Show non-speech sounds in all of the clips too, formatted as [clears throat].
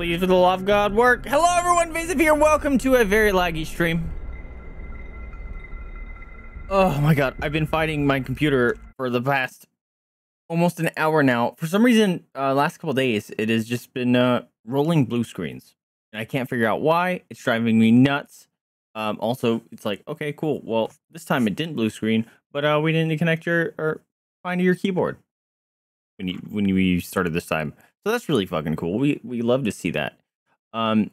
Please, for the love of God, work. Hello, everyone. Vaesive here. Welcome to a very laggy stream. Oh my god, I've been fighting my computer for the past almost an hour now. For some reason, uh, last couple days, it has just been uh, rolling blue screens, and I can't figure out why. It's driving me nuts. Um, also, it's like, okay, cool. Well, this time it didn't blue screen, but uh, we didn't connect your or find your keyboard when you when you started this time. So that's really fucking cool. We we love to see that. Um,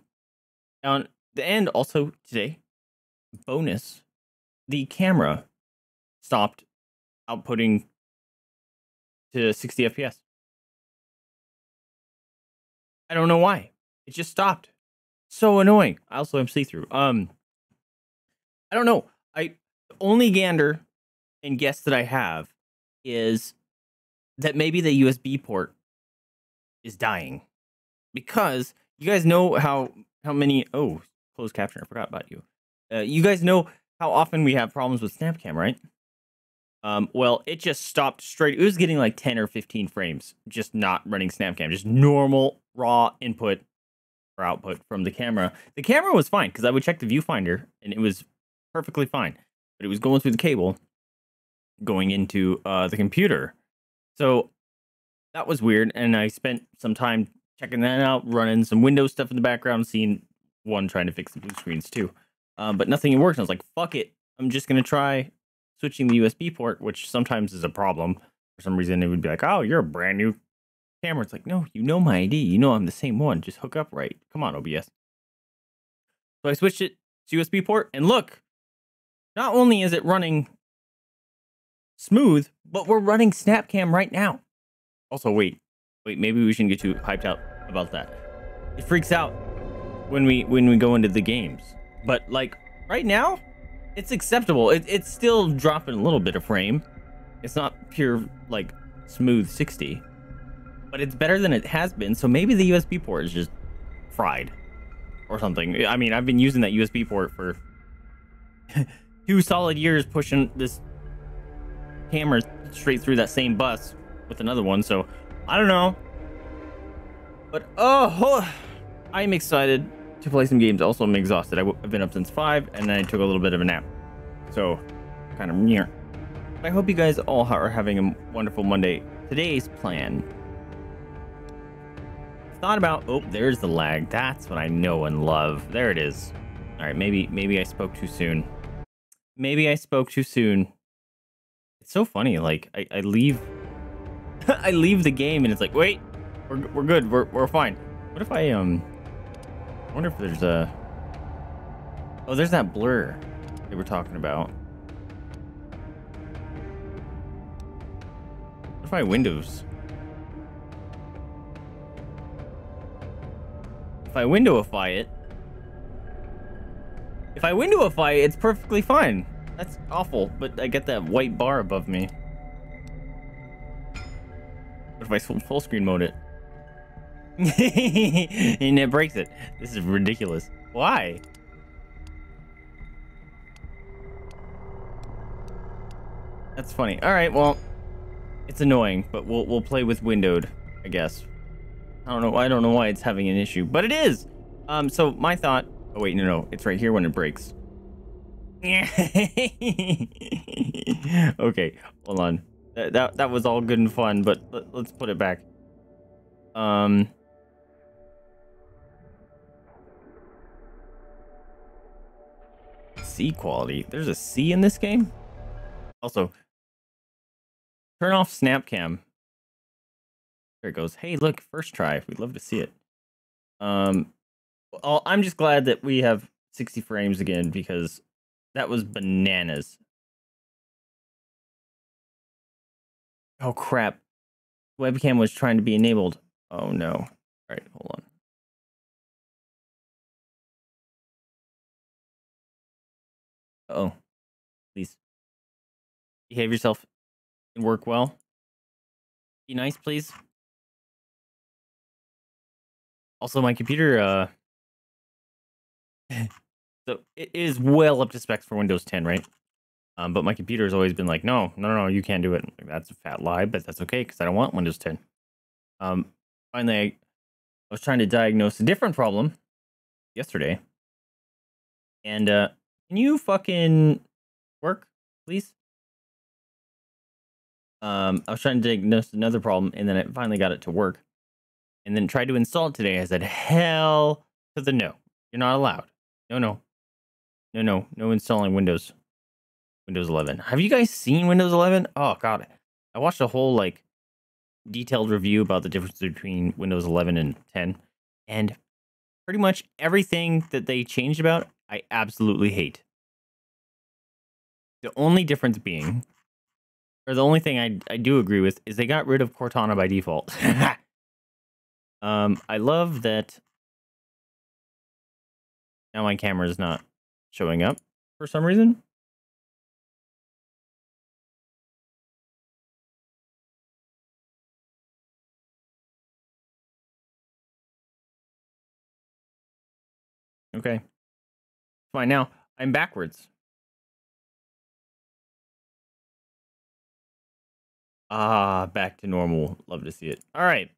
on the end, also today, bonus, the camera stopped outputting to 60 FPS. I don't know why. It just stopped. So annoying. I also am see through. Um, I don't know. I only gander and guess that I have is that maybe the USB port is dying because you guys know how how many oh closed caption I forgot about you. Uh, you guys know how often we have problems with Snapcam, right? Um, well, it just stopped straight. It was getting like 10 or 15 frames, just not running Snapcam, just normal raw input or output from the camera. The camera was fine because I would check the viewfinder and it was perfectly fine, but it was going through the cable going into uh, the computer. So that was weird. And I spent some time checking that out, running some Windows stuff in the background, seeing one trying to fix the blue screens too. Um, but nothing worked. I was like, fuck it. I'm just going to try switching the USB port, which sometimes is a problem. For some reason, it would be like, oh, you're a brand new camera. It's like, no, you know my ID. You know I'm the same one. Just hook up right. Come on, OBS. So I switched it to USB port, and look, not only is it running smooth, but we're running Snapcam right now. Also, wait, wait, maybe we shouldn't get too hyped out about that. It freaks out when we when we go into the games. But like right now, it's acceptable. It, it's still dropping a little bit of frame. It's not pure like smooth 60, but it's better than it has been. So maybe the USB port is just fried or something. I mean, I've been using that USB port for [laughs] two solid years, pushing this camera straight through that same bus with another one. So I don't know. But oh, I'm excited to play some games. Also, I'm exhausted. I've been up since five, and then I took a little bit of a nap. So kind of near. I hope you guys all are having a wonderful Monday. Today's plan. Thought about. Oh, there's the lag. That's what I know and love. There it is. All right, maybe maybe I spoke too soon. Maybe I spoke too soon. It's so funny. Like I, I leave [laughs] I leave the game and it's like, wait, we're, we're good. We're, we're fine. What if I, um, I wonder if there's a, oh, there's that blur they were talking about. What if I Windows? If I windowify it, if I windowify it, it's perfectly fine. That's awful, but I get that white bar above me. If I full screen mode it? [laughs] and it breaks it. This is ridiculous. Why? That's funny. All right, well, it's annoying, but we'll we'll play with windowed, I guess. I don't know. I don't know why it's having an issue, but it is. Um. So my thought. Oh wait, no, no, it's right here when it breaks. [laughs] okay, hold on. That, that that was all good and fun, but let, let's put it back. Um. C quality. There's a C in this game. Also, turn off Snapcam. There it goes. Hey, look, first try. We'd love to see it. Um, I'm just glad that we have 60 frames again because that was bananas. Oh crap. Webcam was trying to be enabled. Oh no. All right, hold on. oh. Please. Behave yourself and work well. Be nice, please. Also, my computer, uh... [laughs] so, it is well up to specs for Windows 10, right? Um, but my computer has always been like, no, no, no, you can't do it. That's a fat lie, but that's okay because I don't want Windows 10. Um, finally, I I was trying to diagnose a different problem yesterday. And uh can you fucking work, please? Um, I was trying to diagnose another problem and then I finally got it to work. And then tried to install it today. I said, hell to the no. You're not allowed. No, no. No, no. No installing Windows. Windows 11. Have you guys seen Windows 11? Oh, God. I watched a whole, like, detailed review about the difference between Windows 11 and 10. And pretty much everything that they changed about, I absolutely hate. The only difference being, or the only thing I, I do agree with, is they got rid of Cortana by default. [laughs] um, I love that now my camera is not showing up for some reason. Okay. Fine. Now I'm backwards. Ah, back to normal. Love to see it. All right.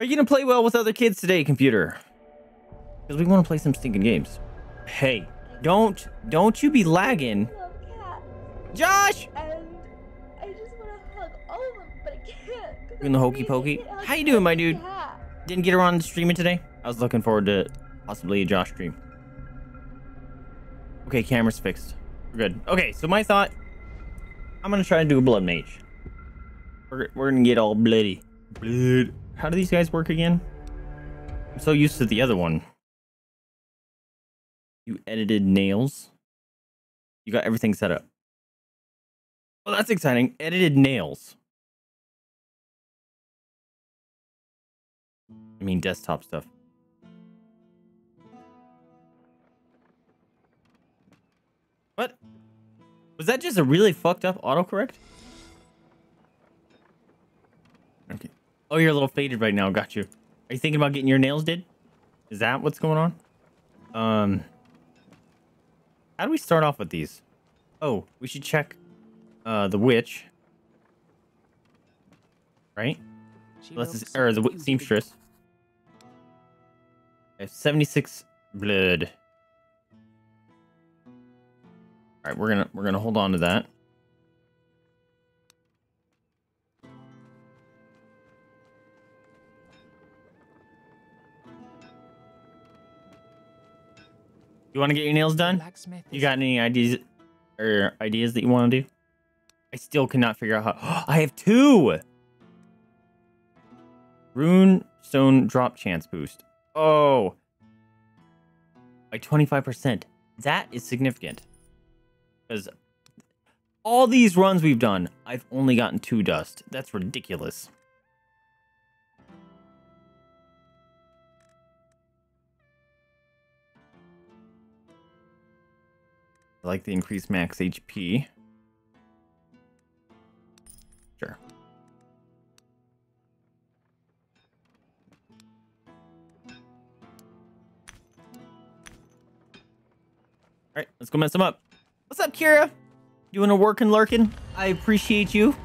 Are you going to play well with other kids today, computer? Because we want to play some stinking games. Hey, don't, don't you be lagging. Josh! And I just want to hug all of them, but I can't. in the hokey pokey? How you doing, my dude? Didn't get around to streaming today. I was looking forward to possibly a Josh stream. Okay, camera's fixed. We're good. Okay, so my thought, I'm gonna try to do a blood mage. We're, we're gonna get all bloody. Blood. How do these guys work again? I'm so used to the other one. You edited nails. You got everything set up. Well, that's exciting. Edited nails. I mean, desktop stuff. What? Was that just a really fucked up autocorrect? Okay. Oh, you're a little faded right now. Got you. Are you thinking about getting your nails did? Is that what's going on? Um. How do we start off with these? Oh, we should check uh, the witch. Right? Let's just, or the seamstress. I have 76 blood. All right, we're gonna we're gonna hold on to that. You want to get your nails done? You got any ideas or ideas that you want to do? I still cannot figure out how. [gasps] I have two. Rune stone drop chance boost. Oh, by twenty five percent. That is significant because all these runs we've done, I've only gotten two dust. That's ridiculous. I like the increased max HP. Sure. All right, let's go mess them up. What's up, Kira? You doing a work and lurking? I appreciate you.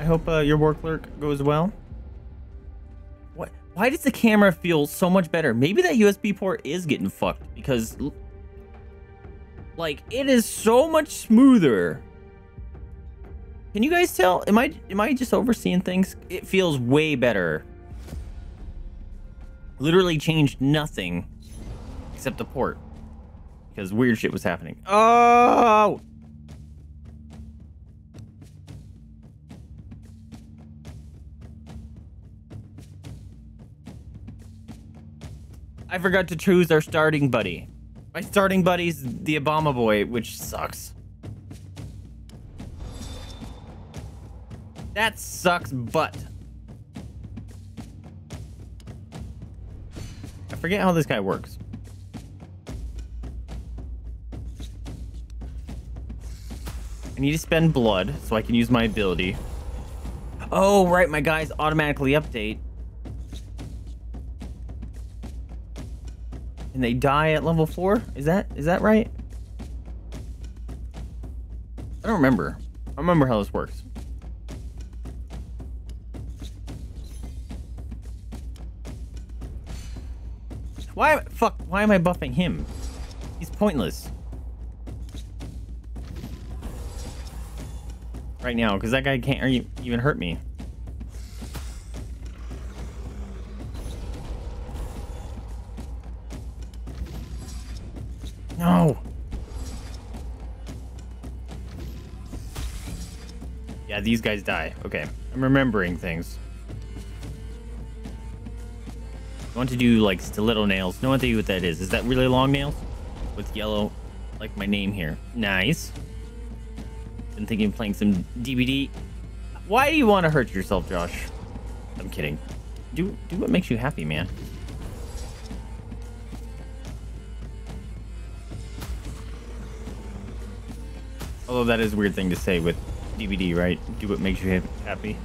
I hope uh, your work lurk goes well. What? Why does the camera feel so much better? Maybe that USB port is getting fucked because, like, it is so much smoother. Can you guys tell? Am I am I just overseeing things? It feels way better. Literally changed nothing except the port because weird shit was happening. Oh! I forgot to choose our starting buddy. My starting buddy's the Obama boy, which sucks. That sucks butt. I forget how this guy works. I need to spend blood so I can use my ability. Oh, right, my guys automatically update. And they die at level four? Is that is that right? I don't remember. I remember how this works. Why? Fuck. Why am I buffing him? He's pointless. Right now, because that guy can't even hurt me. No. Yeah, these guys die. Okay, I'm remembering things. I want to do like stiletto nails. No idea what that is. Is that really long nails? With yellow, like my name here. Nice. Been thinking of playing some DBD. Why do you want to hurt yourself, Josh? I'm kidding. Do do what makes you happy, man. Although that is a weird thing to say with DBD, right? Do what makes you happy.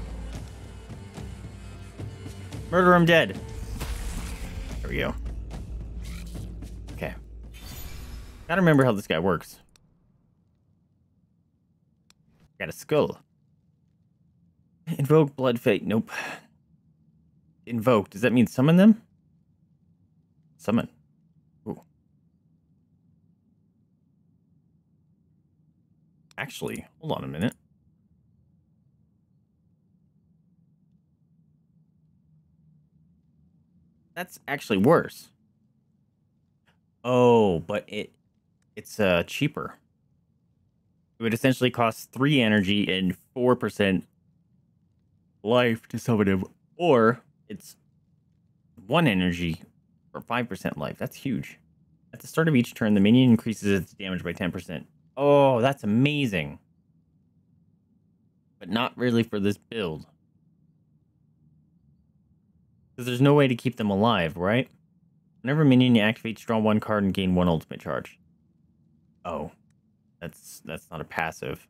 Murder him dead. There we go. Okay. Gotta remember how this guy works. Got a skull. Invoke blood fate. Nope. Invoke. Does that mean summon them? Summon. Ooh. Actually, hold on a minute. That's actually worse. Oh, but it it's uh cheaper. It would essentially cost three energy and four percent life to summon him, or it's one energy for five percent life. That's huge. At the start of each turn, the minion increases its damage by ten percent. Oh, that's amazing. But not really for this build. Because there's no way to keep them alive, right? Whenever minion you activate, draw one card and gain one ultimate charge. Oh. That's that's not a passive.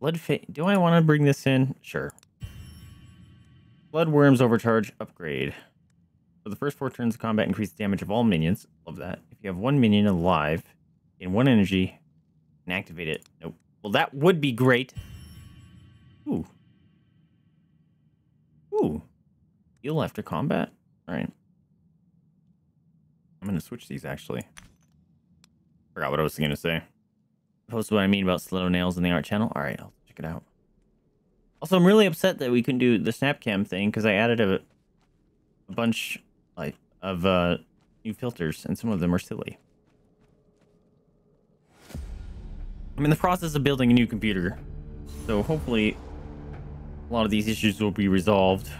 Blood fate. Do I want to bring this in? Sure. Blood worms overcharge upgrade. For the first four turns of combat, increase the damage of all minions. Love that. If you have one minion alive, in one energy, and activate it. Nope. Well, that would be great. Ooh. Ooh. Heal after combat? Alright. I'm gonna switch these actually. Forgot what I was gonna say. Post what I mean about slow nails in the art channel. Alright, I'll check it out. Also, I'm really upset that we couldn't do the snapcam thing because I added a, a bunch like of uh, new filters and some of them are silly. I'm in the process of building a new computer, so hopefully a lot of these issues will be resolved.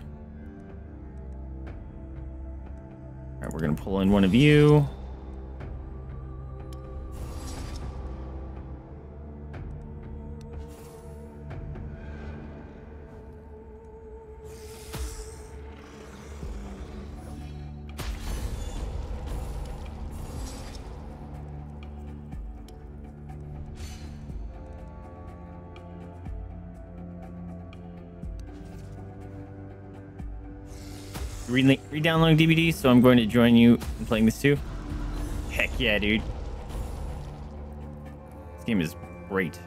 All right, we're gonna pull in one of you. Re- re-downloading DBDs, so I'm going to join you in playing this too. Heck yeah, dude. This game is great.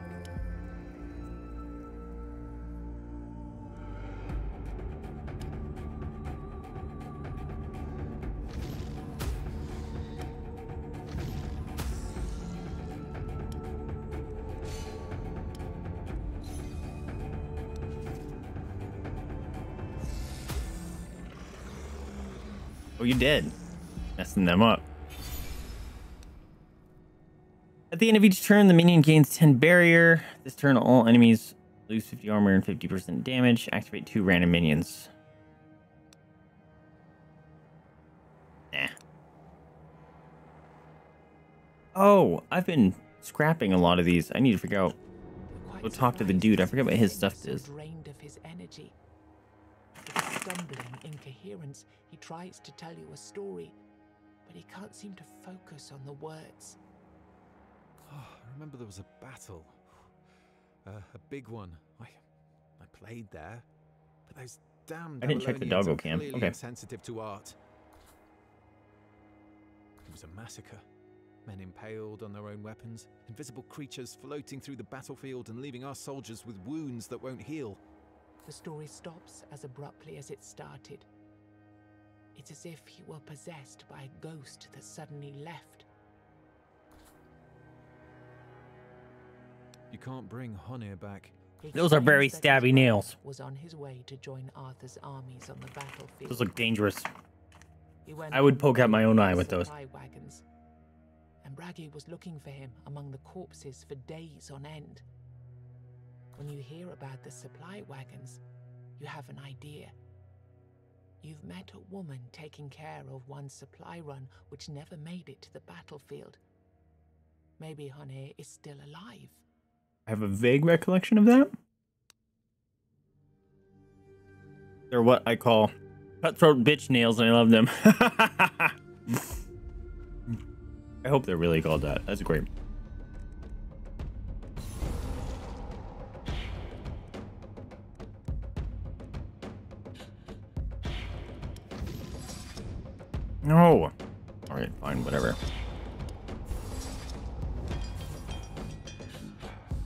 Did. Messing them up. At the end of each turn, the minion gains 10 barrier. This turn, all enemies lose 50 armor and 50% damage. Activate two random minions. Nah. Oh, I've been scrapping a lot of these. I need to figure out. Go talk to the dude. I forget what his stuff is. Drained of his energy. With stumbling incoherence, he tries to tell you a story, but he can't seem to focus on the words. Oh, I remember there was a battle. Uh, a big one. I, I played there. But those damn I didn't check the doggo are cam. Okay. Sensitive to art. It was a massacre. Men impaled on their own weapons, invisible creatures floating through the battlefield and leaving our soldiers with wounds that won't heal. The story stops as abruptly as it started. It's as if he were possessed by a ghost that suddenly left. You can't bring Honir back. He Those are very explains that his stabby nails. Was on his way to join Arthur's armies on the battlefield. Those look dangerous. I would poke out my own eye with those. supply Wagons. And Bragi was looking for him among the corpses for days on end. When you hear about the supply wagons, you have an idea. You've met a woman taking care of one supply run which never made it to the battlefield. Maybe Honir is still alive. I have a vague recollection of that. They're what I call cutthroat bitch nails, and I love them. [laughs] I hope they're really called that. That's great. No. All right, fine, whatever.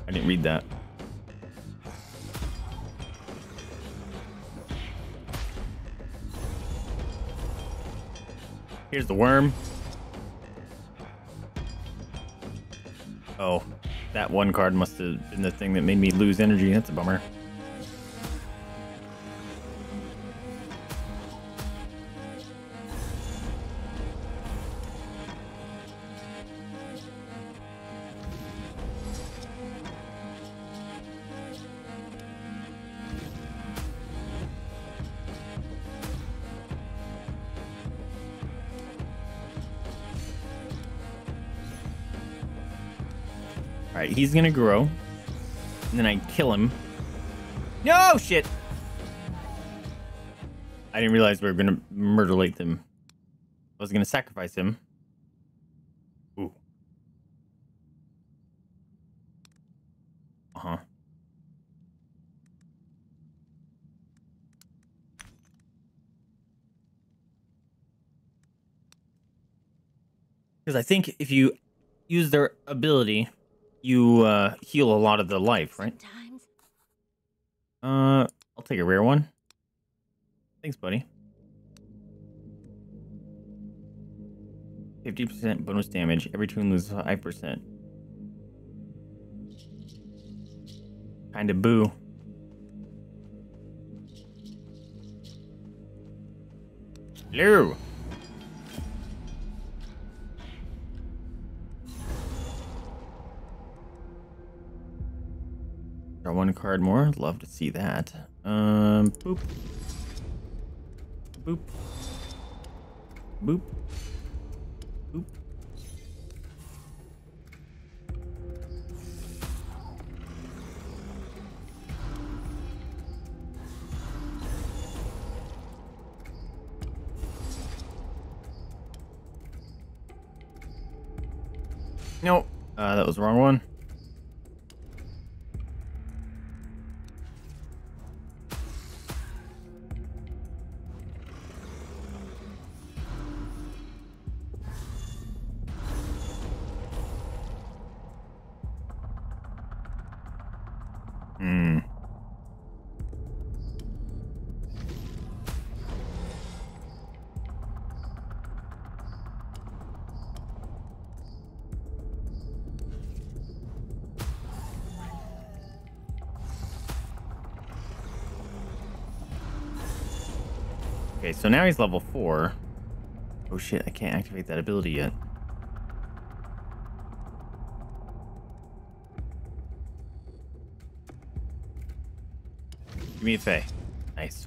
I didn't read that. Here's the worm. Oh, that one card must have been the thing that made me lose energy. That's a bummer. He's gonna grow, and then I kill him. No shit! I didn't realize we were gonna murderate them. I was gonna sacrifice him. Ooh. Uh huh. Because I think if you use their ability, you uh, heal a lot of the life, right? Sometimes Uh, I'll take a rare one. Thanks, buddy. 50% bonus damage. Every tune loses 5%. Kinda boo. Hello. Draw one card more. Love to see that. Um, boop. Boop. Boop. Boop. Nope. Uh, that was the wrong one. So now he's level four. Oh shit, I can't activate that ability yet. Give me a Fey. Nice.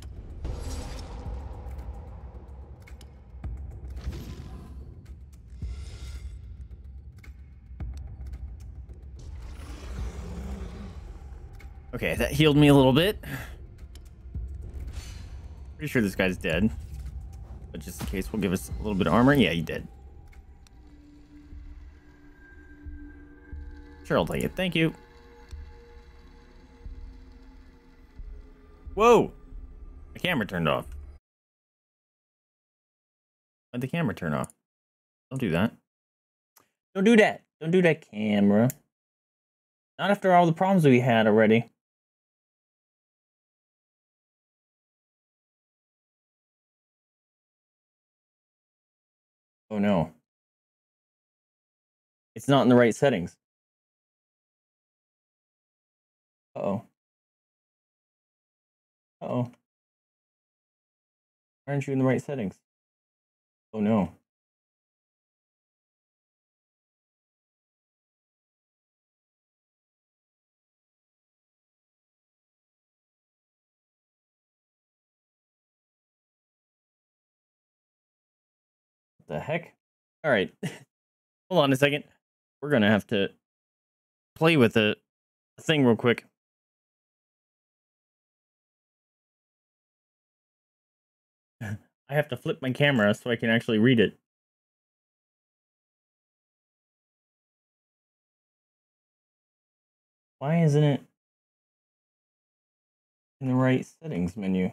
Okay, that healed me a little bit. Pretty sure this guy's dead. Case, we'll give us a little bit of armor. Yeah, he did. Sure, I'll take it. Thank you. Whoa! The camera turned off. Why'd the camera turn off? Don't do that. Don't do that. Don't do that, camera. Not after all the problems we had already. Oh no. It's not in the right settings. Uh-oh. Uh-oh. Aren't you in the right settings? Oh no. The heck? All right. [laughs] Hold on a second. We're going to have to play with the thing real quick. [laughs] I have to flip my camera so I can actually read it. Why isn't it in the right settings menu?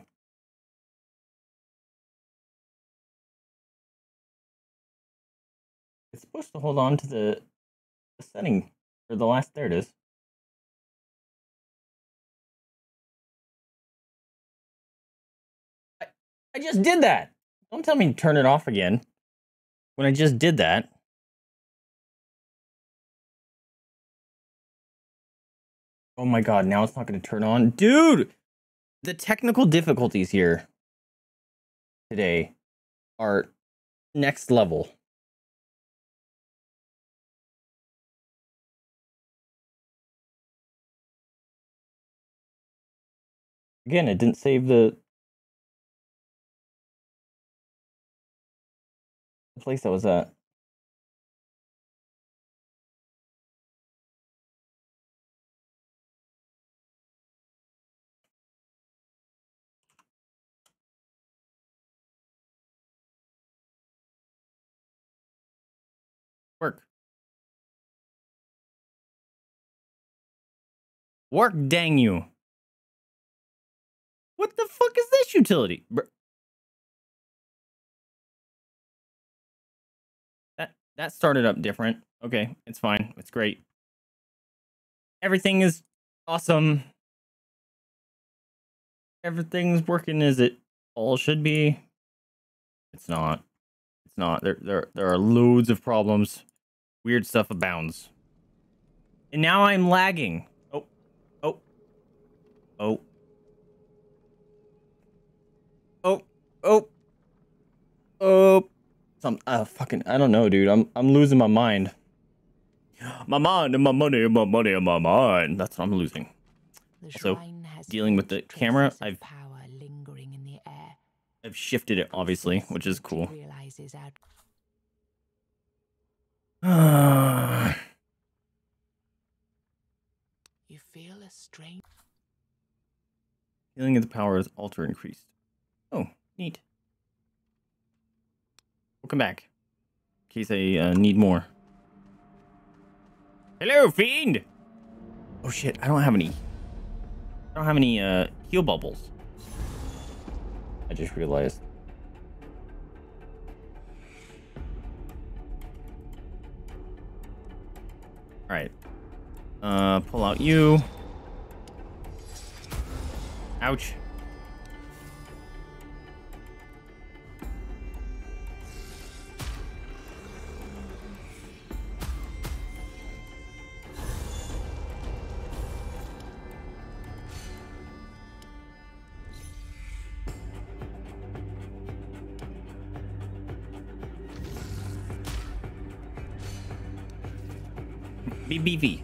Supposed to hold on to the, the setting for the last. There it is. I, I just did that. Don't tell me to turn it off again when I just did that. Oh my god, now it's not going to turn on. Dude, the technical difficulties here today are next level. Again, it didn't save the place that was at. Work. Work, dang you. What the fuck is this utility? That that started up different. Okay, it's fine. It's great. Everything is awesome. Everything's working as it all should be. It's not. It's not. There there there are loads of problems. Weird stuff abounds. And now I'm lagging. Oh. Oh. Oh. Oh, oh, oh, some uh fucking I don't know, dude. I'm I'm losing my mind. My mind and my money and my money and my mind. That's what I'm losing. So dealing with the camera, I've- power lingering in the air. I've shifted it obviously, which is cool. [sighs] You feel a strange Healing of the power is alter increased. Oh, neat. Welcome back. In case I uh, need more. Hello, fiend. Oh shit! I don't have any. I don't have any uh, heal bubbles. I just realized. All right. Uh, pull out you. Ouch. BBV.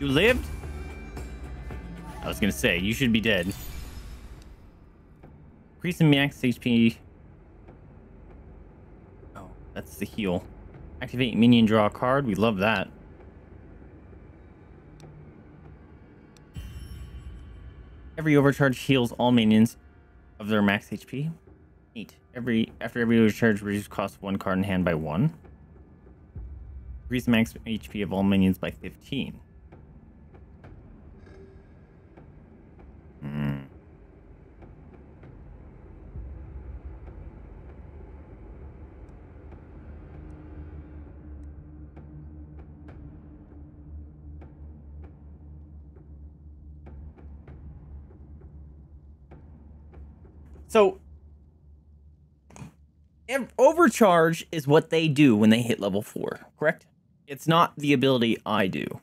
You lived? I was gonna say, you should be dead. Increase in max HP. The heal. Activate minion, draw a card. We love that. Every overcharge heals all minions of their max HP. Neat. Every after every overcharge reduces cost one card in hand by one. Increase max HP of all minions by 15. Hmm. So overcharge is what they do when they hit level four, correct? It's not the ability I do.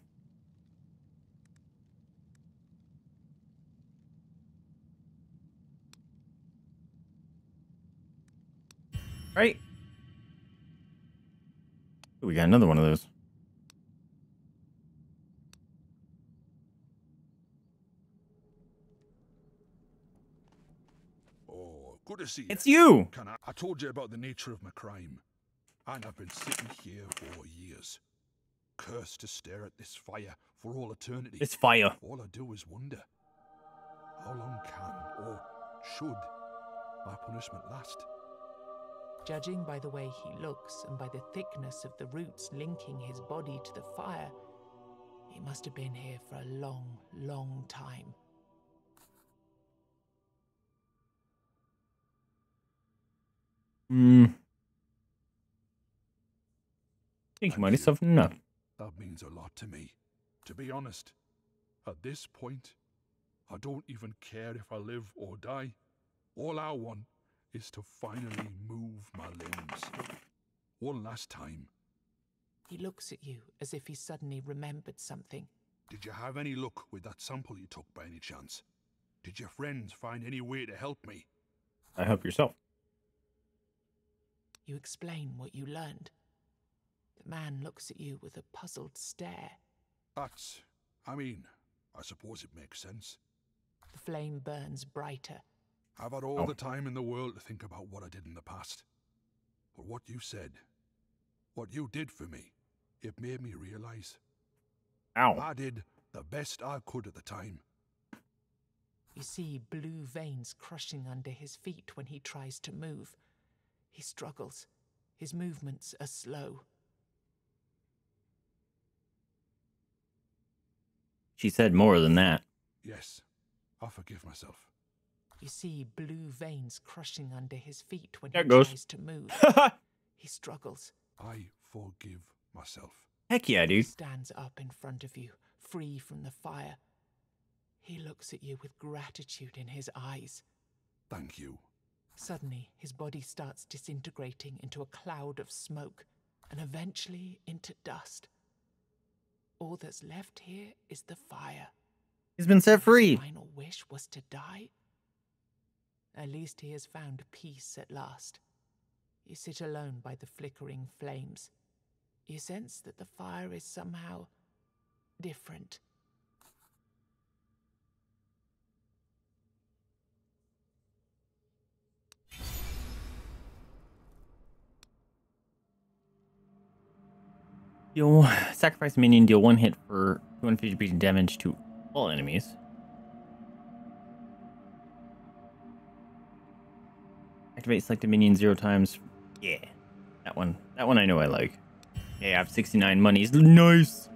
Right? We got another one of those. Oh, good to see you. It's you! Can I, I told you about the nature of my crime, and I've been sitting here for years, cursed to stare at this fire for all eternity. It's fire. All I do is wonder, how long can or should my punishment last? Judging by the way he looks and by the thickness of the roots linking his body to the fire, he must have been here for a long, long time. Hmm. think you might have softened. That means a lot to me. To be honest, at this point, I don't even care if I live or die. All I want is to finally move my limbs. One last time. He looks at you as if he suddenly remembered something. Did you have any luck with that sample you took by any chance? Did your friends find any way to help me? I help yourself. You explain what you learned. The man looks at you with a puzzled stare. That's. I mean, I suppose it makes sense. The flame burns brighter. I've had all Oh. the time in the world to think about what I did in the past. But what you said, what you did for me, it made me realize Ow. I did the best I could at the time. You see blue veins crushing under his feet when he tries to move. He struggles. His movements are slow. She said more than that. Yes, I forgive myself. You see blue veins crushing under his feet when There he goes. tries to move. [laughs] he struggles. I forgive myself. Heck yeah, dude. He stands up in front of you, free from the fire. He looks at you with gratitude in his eyes. Thank you. Suddenly, his body starts disintegrating into a cloud of smoke and eventually into dust. All that's left here is the fire. He's been set free. His final wish was to die. At least he has found peace at last. You sit alone by the flickering flames. You sense that the fire is somehow different. Deal sacrifice minion. Deal one hit for 250 damage to all enemies. Activate selected minion zero times. Yeah, that one. That one I know I like. Yeah, I have 69 monies. Nice.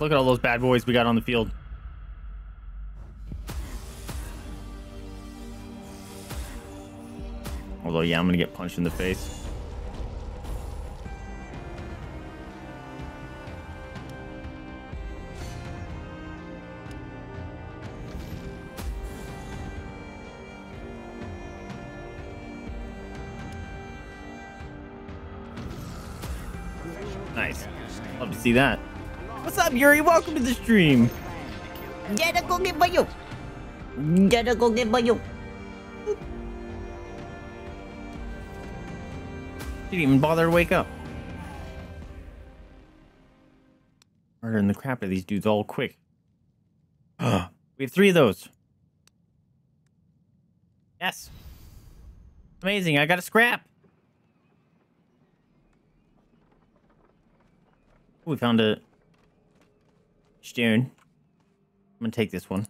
Look at all those bad boys we got on the field. Although yeah, I'm gonna get punched in the face. Nice. Love to see that. What's up, Yuri? Welcome to the stream. Dada ko ba yun? Dada ko ba yun? Didn't even bother to wake up. Murdering the crap out of these dudes all quick. [gasps] we have three of those. Yes. Amazing. I got a scrap. We found a Dune. I'm gonna take this one.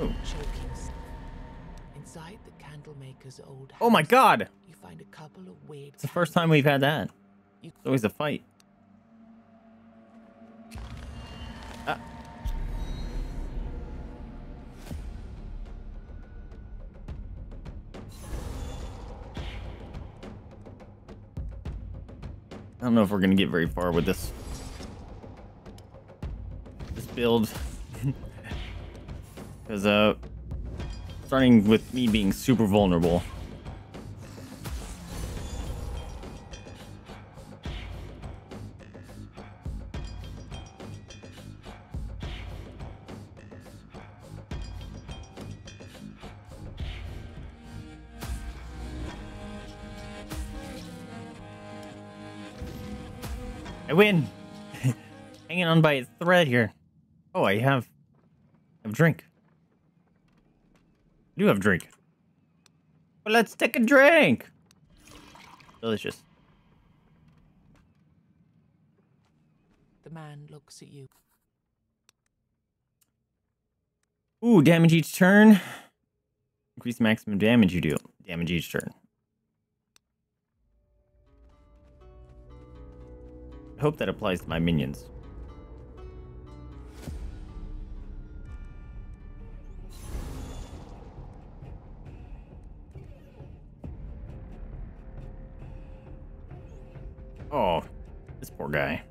Oh. Inside the candlemaker's old house, oh my god! You find a couple of weird it's the first time we've had that. It's always a fight. I don't know if we're gonna get very far with this. This build. [laughs] Because uh starting with me being super vulnerable win. [laughs] Hanging on by a thread here. Oh, I have, I have a drink. I do have a drink. Well, let's take a drink. Delicious. The man looks at you. Ooh, damage each turn. Increase maximum damage you do. Damage each turn. Hope that applies to my minions. Oh, this poor guy.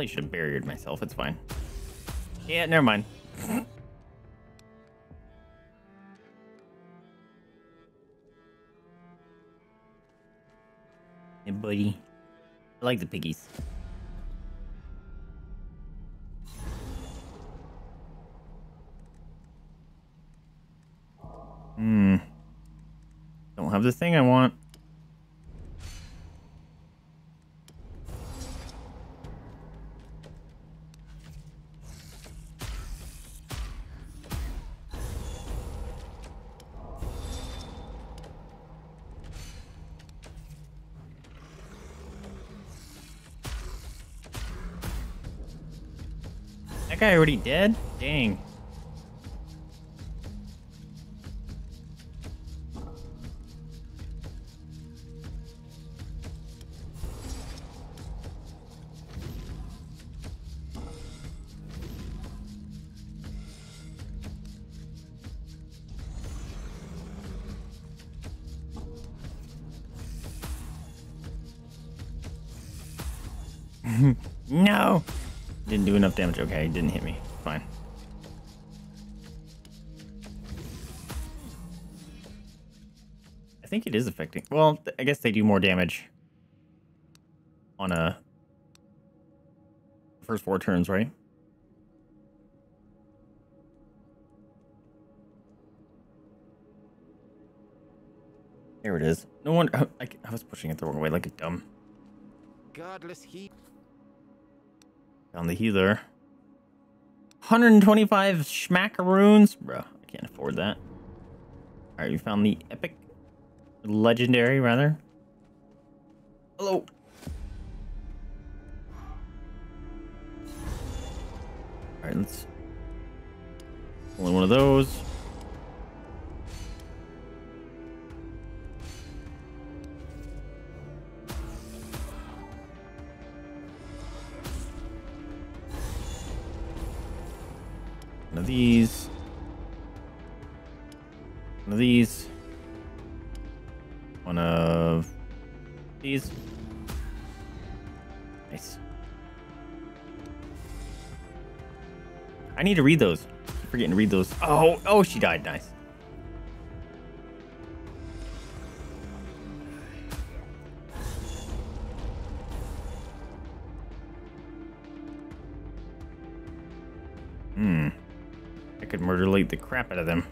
Probably should have buried myself. It's fine. Yeah, never mind. [laughs] hey, buddy. I like the piggies. Hmm. Don't have the thing I want. Already dead? Dang. Damage. Okay, he didn't hit me. Fine. I think it is affecting. Well, I guess they do more damage on a first four turns, right? There it is. No wonder [laughs] I, I was pushing it the wrong way, like a dumb. Godless heat. Found the healer. 125 schmackaroons. Bruh, I can't afford that. Alright, you found the epic. Legendary, rather. Hello. Alright, let's. Only one of those. These. One of these. One of these. Nice. I need to read those. I keep forgetting to read those. Oh, oh, she died. Nice. Crap out of them.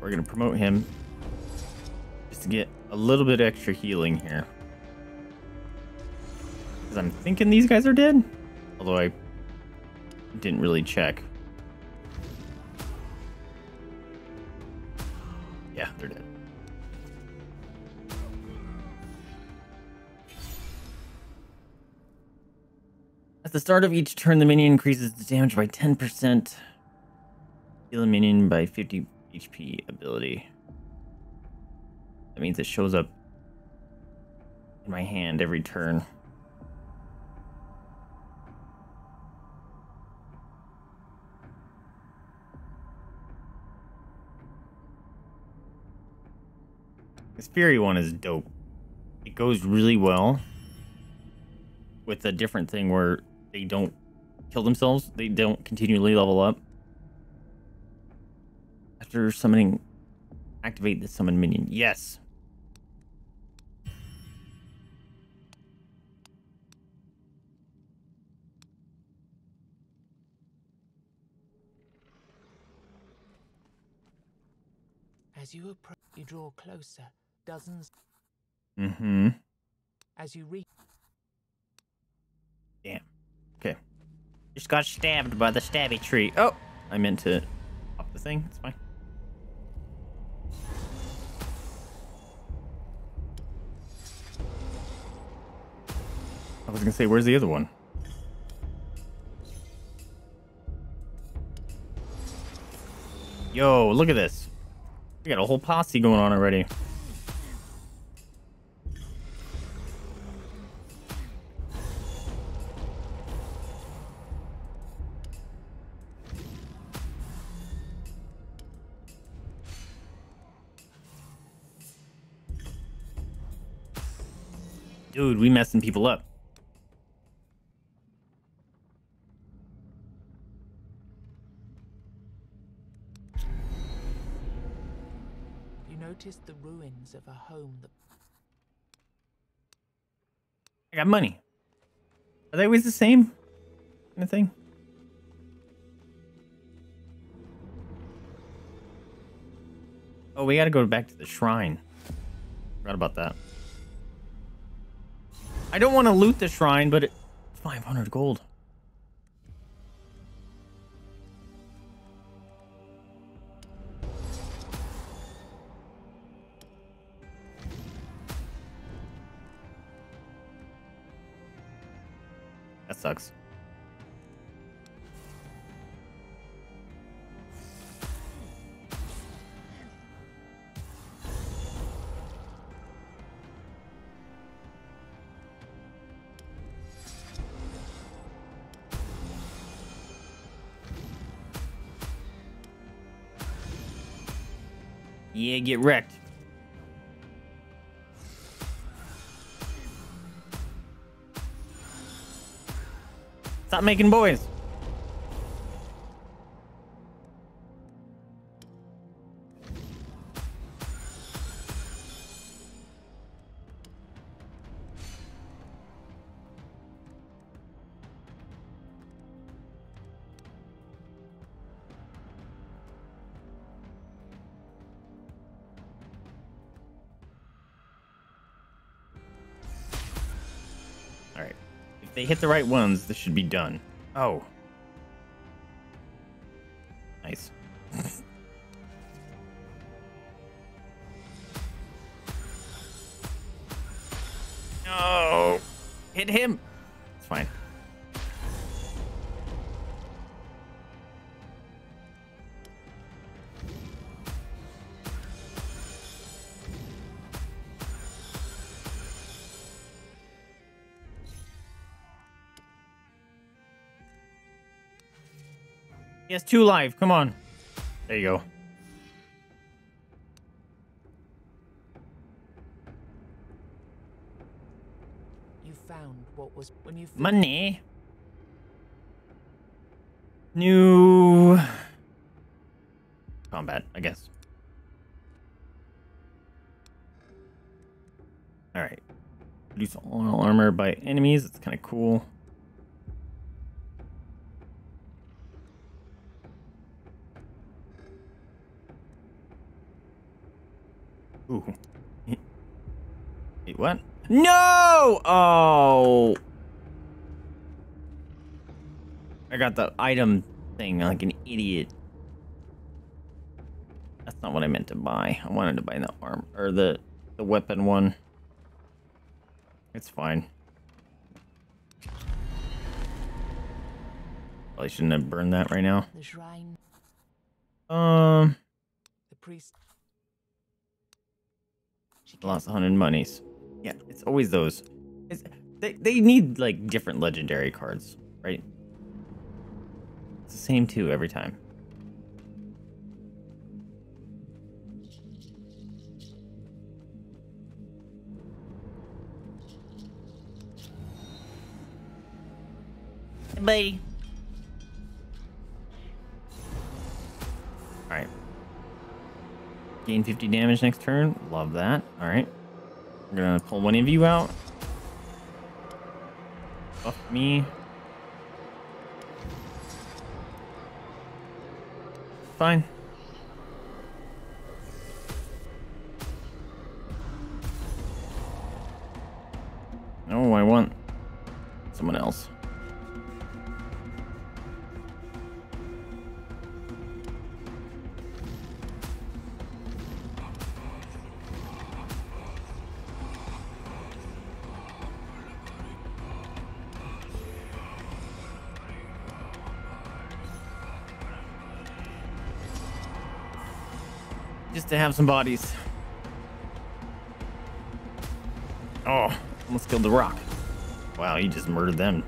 We're gonna promote him. Just to get a little bit extra healing here. Because I'm thinking these guys are dead. Although I didn't really check. At the start of each turn, the minion increases the damage by 10%. Heal a minion by 50 HP ability. That means it shows up in my hand every turn. This Fury one is dope. It goes really well with a different thing where they don't kill themselves. They don't continually level up. After summoning, activate the summon minion. Yes. As you approach, you draw closer. Dozens. Mm-hmm. As you reach, Damn. Okay. Just got stabbed by the stabby tree. Oh, I meant to pop the thing. It's fine. I was gonna say, where's the other one? Yo, look at this. We got a whole posse going on already. Dude, we messing people up. you noticed the ruins of a home that I got money. Are they always the same kind of thing? Oh, we gotta go back to the shrine. Forgot about that. I don't want to loot the shrine, but it's 500 gold. Get wrecked. Stop making boys. Hit the right ones, this should be done. Oh. He has two life. Come on. There you go. you found what was when you Money. New combat, I guess. All right. Reduce all armor by enemies. It's kind of cool. Ooh. what? Oh. I got the item thing like an idiot. That's not what I meant to buy. I wanted to buy the arm or the the weapon one. It's fine. Probably shouldn't have burned that right now. The shrine, Um, the priest. She lost a hundred monies. Yeah, it's always those. It's, they they need like different legendary cards, right? It's the same two every time. Buddy. All right. Gain 50 damage next turn. Love that. All right. I'm gonna pull one of you out. Buff me. Fine. No, I want someone else. To have some bodies. Oh, almost killed the rock. Wow, you just murdered them.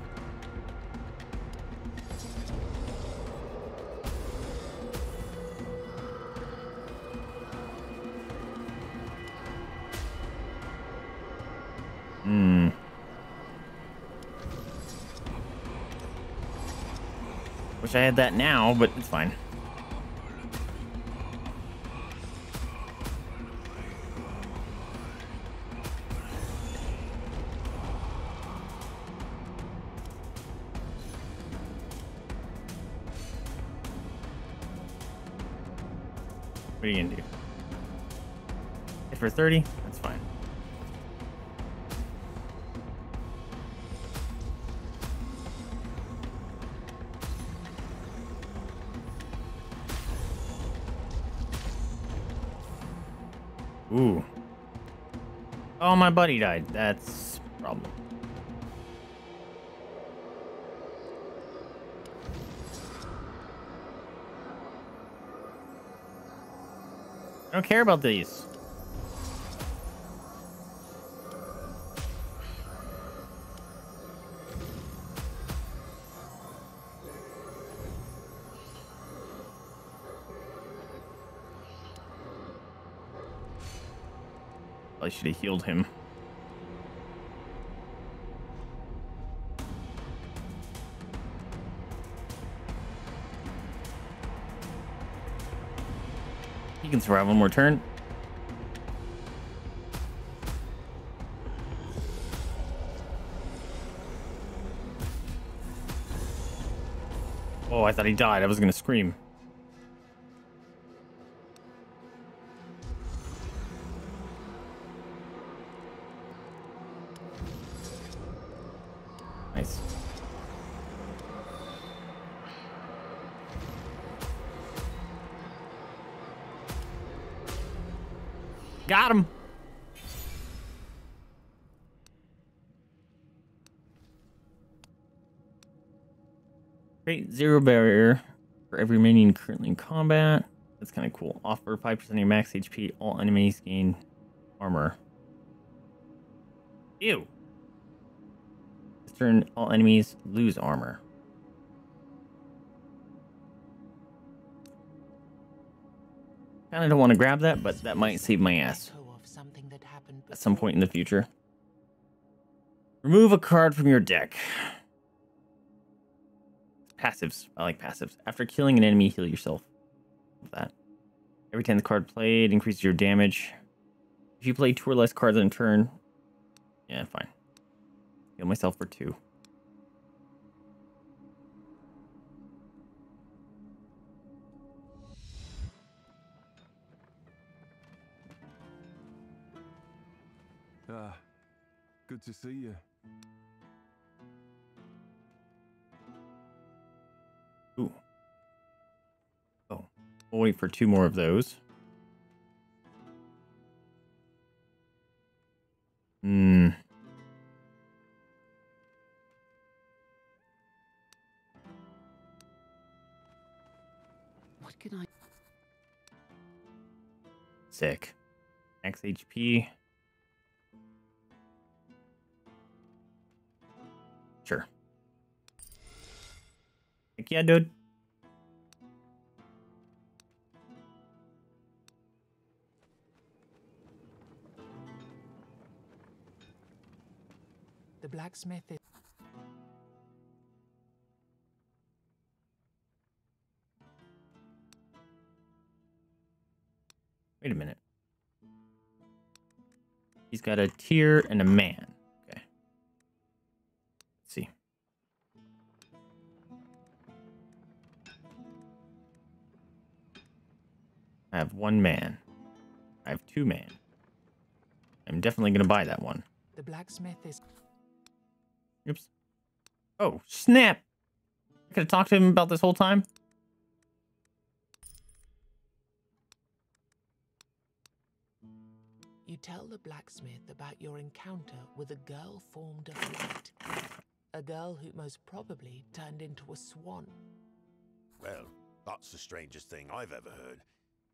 Hmm. Wish I had that now, but it's fine. 30? That's fine. Ooh. Oh, my buddy died. That's problem. I don't care about these. Should have healed him. He can survive one more turn. Oh, I thought he died. I was gonna scream. Create zero barrier for every minion currently in combat. That's kind of cool. Offer 5% of your max HP. All enemies gain armor. Ew. This turn, all enemies lose armor. Kind of don't want to grab that, but that might save my ass Echo of something that happened at some point in the future. Remove a card from your deck. Passives. I like passives. After killing an enemy, heal yourself. Love that. Every time the card played increases your damage. If you play two or less cards in a turn, yeah, fine. Heal myself for two. Ah, good to see you. Wait for two more of those. Hmm. What can I? Sick. Max HP. Sure. Heck yeah, dude. The blacksmith is. Wait a minute. He's got a tear and a man. Okay. Let's see. I have one man. I have two man. I'm definitely gonna buy that one. The blacksmith is. Oops. Oh, snap! I could have talked to him about this whole time. You tell the blacksmith about your encounter with a girl formed of light. A girl who most probably turned into a swan. Well, that's the strangest thing I've ever heard.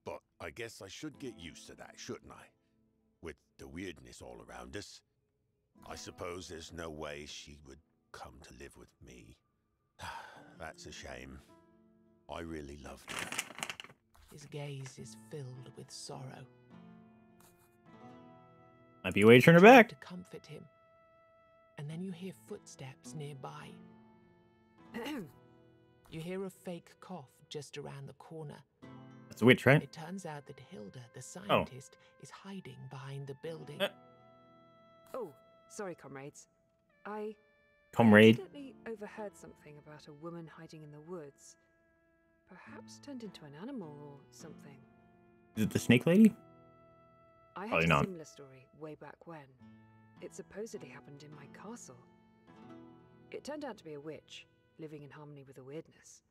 But I guess I should get used to that, shouldn't I? With the weirdness all around us. I suppose there's no way she would come to live with me. [sighs] That's a shame. I really loved her. His gaze is filled with sorrow. Might be a way to turn her back. To comfort him. And then you hear footsteps nearby. [clears throat] you hear a fake cough just around the corner. That's a witch, right? It turns out that Hilda, the scientist, is hiding behind the building. Uh, Oh, sorry, comrades. I Comrade. accidentally overheard something about a woman hiding in the woods. Perhaps turned into an animal or something. Is it the snake lady? I had Probably a not. similar story way back when. It supposedly happened in my castle. It turned out to be a witch, living in harmony with the weirdness.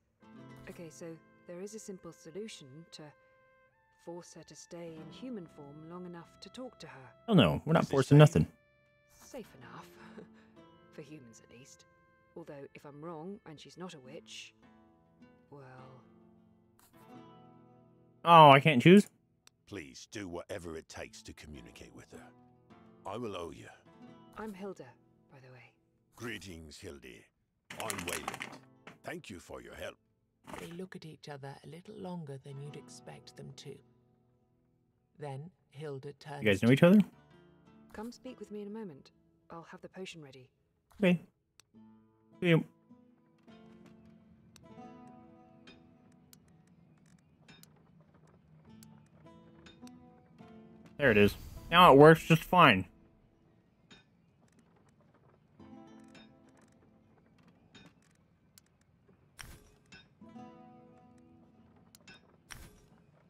Okay, so there is a simple solution to force her to stay in human form long enough to talk to her. Oh no, we're not forcing nothing. Safe enough. [laughs] For humans, at least. Although, if I'm wrong and she's not a witch, well, Oh, I can't choose? Please do whatever it takes to communicate with her. I will owe you. I'm Hilda, by the way. Greetings, Hildy. I'm Wayland. Thank you for your help. They look at each other a little longer than you'd expect them to. Then Hilda turns. You guys know each other? Come speak with me in a moment. I'll have the potion ready. Okay. See you. There it is. Now it works just fine.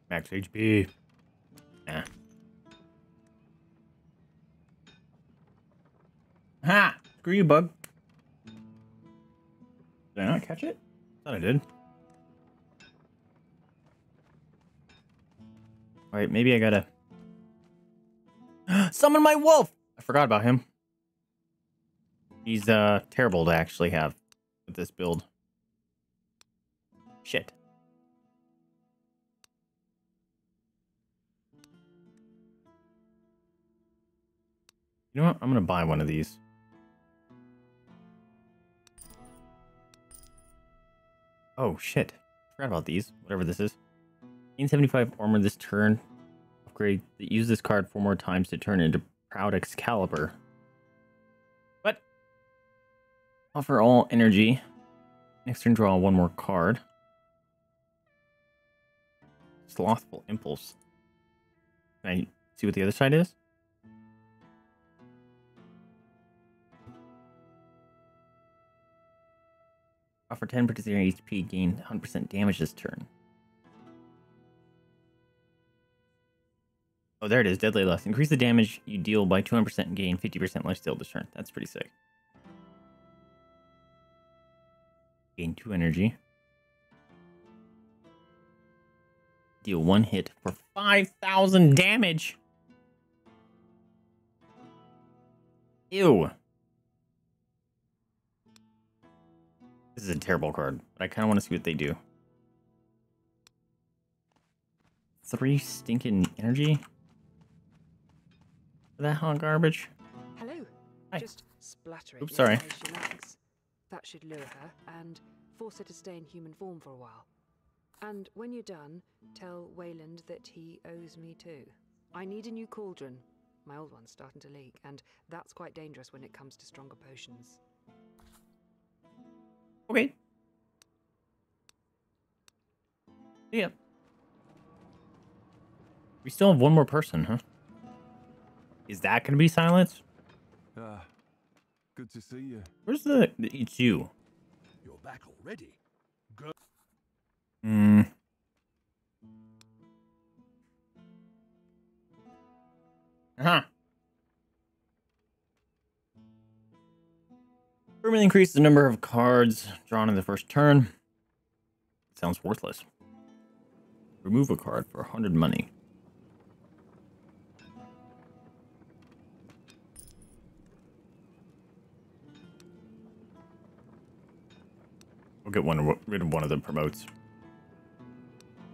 Max HP. Screw you, bug. Did I not catch it? Thought I did. Alright, maybe I gotta [gasps] summon my wolf. I forgot about him. He's uh terrible to actually have with this build. Shit. You know what? I'm gonna buy one of these. Oh shit. Forgot about these. Whatever this is. Gain 75 armor this turn. Upgrade. Use this card four more times to turn into Proud Excalibur. What? Offer all energy. Next turn, draw one more card. Slothful Impulse. Can I see what the other side is? Offer 10 participating HP, gain 100% damage this turn. Oh, there it is. Deadly Lust. Increase the damage you deal by 200% and gain 50% lifesteal this turn. That's pretty sick. Gain 2 energy. Deal 1 hit for 5,000 damage. Ew. This is a terrible card, but I kind of want to see what they do. Three stinking energy? For that hot garbage? Hello. Hi. Just splattering. Oops, sorry. high as she likes. That should lure her and force her to stay in human form for a while. And when you're done, tell Wayland that he owes me too. I need a new cauldron. My old one's starting to leak, and that's quite dangerous when it comes to stronger potions. Okay. Yeah. We still have one more person, huh? Is that going to be silence? Ah, good to see you. Where's the... It's you. You're back already. Go. Hmm. Uh-huh. Permanently increase the number of cards drawn in the first turn. Sounds worthless. Remove a card for 100 money. We'll get one rid of one of the promotes.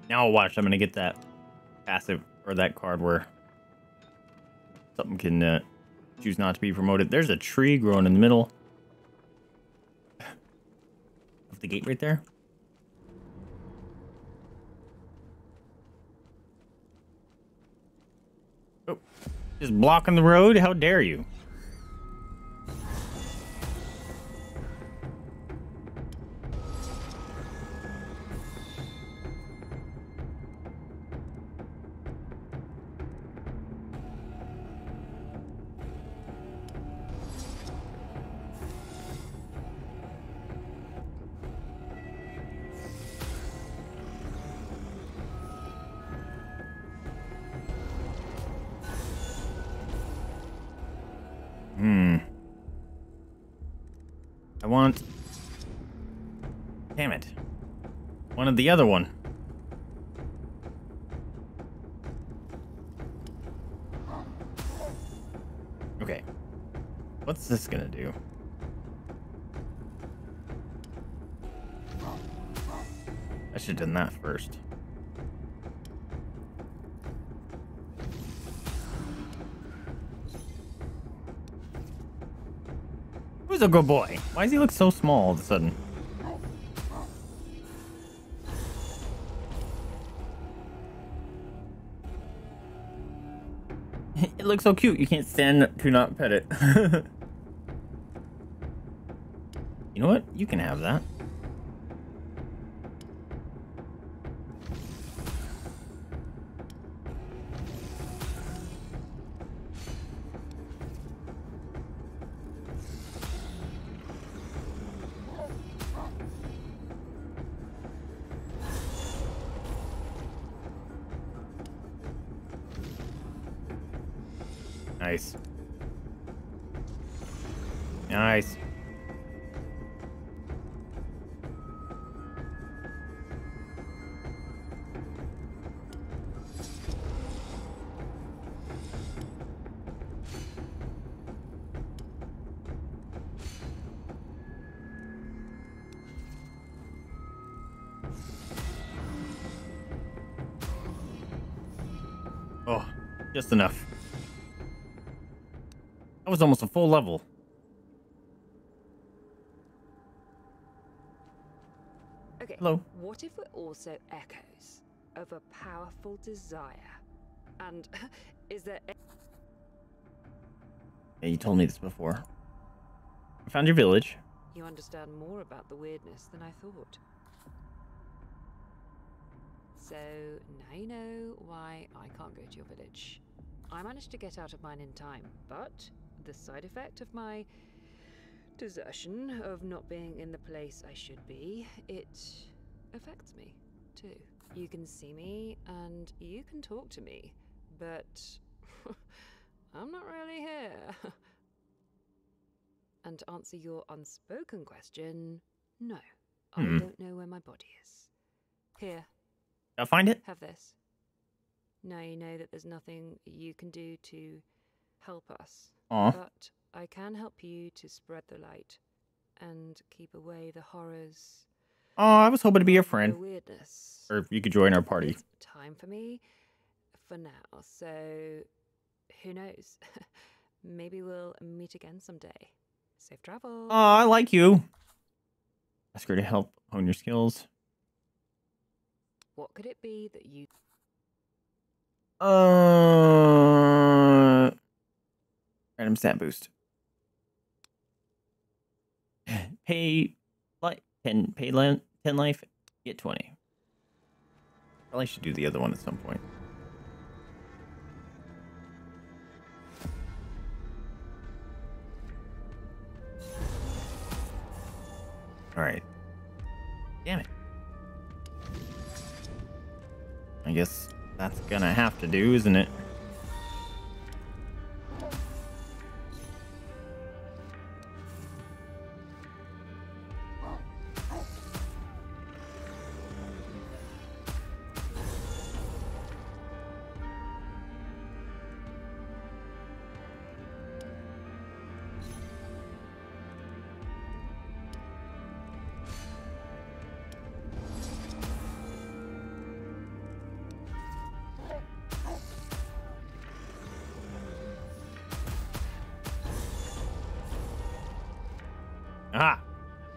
Now I'll watch. I'm gonna get that passive or that card where something can uh, choose not to be promoted. There's a tree growing in the middle of the gate right there. Oh, just blocking the road. How dare you? The other one. Okay. What's this gonna do? I should have done that first. Who's a good boy? Why does he look so small all of a sudden? Looks so cute. You can't stand to not pet it. [laughs] you know what? You can have that. Was almost a full level. Okay. Hello. What if we're also echoes of a powerful desire? And [laughs] is there Yeah, you told me this before. I found your village. you understand more about the weirdness than I thought? So now you know why I can't go to your village. I managed to get out of mine in time, but the side effect of my desertion of not being in the place I should be, it affects me too. You can see me and you can talk to me, but [laughs] I'm not really here. [laughs] and to answer your unspoken question, no. I hmm. don't know where my body is. Here, I'll find it. have this. Now you know that there's nothing you can do to help us. Aw. But I can help you to spread the light and keep away the horrors. Oh, I was hoping to be your friend. Weirdness. Or you could join our party. It's time for me for now. So who knows? [laughs] Maybe we'll meet again someday. Safe travel. Oh, I like you. Ask her to help hone your skills. What could it be that you Uh, random stat boost. [sighs] Pay like ten. Pay lan- ten life. Get twenty. Probably should do the other one at some point. All right. Damn it. I guess that's gonna have to do, isn't it?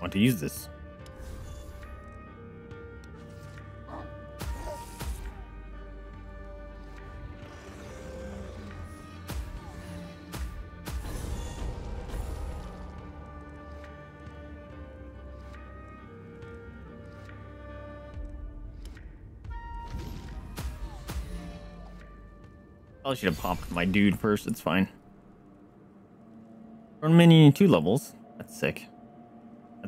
Want to use this. Probably should have popped my dude first. It's fine. Minion two levels. That's sick.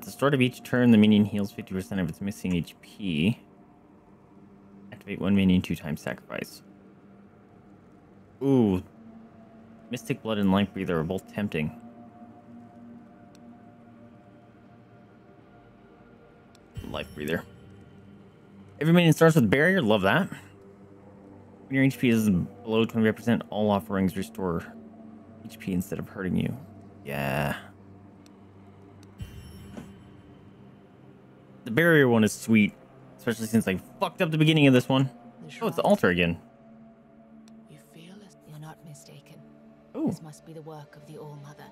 At the start of each turn, the minion heals 50% of its missing HP. Activate one minion two times sacrifice. Ooh. Mystic Blood and Life Breather are both tempting. Life Breather. Every minion starts with Barrier. Love that. When your HP is below 25%, all offerings restore HP instead of hurting you. Yeah. The barrier one is sweet, especially since I fucked up the beginning of this one. Oh, it's the altar again. You feel as You're not mistaken. Oh, This must be the work of the All Mother.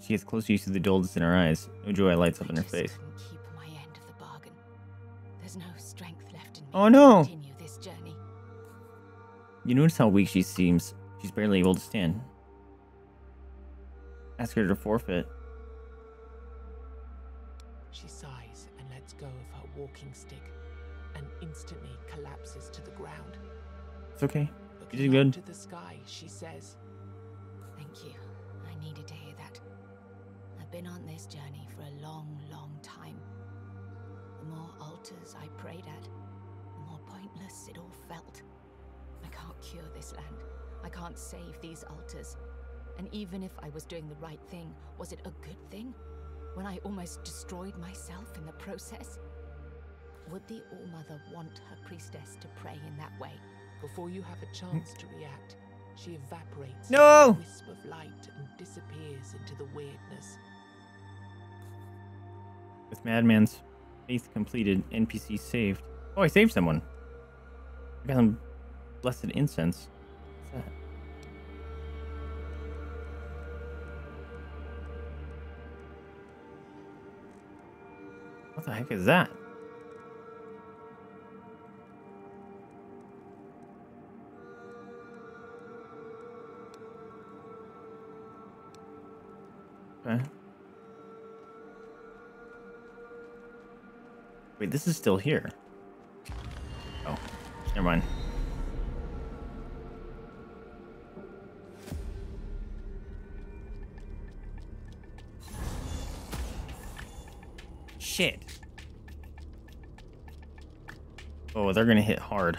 she gets close. You see the dullness in her eyes. No joy lights up in her face. keep my end of the bargain. There's no strength left in me Oh, no. to continue this journey. You notice how weak she seems. She's barely able to stand. Ask her to forfeit. It's okay. Looking did good. to the sky, she says, Thank you. I needed to hear that. I've been on this journey for a long, long time. The more altars I prayed at, the more pointless it all felt. I can't cure this land. I can't save these altars. And even if I was doing the right thing, was it a good thing? When I almost destroyed myself in the process? Would the All Mother want her priestess to pray in that way? Before you have a chance to react, she evaporates No! a wisp of light and disappears into the weirdness. With Madman's faith completed, NPC saved. Oh, I saved someone. I got some blessed incense. What's that? What the heck is that? Okay. Wait, this is still here. Oh, never mind. Shit. Oh, they're gonna hit hard.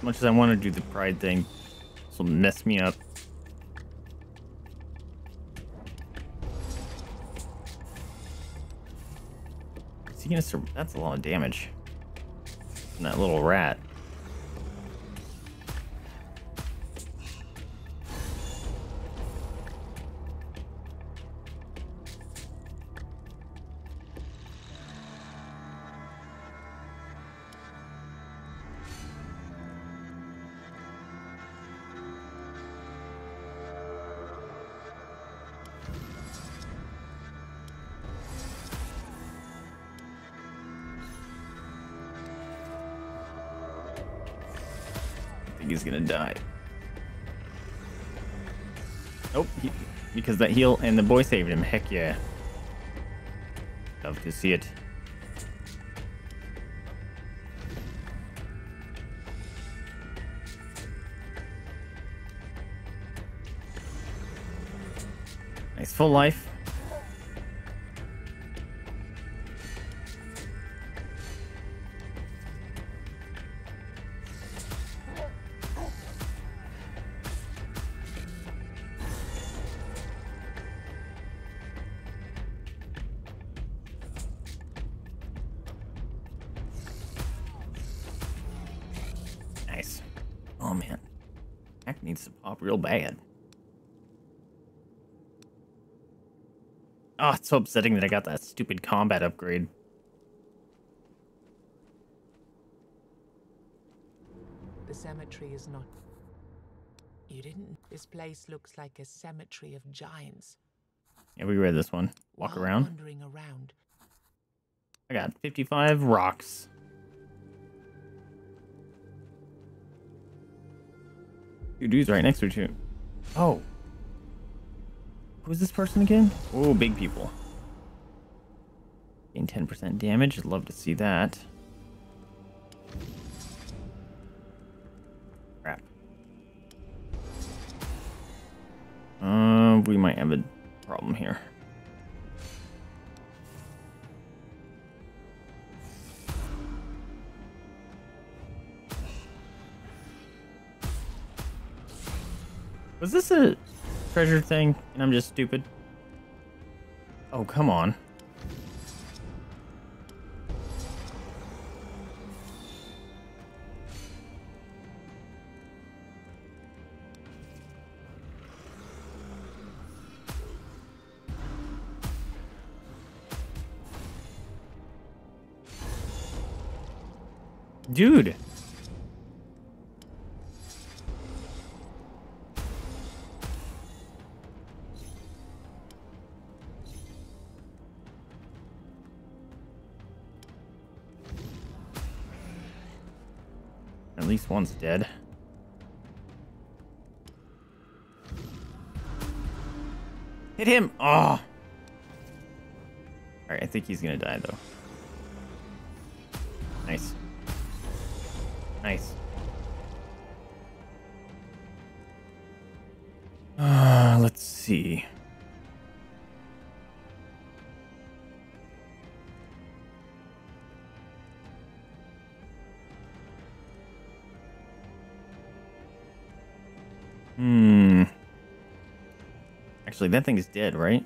As much as I want to do the pride thing, this will mess me up. Is he gonna That's a lot of damage. And that little rat. Die. Nope, he, because that heal and the boy saved him. Heck yeah. Love to see it. Nice full life. So upsetting that I got that stupid combat upgrade. The cemetery is not. You didn't. This place looks like a cemetery of giants. Yeah, we read this one. Walk While around. Wandering around. I got 55 rocks. Two dudes right next to each other. Oh. Who's this person again? Oh, big people. Gain 10% damage. I'd love to see that. Crap. Uh, we might have a problem here. Was this a treasure thing and I'm just stupid? Oh, come on. One's dead. Hit him! Oh! Alright, I think he's gonna die though. Actually, that thing is dead, right?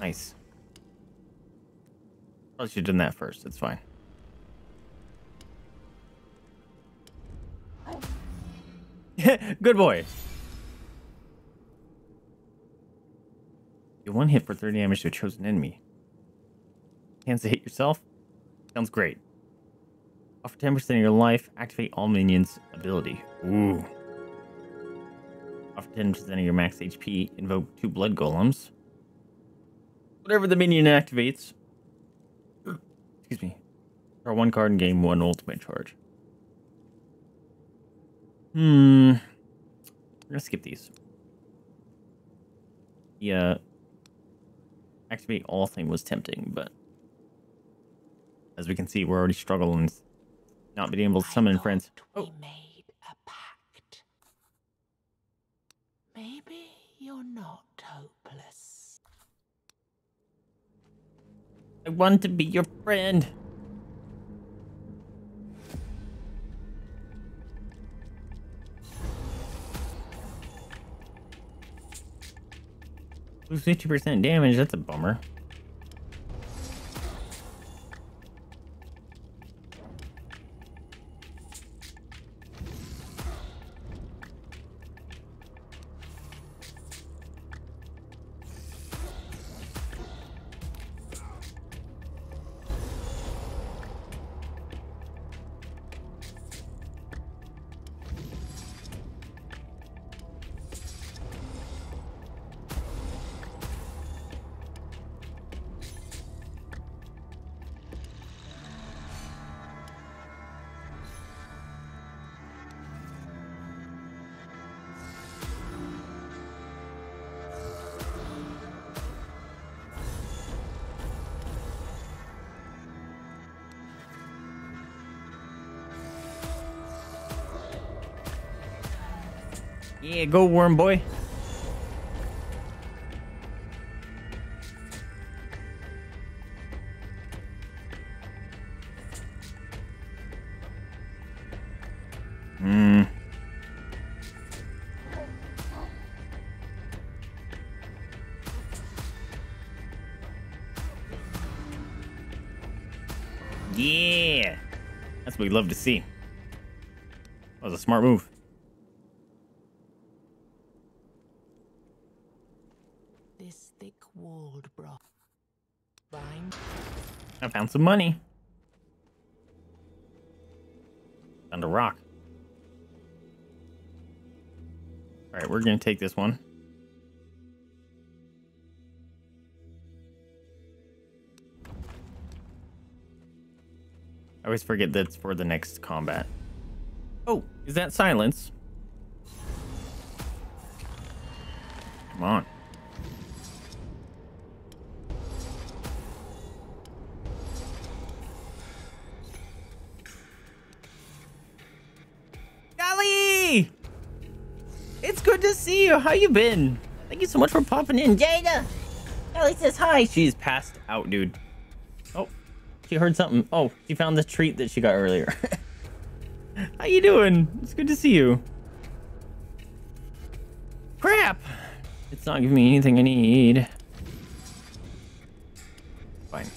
Nice. Probably should have done that first. It's fine. [laughs] Good boy. You one hit for 30 damage to a chosen enemy. Chance to hit yourself? Sounds great. Offer 10% of your life. Activate all minions' ability. Ooh. Offer 10% of your max HP. Invoke two blood golems. Whatever the minion activates. [clears throat] Excuse me. Draw one card and gain one ultimate charge. Hmm. We're gonna skip these. Yeah. Activate all thing was tempting, but as we can see, we're already struggling not being able to summon I friends. Oh, We made a pact. Maybe you're not hopeless. I want to be your friend. Lose 50% damage, that's a bummer. Go worm boy. Hmm. Yeah. That's what we love to see. That was a smart move. This thick-walled bro. Bind. Some money. Found a rock. All right, we're gonna take this one. I always forget that's for the next combat. Oh, is that silence? You. How you been? Thank you so much for popping in. Jada! Golly says hi. She's passed out, dude. Oh, she heard something. Oh, she found the treat that she got earlier. [laughs] How you doing? It's good to see you. Crap! It's not giving me anything I need. Fine.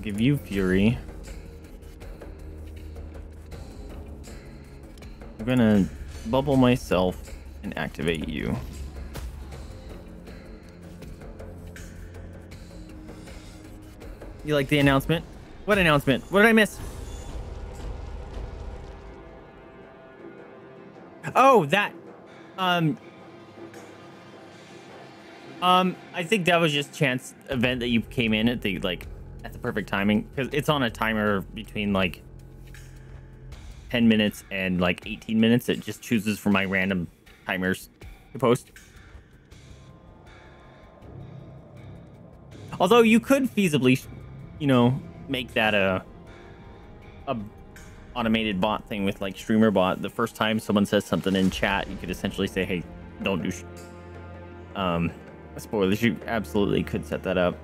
Give you fury. I'm gonna bubble myself and activate you. You like the announcement? What announcement? What did I miss? Oh, that. Um. Um, I think that was just chance event that you came in at the like at the perfect timing because it's on a timer between like 10 minutes and like 18 minutes. It just chooses from my random timers to post. Although you could feasibly, you know, make that a a automated bot thing with like streamer bot. The first time someone says something in chat, you could essentially say, "Hey, don't do." Um, spoilers. You absolutely could set that up.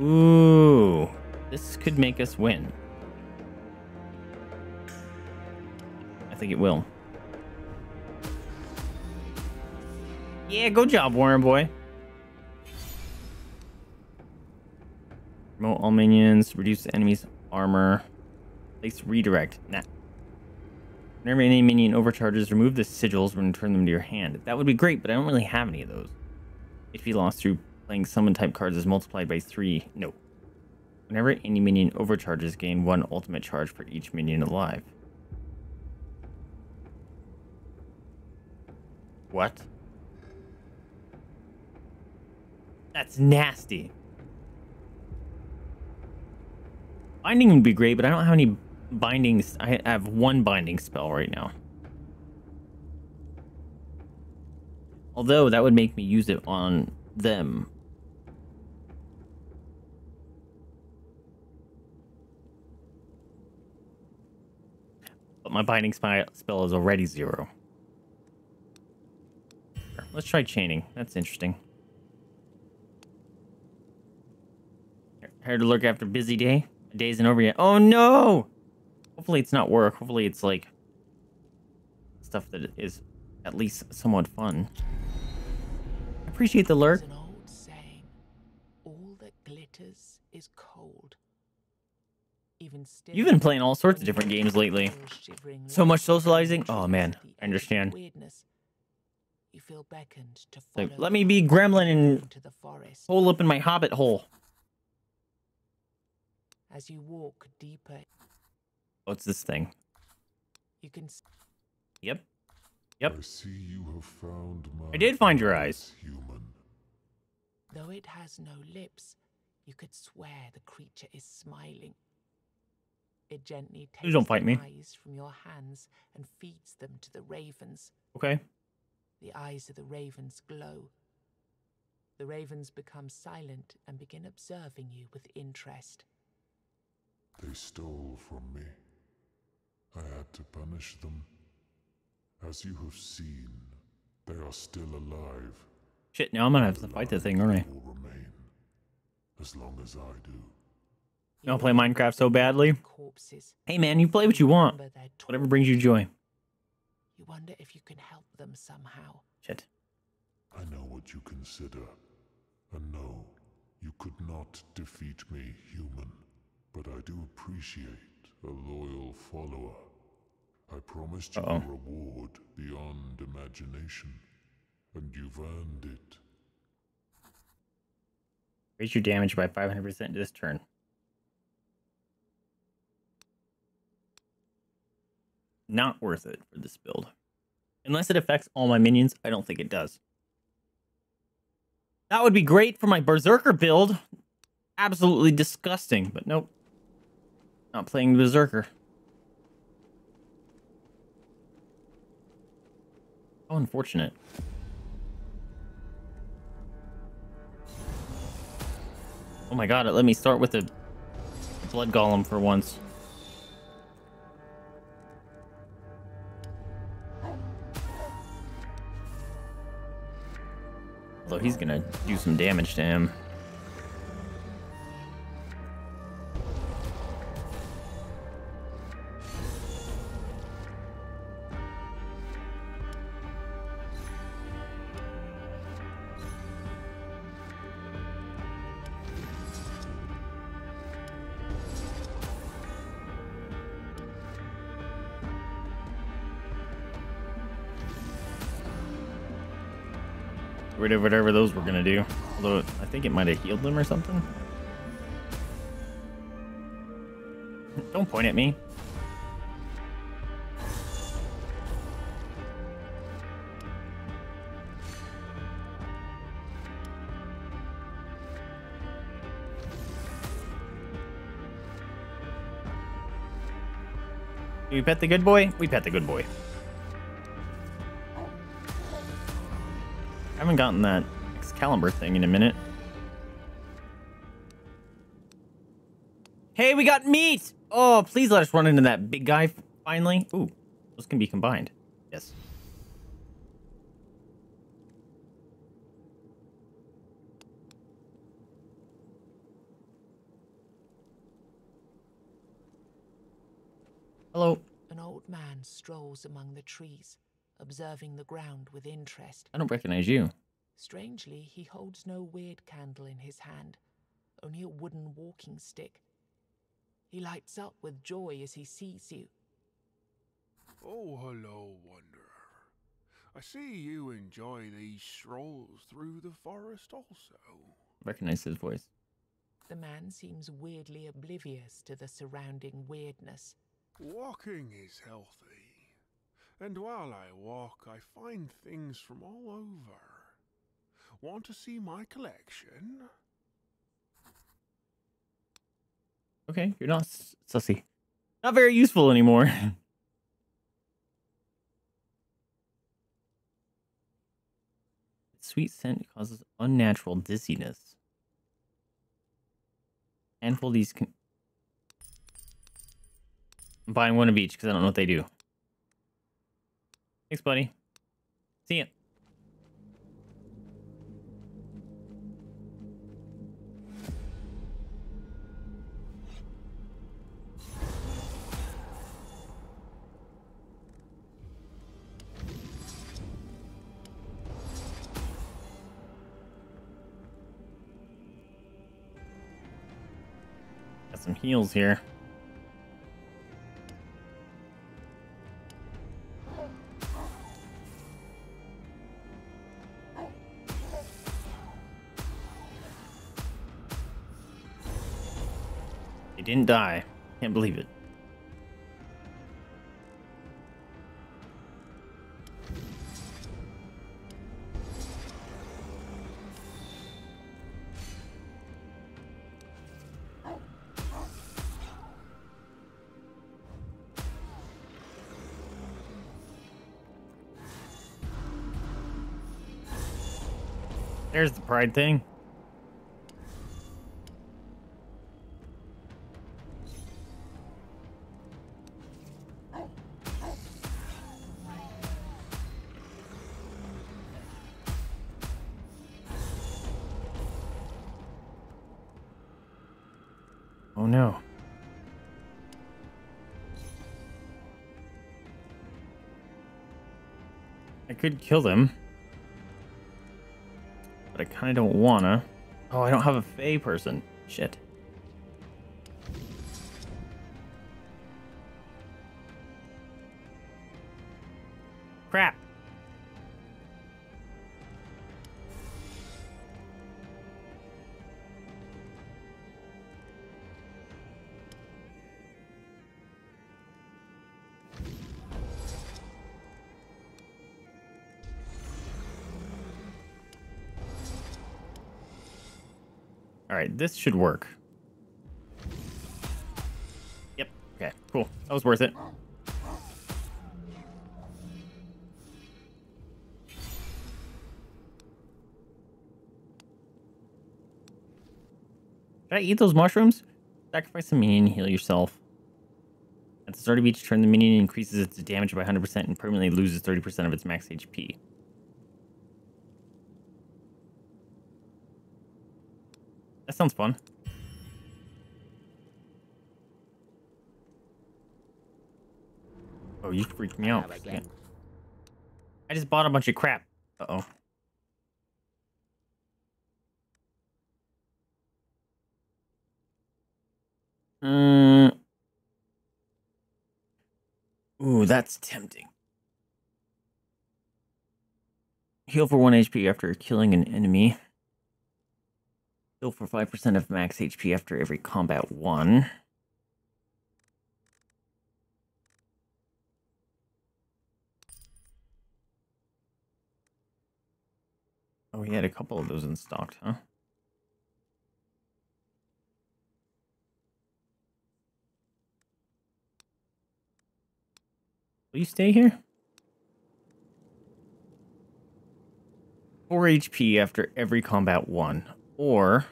Ooh, this could make us win. I think it will. Yeah, good job, Warren boy. Promote all minions, reduce enemies' armor. Place redirect. Nah. Whenever any minion overcharges, remove the sigils and return them to your hand. That would be great, but I don't really have any of those. HP lost through playing summon type cards is multiplied by three. No. Whenever any minion overcharges, gain one ultimate charge for each minion alive. What? That's nasty. Binding would be great, but I don't have any bindings. I have one binding spell right now. Although that would make me use it on them. But my binding spell is already zero. Let's try chaining. That's interesting. Here to look after busy day. The day isn't over yet. Oh no! Hopefully it's not work. Hopefully it's like stuff that is at least somewhat fun. I appreciate the lurk. There's an old saying, all that glitters is cold. Even still, You've been playing all sorts of different games lately. So much socializing? Oh, man, I understand. weirdness, feel beckoned to Like, follow let me be gremlin and into the forest. hole up in my hobbit hole. As you walk deeper, What's this thing? you can s- Yep. Yep. I see you have found my I did find your eyes. Human. Though it has no lips, you could swear the creature is smiling. It gently takes Please don't fight the me. eyes from your hands and feeds them to the ravens. Okay. The eyes of the ravens glow. The ravens become silent and begin observing you with interest. They stole from me. I had to punish them. As you have seen, they are still alive. Shit, now I'm gonna have to fight the thing, aren't I? Will remain as long as I do. You don't play Minecraft so badly. Corpses. Hey man, you play what you want. Whatever brings you joy. You wonder if you can help them somehow. Shit. I know what you consider. And no, you could not defeat me, human. But I do appreciate a loyal follower. I promised you Uh-oh. a reward beyond imagination, and you've earned it. Raise your damage by 500% this turn. Not worth it for this build. Unless it affects all my minions, I don't think it does. That would be great for my Berserker build. Absolutely disgusting, but nope. Not playing Berserker. How unfortunate. Oh my god, it let me start with a blood golem for once. Although he's gonna do some damage to him. Rid of whatever those were gonna do. Although I think it might have healed them or something. Don't point at me. We pet the good boy? We pet the good boy. Haven't gotten that Excalibur thing in a minute. Hey, we got meat! Oh, please let us run into that big guy finally. Ooh, those can be combined. Yes. Hello. An old man strolls among the trees, observing the ground with interest. I don't recognize you. Strangely, he holds no weird candle in his hand, only a wooden walking stick. He lights up with joy as he sees you. Oh, hello, Wanderer. I see you enjoy these strolls through the forest also. Recognize his voice. The man seems weirdly oblivious to the surrounding weirdness. Walking is healthy. And while I walk, I find things from all over. Want to see my collection? Okay, you're not sussy. Not very useful anymore. [laughs] Sweet scent causes unnatural dizziness. Handful these can. I'm buying one of each because I don't know what they do. Thanks, buddy. See ya. Some heals here. He didn't die. Can't believe it. Pride thing. Oh no. I could kill them. Kind of don't wanna. Oh, I don't have a Fey person. Shit. This should work. Yep. Okay, cool. That was worth it. Should I eat those mushrooms? Sacrifice a minion, heal yourself. At the start of each turn, the minion increases its damage by 100% and permanently loses 30% of its max HP. That sounds fun. Oh, you freaked me out. Yeah. I just bought a bunch of crap. Uh-oh. Uh, ooh, that's tempting. Heal for 1 HP after killing an enemy. Heal for 5% of max HP after every combat one. Oh, he had a couple of those in stock, huh? Will you stay here? 4 HP after every combat one. Or...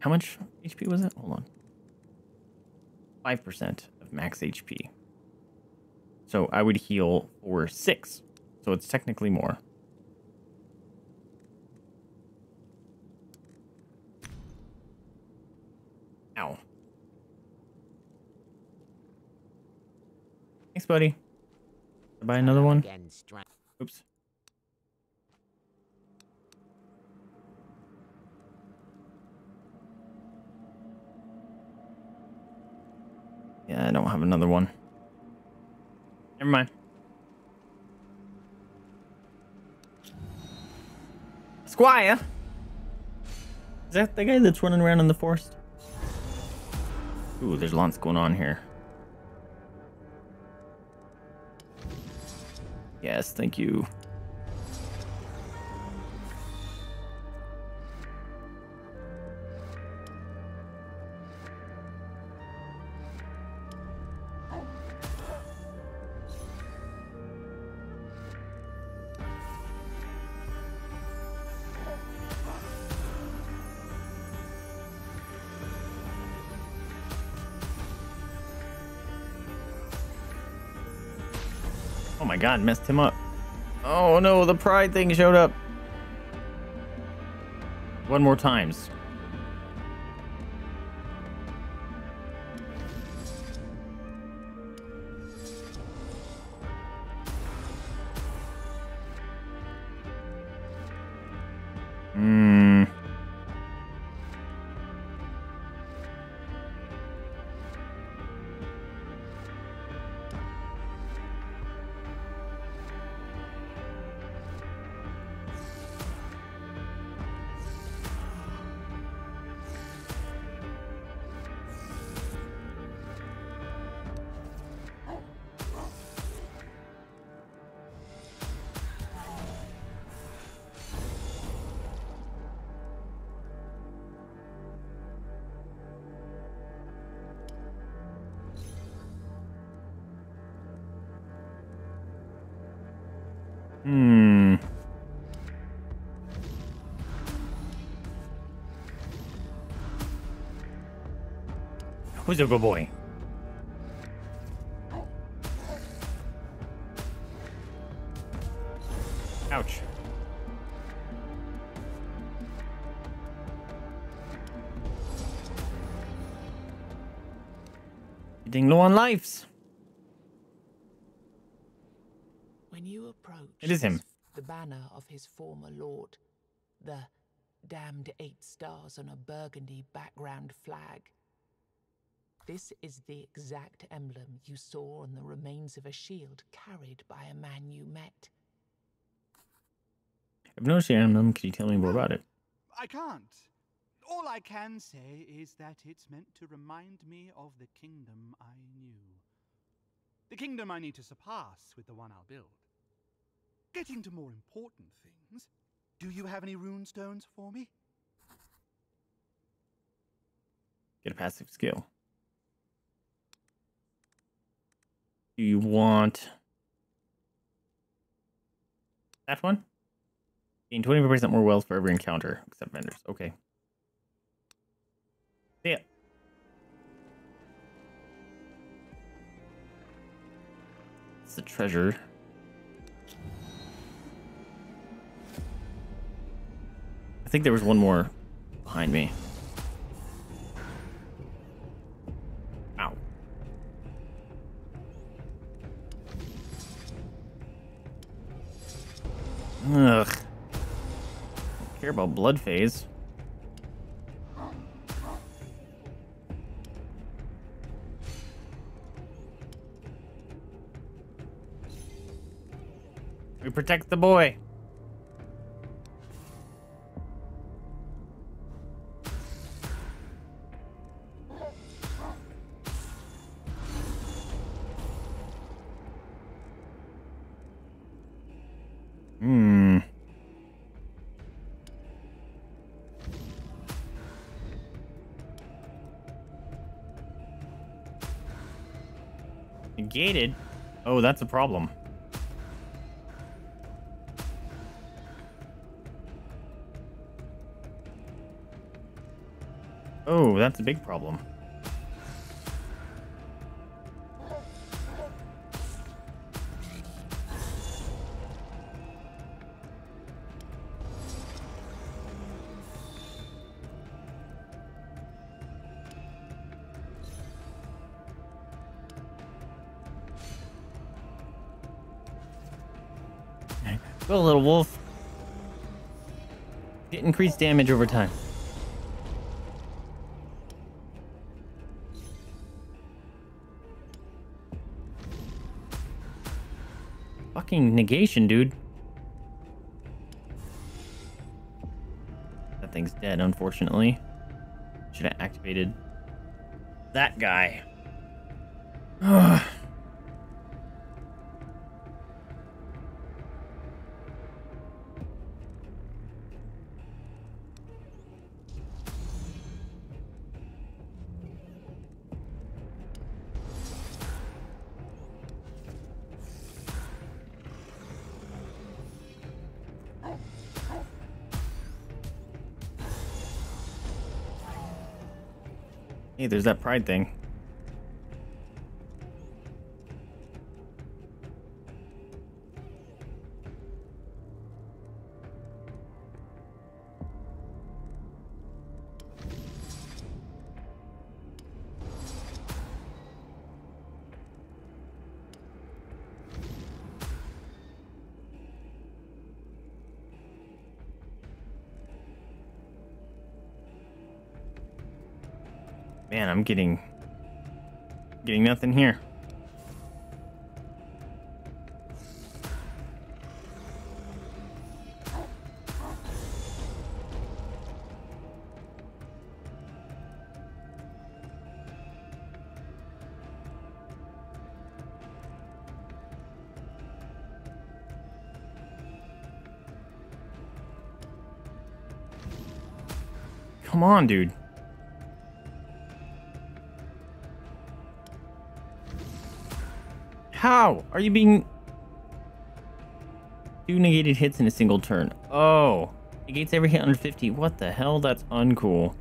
How much HP was it? Hold on. 5% of max HP. So I would heal for 6. So it's technically more. Ow. Thanks, buddy. Buy another one. Oops. Yeah, I don't have another one. Never mind. Squire? Is that the guy that's running around in the forest? Ooh, there's lots going on here. Yes, thank you. God, messed him up. Oh no, the pride thing showed up. One more times. Hmm. Who's a good boy? Ouch. Getting low on lives. When you approach It is him. the banner of his former lord, the damned eight stars on a burgundy background flag, this is the exact emblem you saw on the remains of a shield carried by a man you met. I've noticed the emblem. Can you tell me more about it? I can't. All I can say is that it's meant to remind me of the kingdom I knew. The kingdom I need to surpass with the one I'll build. Getting to more important things, do you have any rune stones for me? Get a passive skill. Do you want that one? Gain 20% more wealth for every encounter, except vendors. Okay. See ya. It's the treasure. I think there was one more behind me. Ow. Ugh. Don't care about blood phase. We protect the boy. That's a problem. Oh, that's a big problem. Damage over time. Fucking negation, dude. That thing's dead, unfortunately. Should have activated that guy. Hey, there's that pride thing. I'm getting getting nothing here. Come on, dude. How are you being Two negated hits in a single turn. Oh. Negates every hit under 50. What the hell? That's uncool.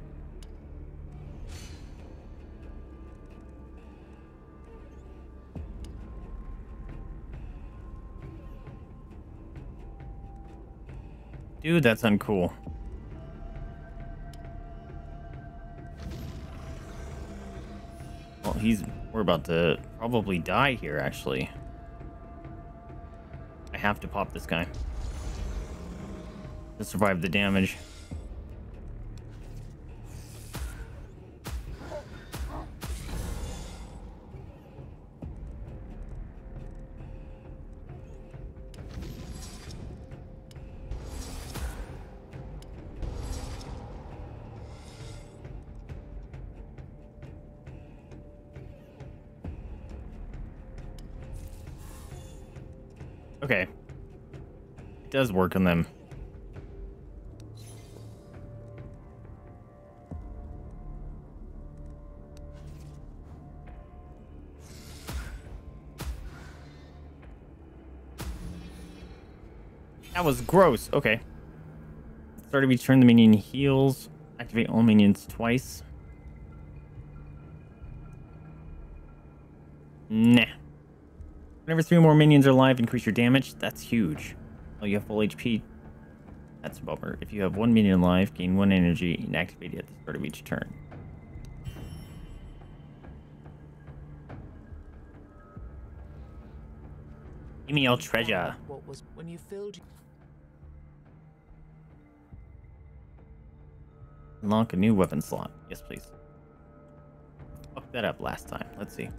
Dude, that's uncool. We're about to probably die here, actually. I have to pop this guy. To survive the damage. Does work on them. That was gross. Okay. Start to return the minion heals. Activate all minions twice. Nah. Whenever three more minions are alive, increase your damage. That's huge. Oh, you have full HP. That's a bummer. If you have one minion alive, gain one energy and activate it at the start of each turn. Give me your treasure. What was when you filled Unlock a new weapon slot. Yes, please. Fuck that up last time. Let's see.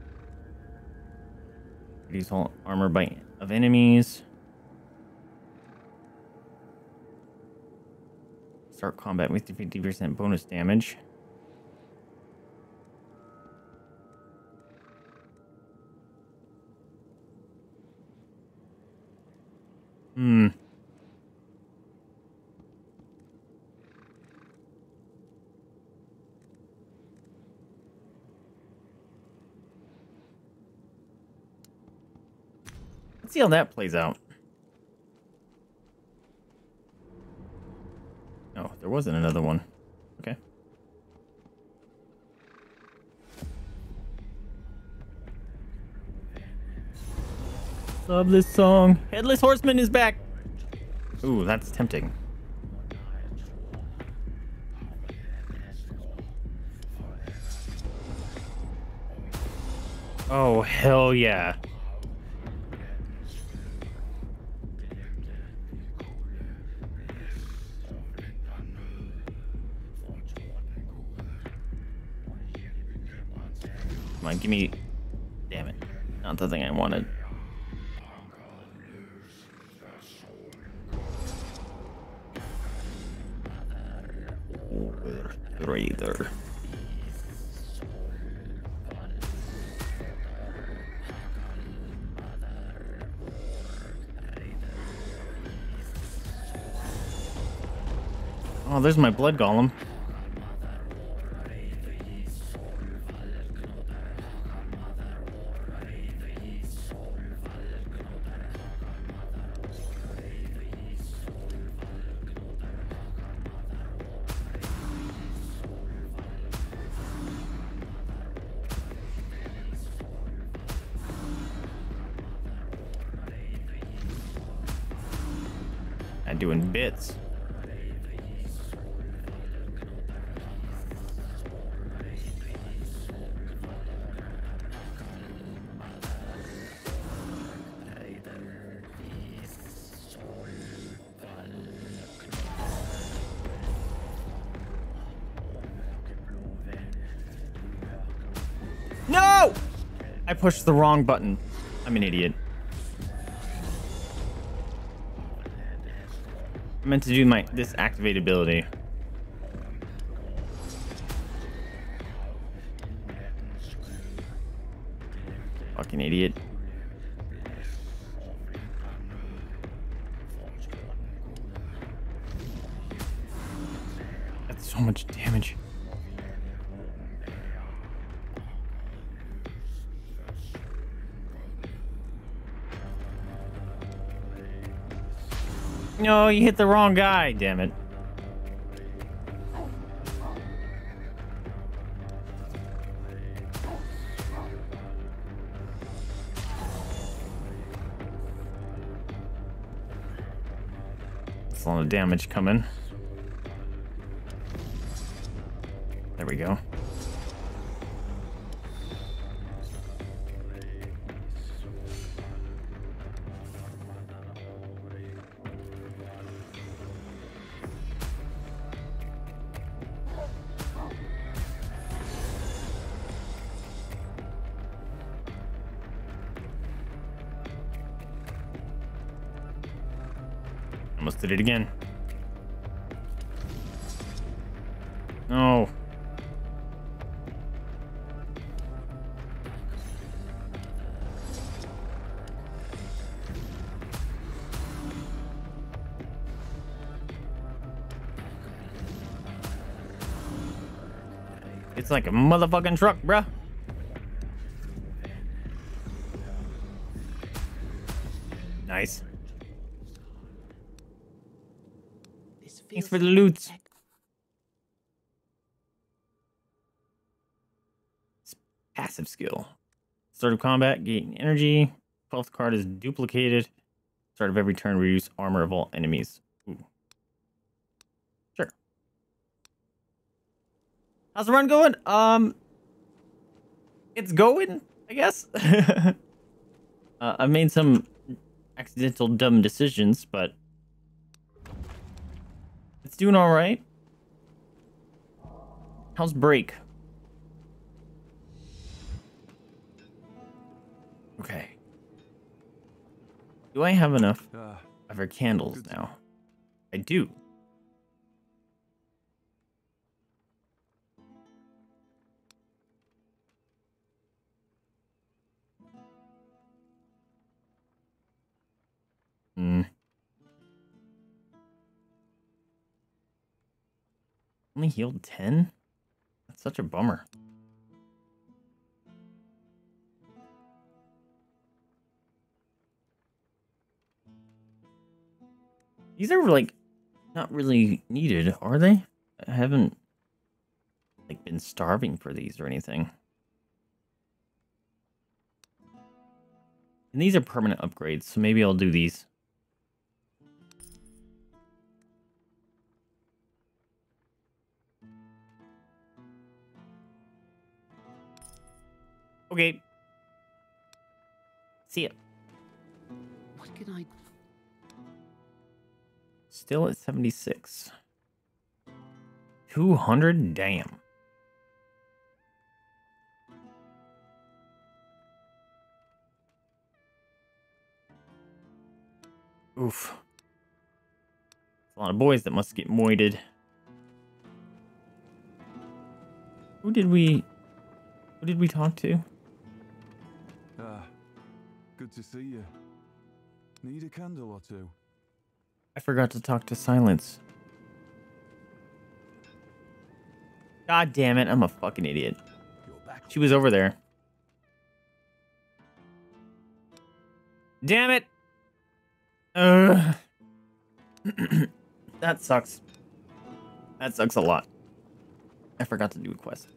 Reduce all armor by of enemies. Start combat with 50% bonus damage. Hmm. Let's see how that plays out. Oh, there wasn't another one. Okay. Love this song. Headless Horseman is back. Ooh, that's tempting. Oh, hell yeah. Come on, give me... Damn it. Not the thing I wanted. Raider. Oh, there's my blood golem. Pushed the wrong button. I'm an idiot. I meant to do my this activate ability. You hit the wrong guy, damn it. That's a lot of damage coming. Did it again. No. It's like a motherfucking truck, bruh. Nice. This Thanks feels for the loot. ec- Passive skill. Start of combat, gain energy. 12th card is duplicated. Start of every turn, reduce armor of all enemies. Ooh. Sure. How's the run going? Um, it's going, I guess. [laughs] uh, I've made some accidental dumb decisions, but it's doing all right. How's break? Okay. Do I have enough Ah, of our candles now? I do. Only healed 10? That's such a bummer. These are like not really needed, are they? I haven't like been starving for these or anything. And these are permanent upgrades, so maybe I'll do these. Okay. See ya. What can I Still at 76. 200? Damn. Oof. It's a lot of boys that must get moited. Who did we... Who did we talk to? Good to see you. Need a candle or two? I forgot to talk to Silence. God damn it, I'm a fucking idiot. She was over there. Damn it! [clears throat] That sucks. That sucks a lot. I forgot to do a quest.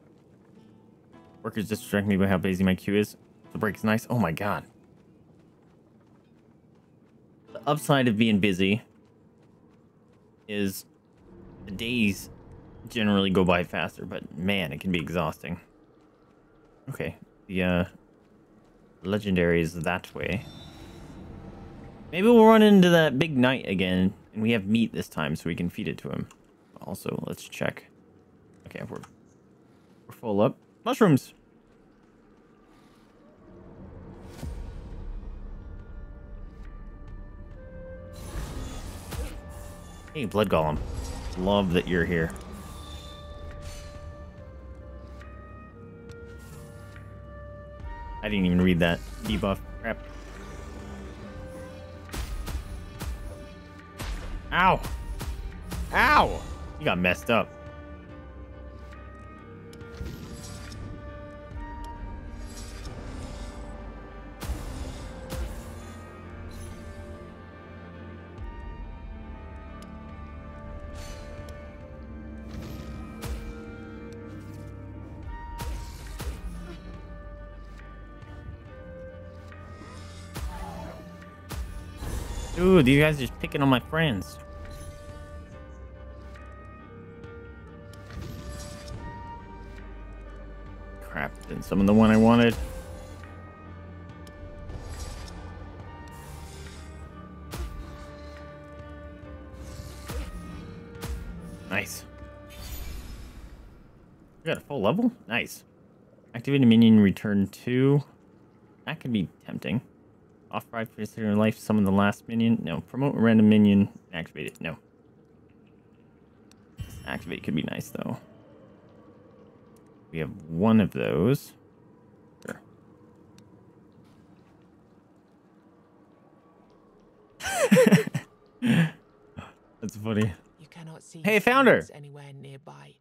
Workers distract me by how busy my queue is. The break's nice. Oh my god. Upside of being busy is the days generally go by faster, but man, it can be exhausting. Okay, the uh, legendary is that way. Maybe we'll run into that big knight again, and we have meat this time, so we can feed it to him. Also, let's check. Okay, we're we're full up. Mushrooms. Hey, Blood Golem. Love that you're here. I didn't even read that debuff. Crap. Ow! Ow! You got messed up. Ooh, these guys are just picking on my friends. Crap, didn't summon the one I wanted. Nice. We got a full level? Nice. Activate a minion, return two. That could be tempting. Off five for your life, summon the last minion. No. Promote a random minion. Activate it. No. Activate could be nice though. We have one of those. Sure. [laughs] That's funny. You cannot see Hey, found her. anywhere nearby.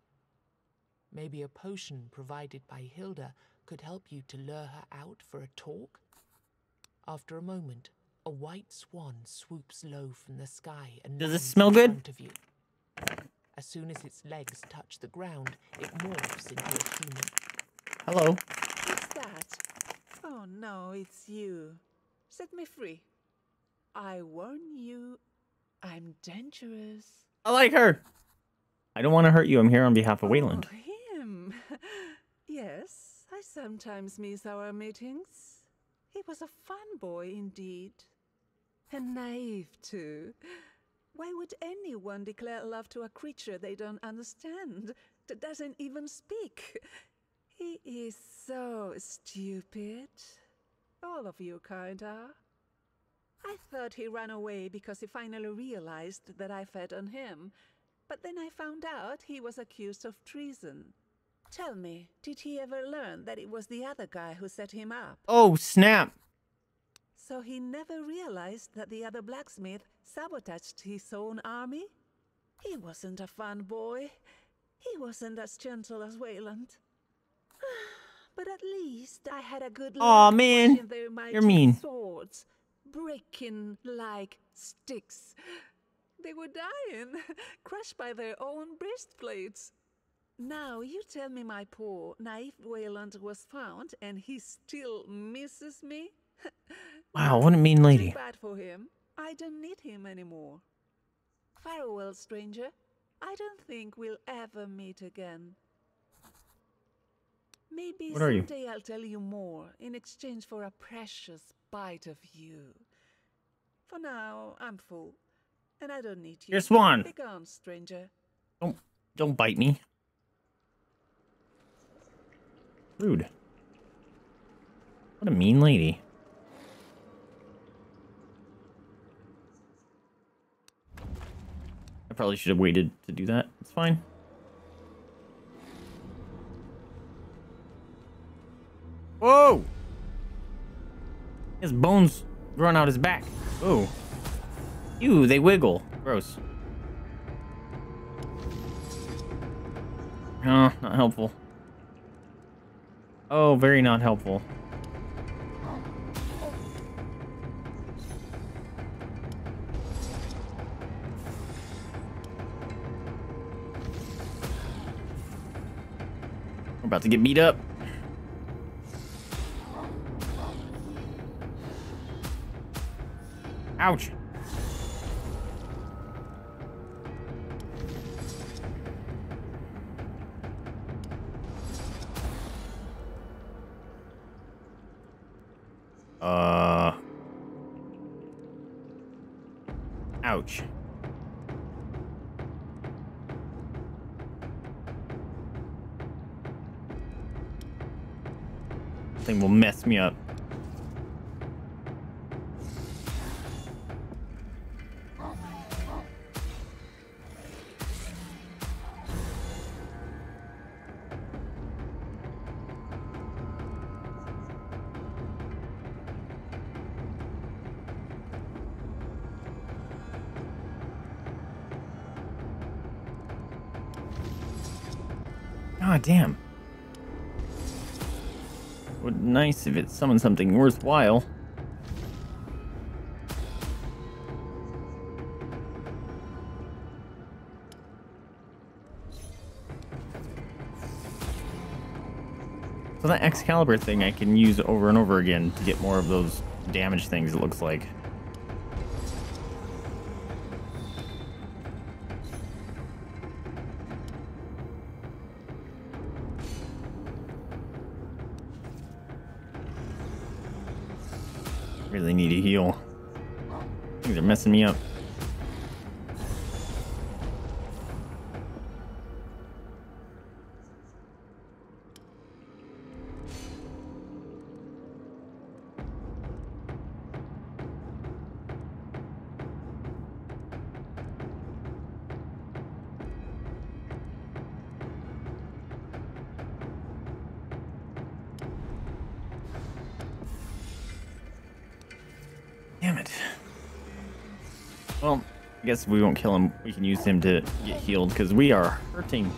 Maybe a potion provided by Hilda could help you to lure her out for a talk? After a moment, a white swan swoops low from the sky and Does it smell good? of you. As soon as its legs touch the ground, it morphs into a human. Hello. What's that? Oh no, it's you. Set me free. I warn you, I'm dangerous. I like her. I don't want to hurt you. I'm here on behalf of Wayland. Oh, him. [laughs] yes, I sometimes miss our meetings. He was a fun boy indeed. And naive, too. Why would anyone declare love to a creature they don't understand, that doesn't even speak? He is so stupid. All of you kind are. I thought he ran away because he finally realized that I fed on him. But then I found out he was accused of treason. Tell me, did he ever learn that it was the other guy who set him up? Oh, snap. So he never realized that the other blacksmith sabotaged his own army? He wasn't a fun boy. He wasn't as gentle as Wayland. [sighs] but at least I had a good Aw, man. watching their mighty You're mean. swords breaking like sticks. They were dying, [laughs] crushed by their own breastplates. Now you tell me my poor, naive Wayland was found and he still misses me? [laughs] Wow, what a mean lady. Too bad for him. I don't need him anymore. Farewell, stranger. I don't think we'll ever meet again. Maybe someday I'll tell you more in exchange for a precious bite of you. For now, I'm full, and I don't need you. You're Swan. Be gone, stranger. Don't don't bite me. Rude. What a mean lady. I probably should have waited to do that. It's fine. Whoa! His bones run out his back. Oh. Ew, they wiggle. Gross. No, not helpful. Oh, very not helpful. We're about to get beat up. Ouch. Damn. Would nice if it summoned something worthwhile. So that Excalibur thing I can use over and over again to get more of those damage things, it looks like. Me up. Guess we won't kill him. We can use him to get healed because we are hurting.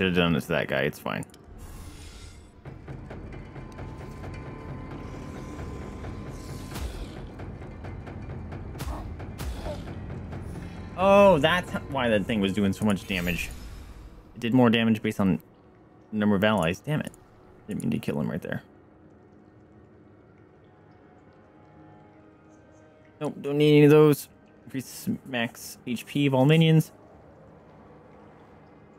Should have done this to that guy. It's fine. Oh, that's why that thing was doing so much damage. It did more damage based on number of allies. Damn it. Didn't mean to kill him right there. Nope, don't need any of those. Increase max HP of all minions.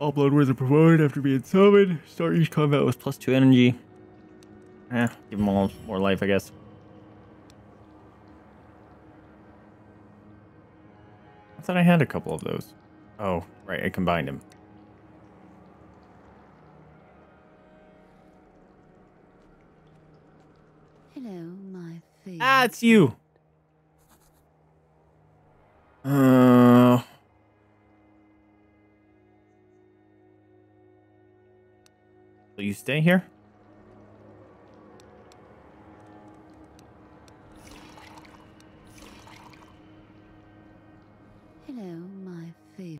All blood words are promoted after being summoned. Start each combat with plus two energy. Eh, give them all more life, I guess. I thought I had a couple of those. Oh, right, I combined them. Hello, my favorite. Ah, it's you! Stay here? Hello, my favorite.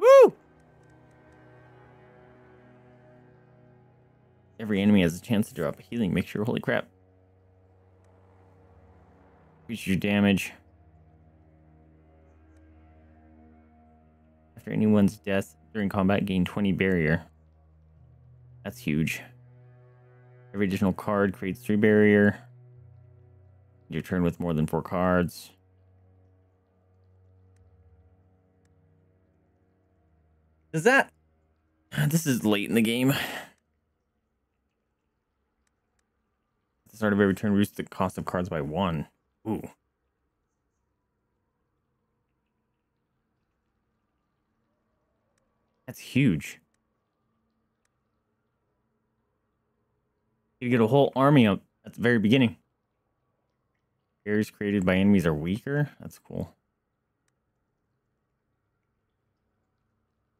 Woo! Every enemy has a chance to drop a healing mixture. Holy crap. Increase your damage. After anyone's death during combat, gain 20 barrier. That's huge. Every additional card creates 3 barrier. Your turn with more than 4 cards. Does that... This is late in the game. At the start of every turn, reduce the cost of cards by 1. Ooh. That's huge. You get a whole army up at the very beginning. Barriers created by enemies are weaker. That's cool.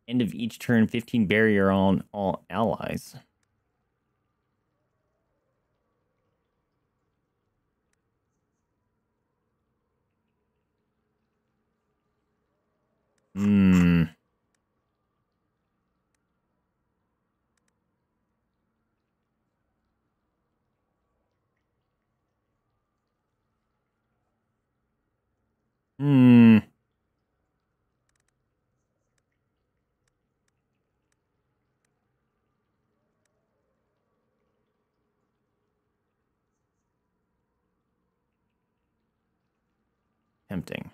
End of each turn, 15 barrier on all allies. Hmm. Hmm. Tempting.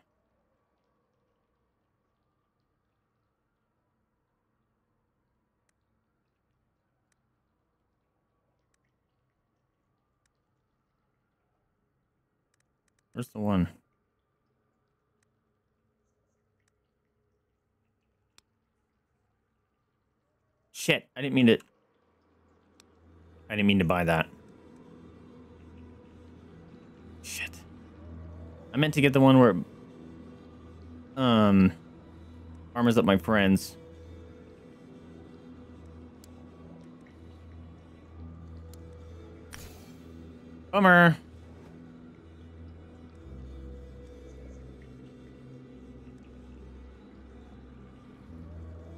Where's the one? Shit, I didn't mean to... I didn't mean to buy that. Shit. I meant to get the one where... Um... Armors up my friends. Bummer.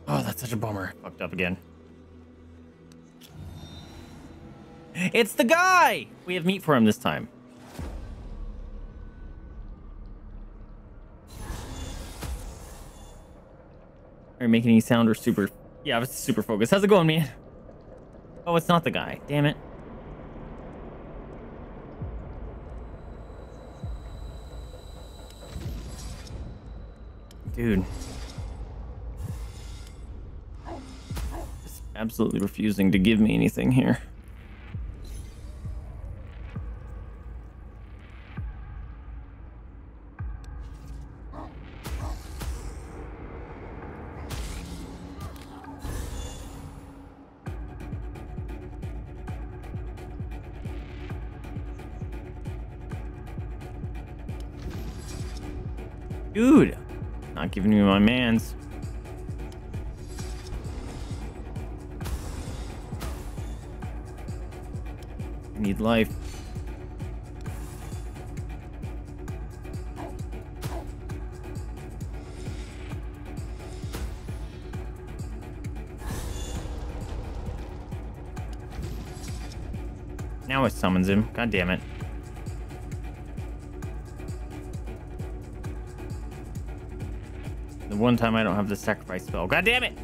Oh, that's such a bummer. Fucked up again. It's the guy! We have meat for him this time. Are you making any sound or super? Yeah, it's super focused. How's it going, man? Oh, it's not the guy. Damn it. Dude. Just absolutely refusing to give me anything here. Summons him. God damn it. The one time I don't have the sacrifice spell. God damn it!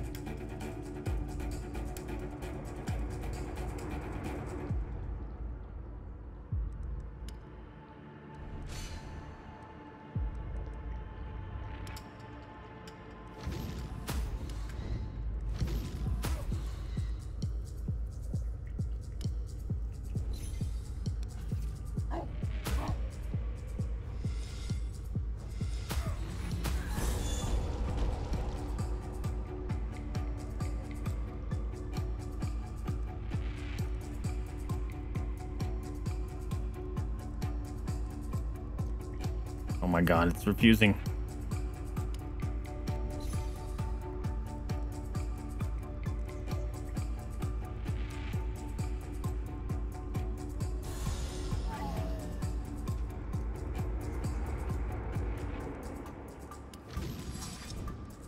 It's refusing.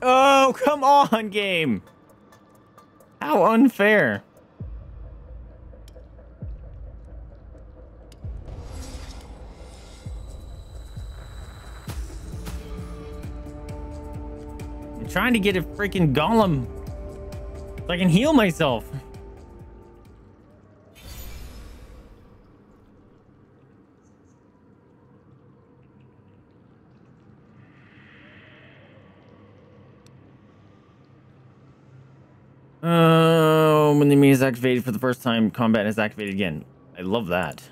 Oh, [laughs] come on, game. How unfair. To get a freaking golem so I can heal myself. Oh, when the enemy is activated for the first time, combat is activated again. I love that.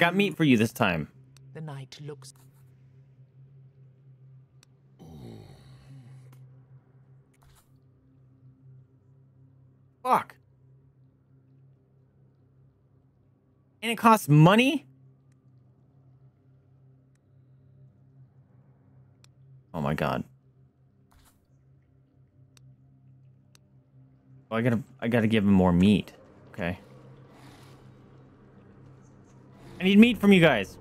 Got meat for you this time. The knight looks. Fuck. And it costs money? Oh my god. Oh, I gotta I gotta give him more meat. Okay. I need meat from you guys.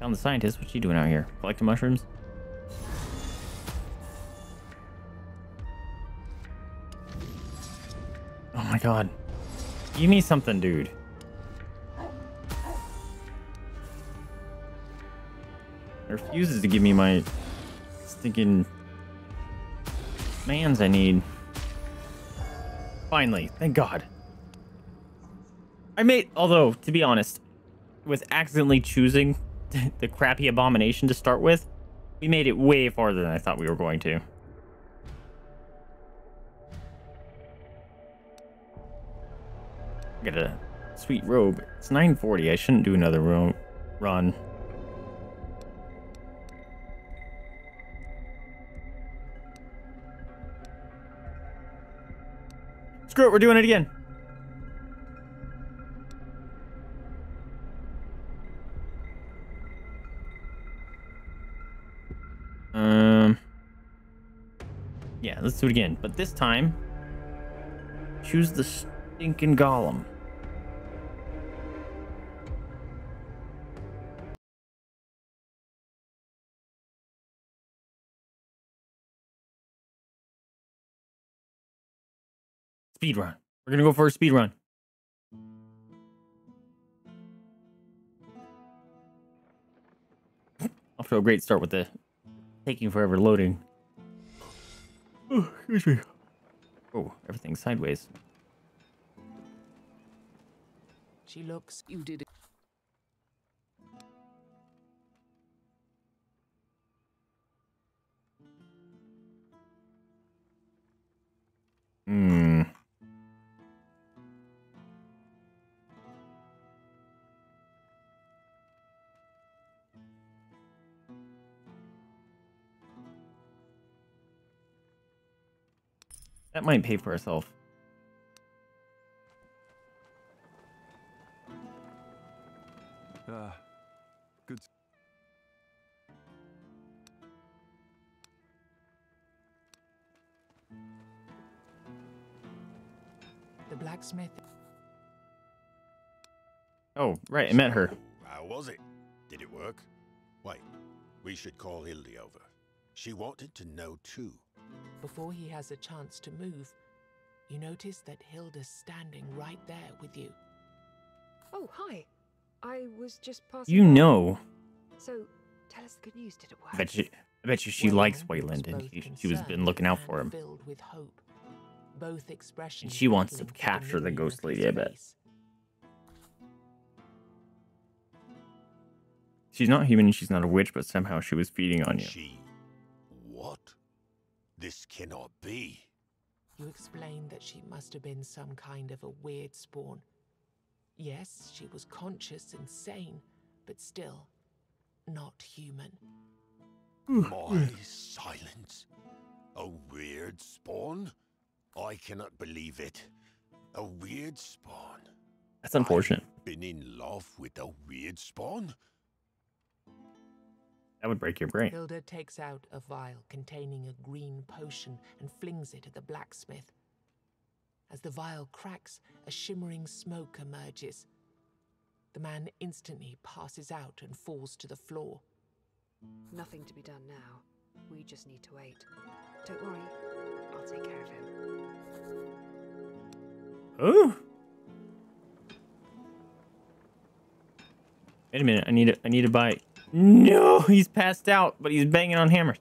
Found the scientist. What's she doing out here? Collecting mushrooms? Oh my god. Give me something, dude. Refuses to give me my stinking mans I need. Finally, thank God. I made, although, to be honest, with accidentally choosing [laughs] the crappy abomination to start with, we made it way farther than I thought we were going to. Get a sweet robe. It's 940. I shouldn't do another run. Screw it, we're doing it again. Let's do it again. But this time, choose the stinking golem. Speed run. We're gonna go for a speed run. Off to a great start with the taking forever loading. Oh, excuse me. Oh, everything's sideways. She looks. You did it. Hmm. That might pay for itself. Ah, good. The blacksmith. Oh, right, I met her. How was it? Did it work? Wait, we should call Hildy over. She wanted to know too. Before he has a chance to move, you notice that Hilda's standing right there with you. Oh, hi. I was just passing. You know. So, tell us the good news. Did it work? I bet you. I bet you she likes Wayland, and he, she was been looking out for him. Filled with hope. Both expressions. she wants to capture the dominion ghost lady. I bet. She's not human. And she's not a witch, but somehow she was feeding on you. She. What? This cannot be. You explained that she must have been some kind of a Wyrdspawn. Yes, she was conscious and sane, but still not human. My silence. A Wyrdspawn? I cannot believe it. A Wyrdspawn. That's unfortunate. Been in love with a Wyrdspawn? That would break your brain. Hilda takes out a vial containing a green potion and flings it at the blacksmith. As the vial cracks, a shimmering smoke emerges. The man instantly passes out and falls to the floor. Nothing to be done now. We just need to wait. Don't worry, I'll take care of him. Oh. Wait a minute. I need to. I need to buy. No, he's passed out, but he's banging on hammers.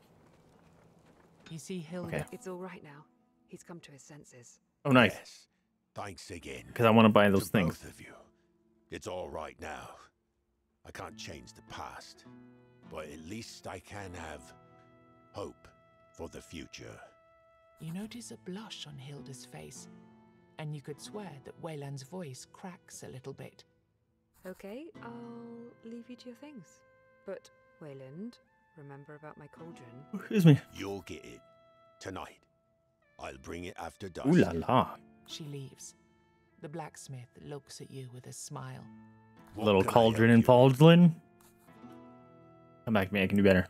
You see Hilda. Okay. It's all right now. He's come to his senses. Oh, nice. Yes. Thanks again. Because I want to buy those to things. Both of you. It's all right now. I can't change the past, but at least I can have hope for the future. You notice a blush on Hilda's face, and you could swear that Wayland's voice cracks a little bit. Okay, I'll leave you to your things. But, Wayland, remember about my cauldron? Oh, excuse me. You'll get it tonight. I'll bring it after dusk. Ooh la la. She leaves. The blacksmith looks at you with a smile. What Little cauldron help and pauldron. Come back to me. I can do better.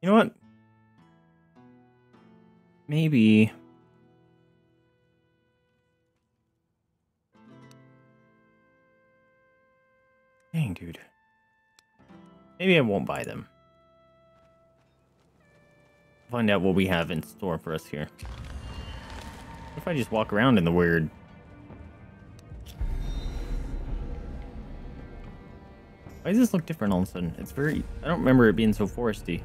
You know what? Maybe. Dang, dude. Maybe I won't buy them. Find out what we have in store for us here. What if I just walk around in the weird Why does this look different all of a sudden? It's very... I don't remember it being so foresty.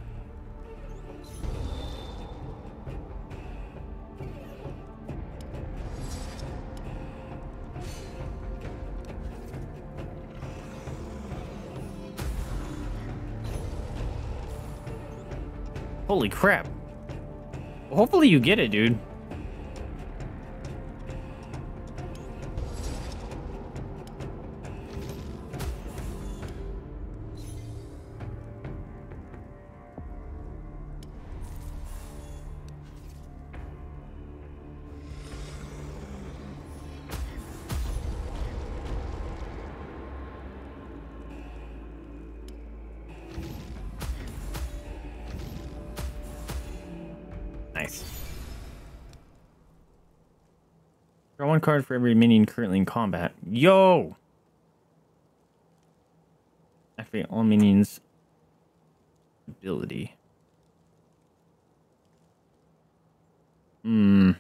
Holy crap. Hopefully you get it, dude. card for every minion currently in combat. Yo! Activate all minions' ability. Hmm.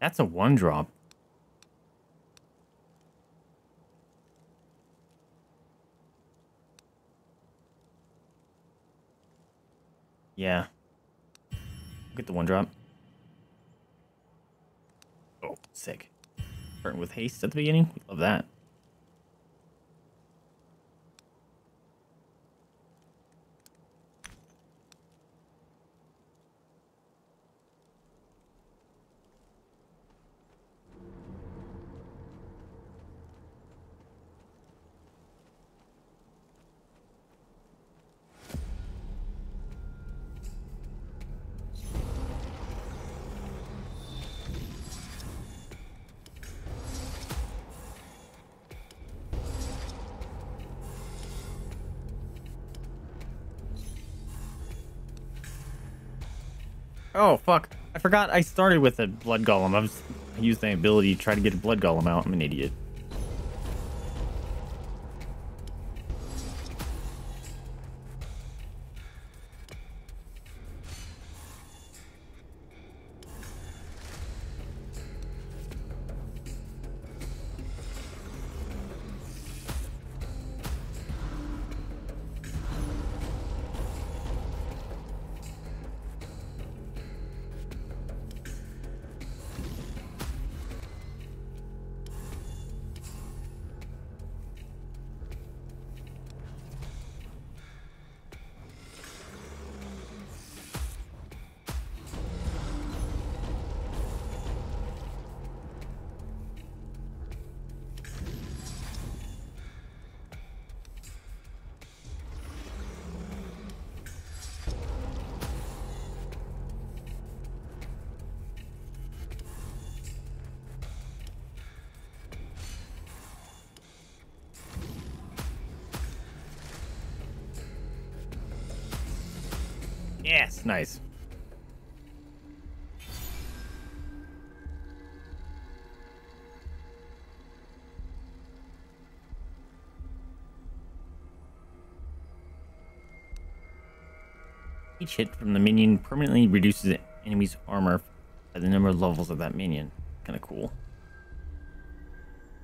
That's a one drop. Yeah. Get the one drop. Oh, sick. Starting with haste at the beginning. Love that. Oh fuck! I forgot I started with a blood golem. I was used the ability to try to get a blood golem out. I'm an idiot. Nice. Each hit from the minion permanently reduces the enemy's armor by the number of levels of that minion. Kind of cool.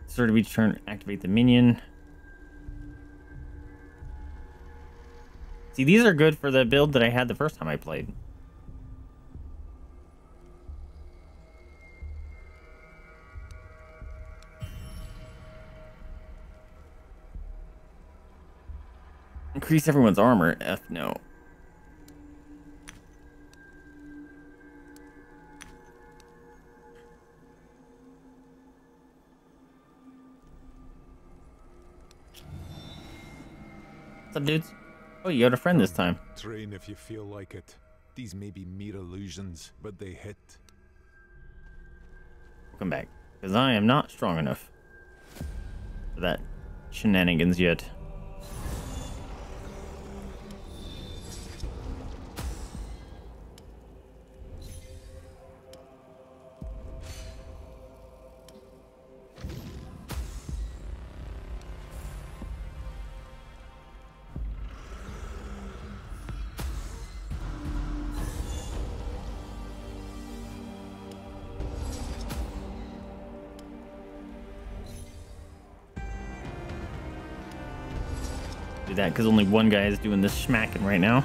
Start of each turn, activate the minion. See, these are good for the build that I had the first time I played. Increase everyone's armor. F no. What's up, dudes? Oh, you got a friend this time. Train if you feel like it. These may be mere illusions, but they hit. Welcome back. Because I am not strong enough for that shenanigans yet. Because only one guy is doing this smacking right now.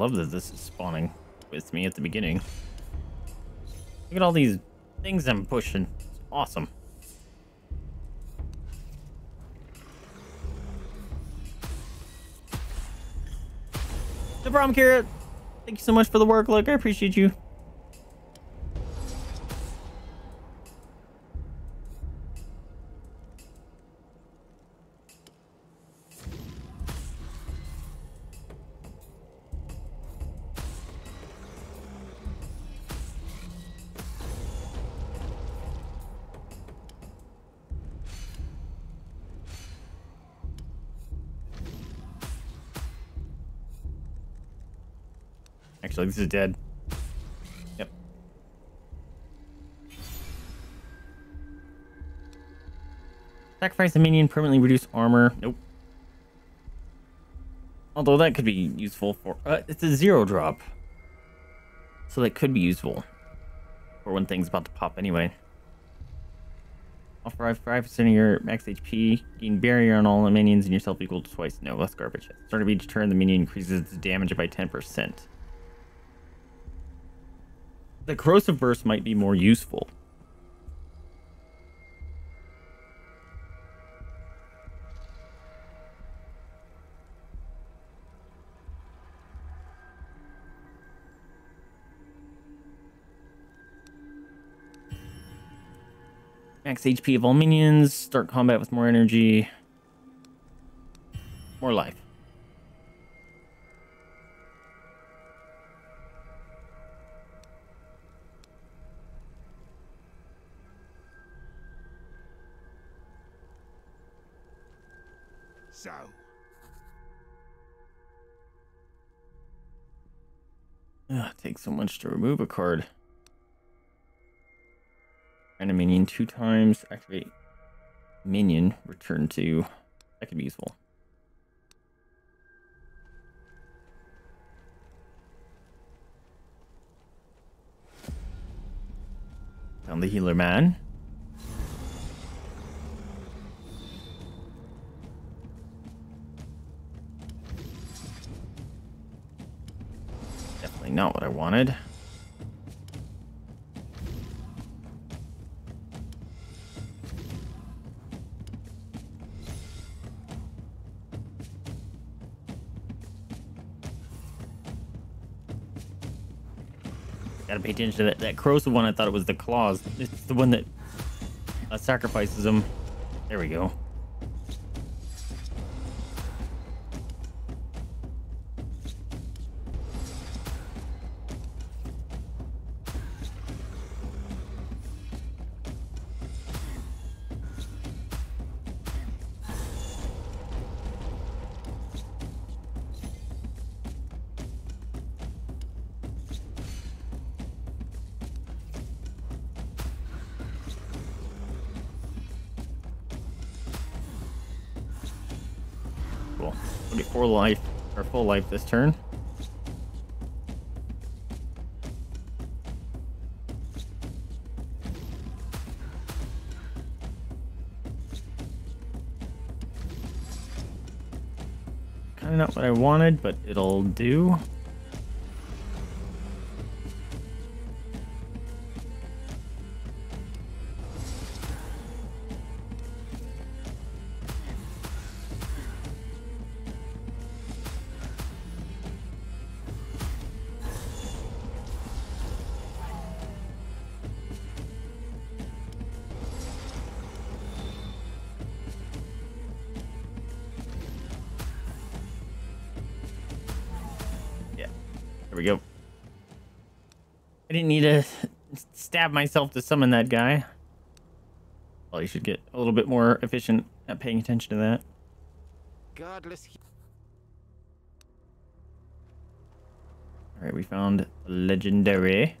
love that this is spawning with me at the beginning. Look at all these things I'm pushing. It's awesome. No problem, Carrot. Thank you so much for the work. Look, I appreciate you. Actually, this is dead. Yep. Sacrifice a minion, permanently reduce armor. Nope. Although that could be useful for... Uh, it's a zero drop. So that could be useful. For when things about to pop anyway. Offer 5% of your max HP. Gain barrier on all the minions and yourself equal to twice. No, that's garbage. Start of each turn, the minion increases its damage by 10%. The corrosive burst might be more useful. Max HP of all minions. Start combat with more energy. More life. Ugh, it takes so much to remove a card. And a minion two times. Activate minion. Return to. That could be useful. Found the healer man. Definitely not what I wanted. Gotta pay attention to that, that corrosive one. I thought it was the claws. It's the one that uh, sacrifices them. There we go. Four life or full life this turn. Kind of not what I wanted, but it'll do. Stab myself to summon that guy. Well, you should get a little bit more efficient at paying attention to that. Godless. Alright, we found legendary.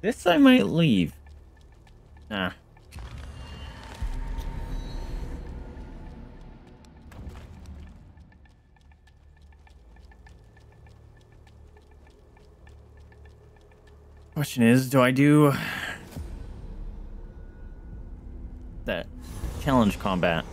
This I might leave. Nah. Question is, do I do that challenge combat?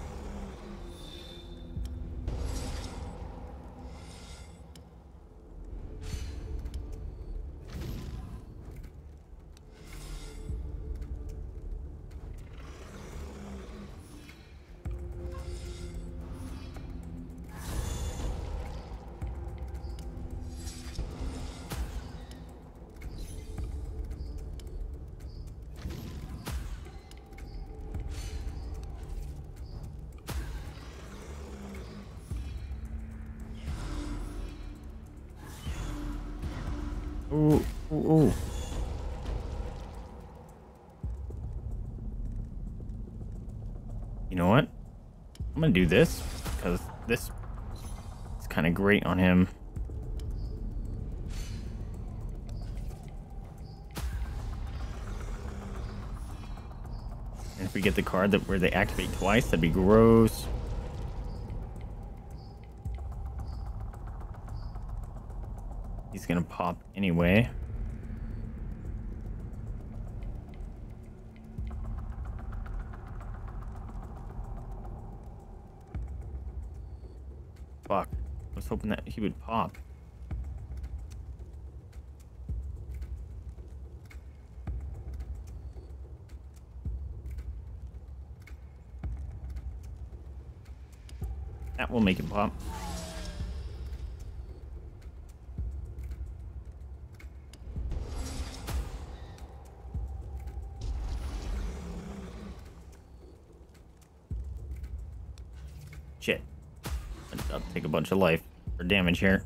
I'm gonna do this because this is kind of great on him. And if we get the card that where they activate twice, that'd be gross. He's gonna pop anyway. Fuck. I was hoping that he would pop. That will make him pop. Shit. I'll take a bunch of life damage here.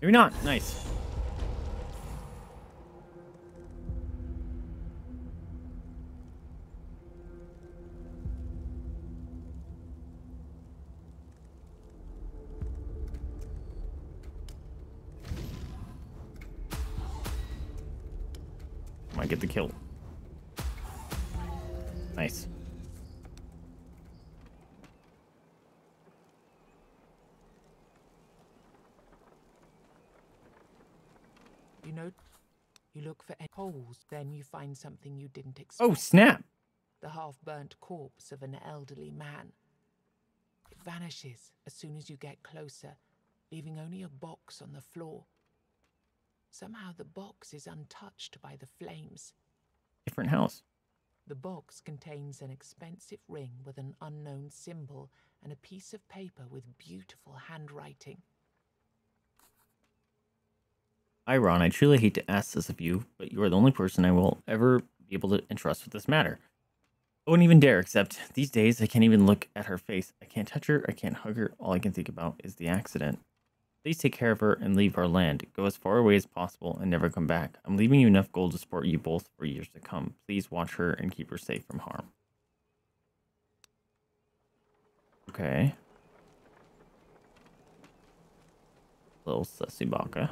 Maybe not. Nice. Find something you didn't expect. Oh, snap. The half burnt corpse of an elderly man. It vanishes as soon as you get closer, leaving only a box on the floor. Somehow the box is untouched by the flames. Different house. The box contains an expensive ring with an unknown symbol and a piece of paper with beautiful handwriting. Iron, I truly hate to ask this of you, but you are the only person I will ever be able to entrust with this matter. I wouldn't even dare, except these days I can't even look at her face. I can't touch her, I can't hug her. All I can think about is the accident. Please take care of her and leave our land. Go as far away as possible and never come back. I'm leaving you enough gold to support you both for years to come. Please watch her and keep her safe from harm. Okay. Little sussy baka.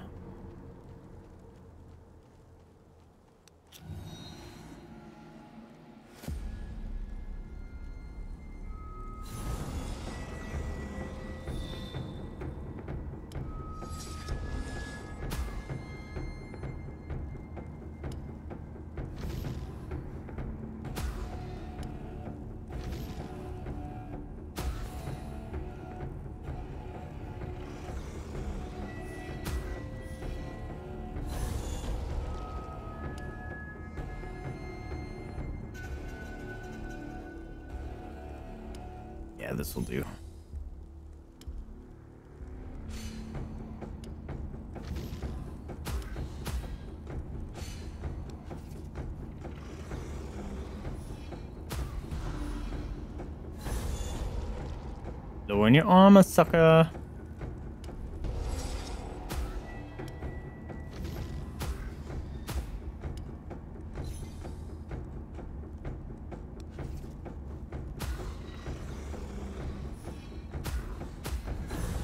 In your armor, sucker.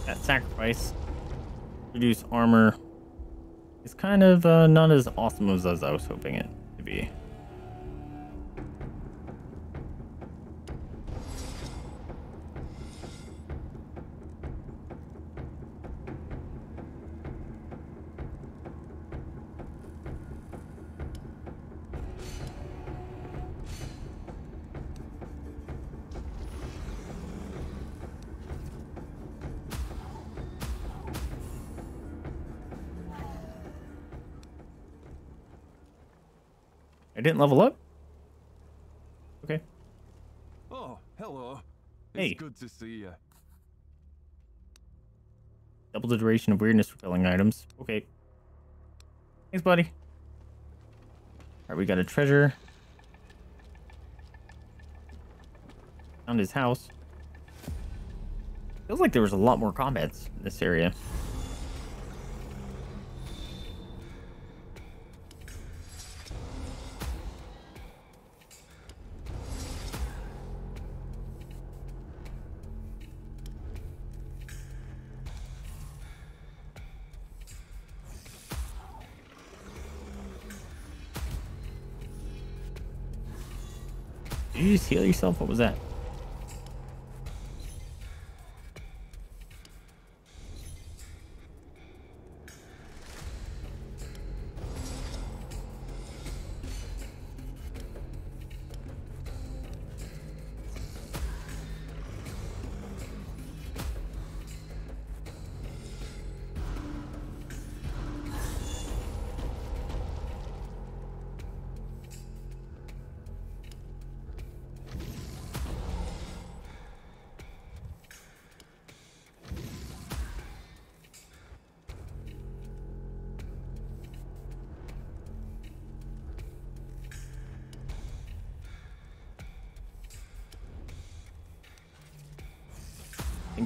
That sacrifice. Reduce armor. It's kind of uh, not as awesome as I was hoping it I didn't level up? Okay. Oh, hello. Hey. It's good to see you. Double the duration of Wyrdness repelling items. Okay. Thanks, buddy. Alright, we got a treasure. Found his house. Feels like there was a lot more combats in this area. Heal yourself? What was that?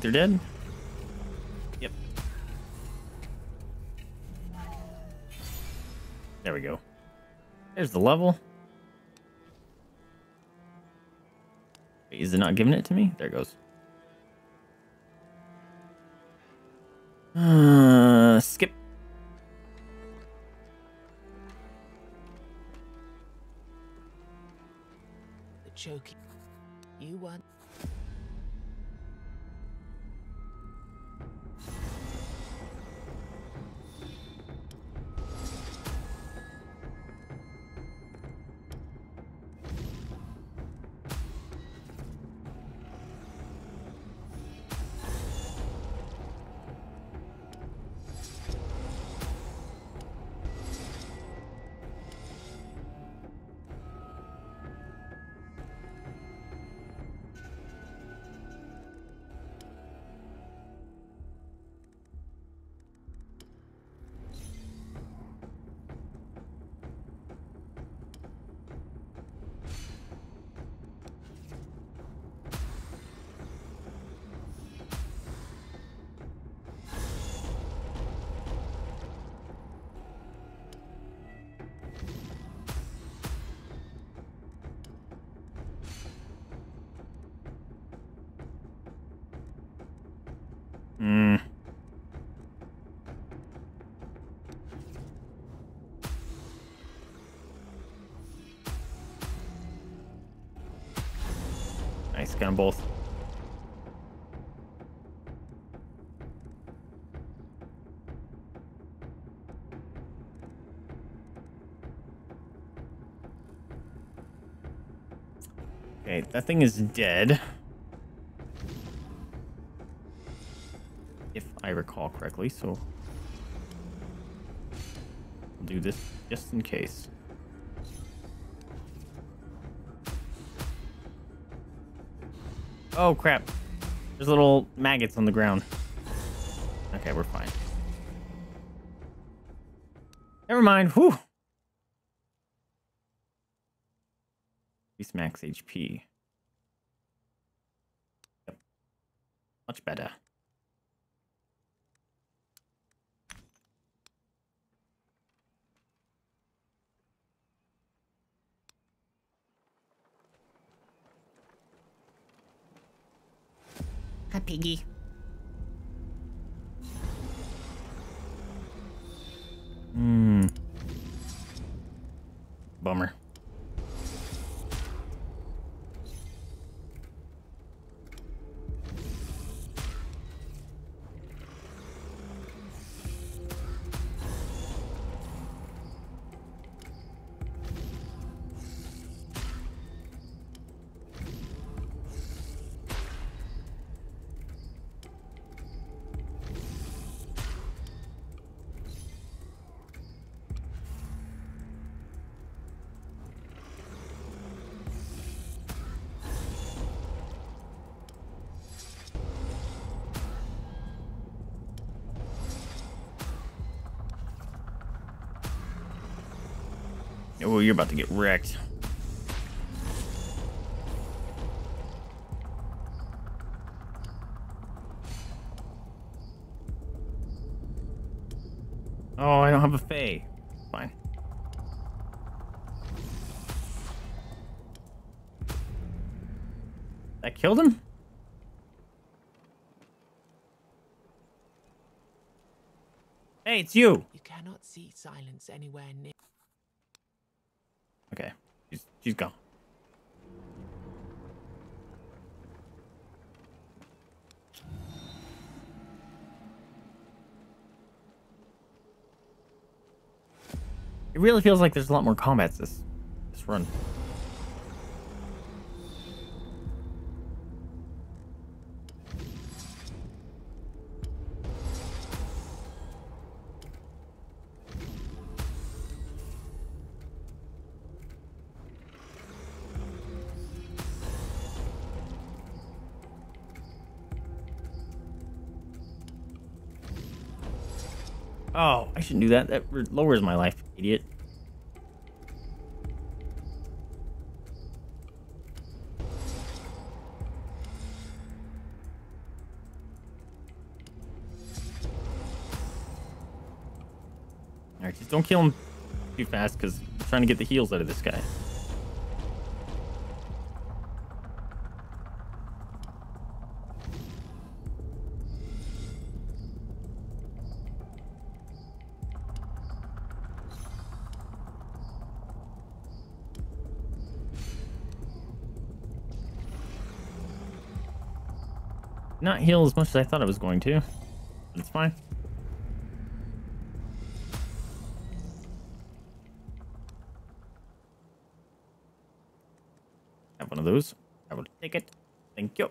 Think they're dead? Yep. There we go. There's the level. Wait, is it not giving it to me? There it goes. Got them both. Okay, that thing is dead. If I recall correctly, so I'll do this just in case. Oh crap. There's little maggots on the ground. Okay, we're fine. Never mind. Whew. Max HP. Yep. Much better. Hi, Piggy. Oh, you're about to get wrecked. Oh, I don't have a Fey. Fine. That killed him? Hey, it's you. You cannot see silence anywhere near. She's gone. It really feels like there's a lot more combats this this run. Shouldn't do that. That lowers my life, idiot. Alright, just don't kill him too fast, because I'm trying to get the heals out of this guy. Heal as much as I thought I was going to. It's fine. Have one of those. I will take it. Thank you.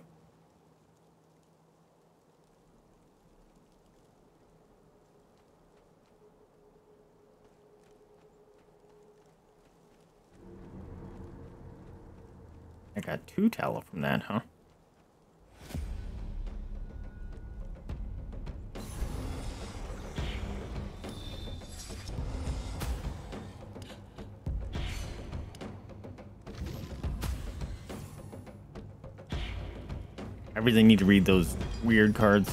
I got two tallow from that, huh? I really need to read those weird cards.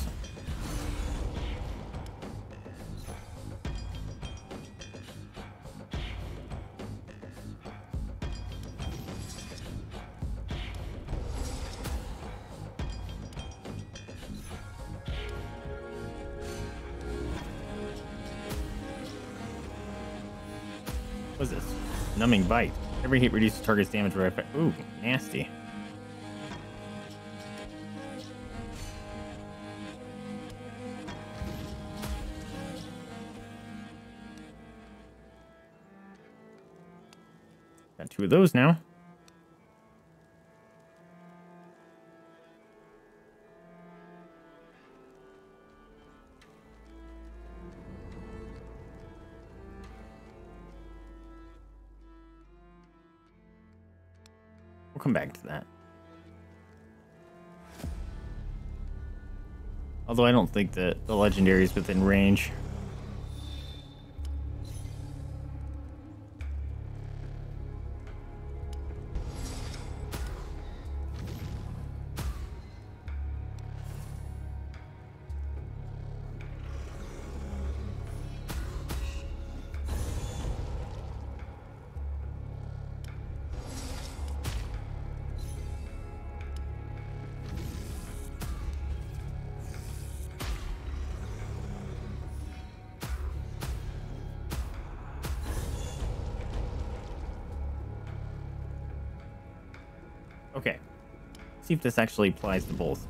What's this? Numbing bite. Every hit reduces target's damage by. Ooh, nasty. Of those now. We'll come back to that. Although I don't think that the legendary is within range. See if this actually applies to both.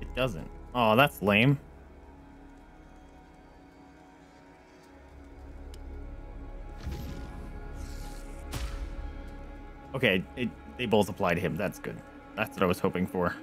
It doesn't. Oh, that's lame. Okay, it, they both apply to him. That's good. That's what I was hoping for.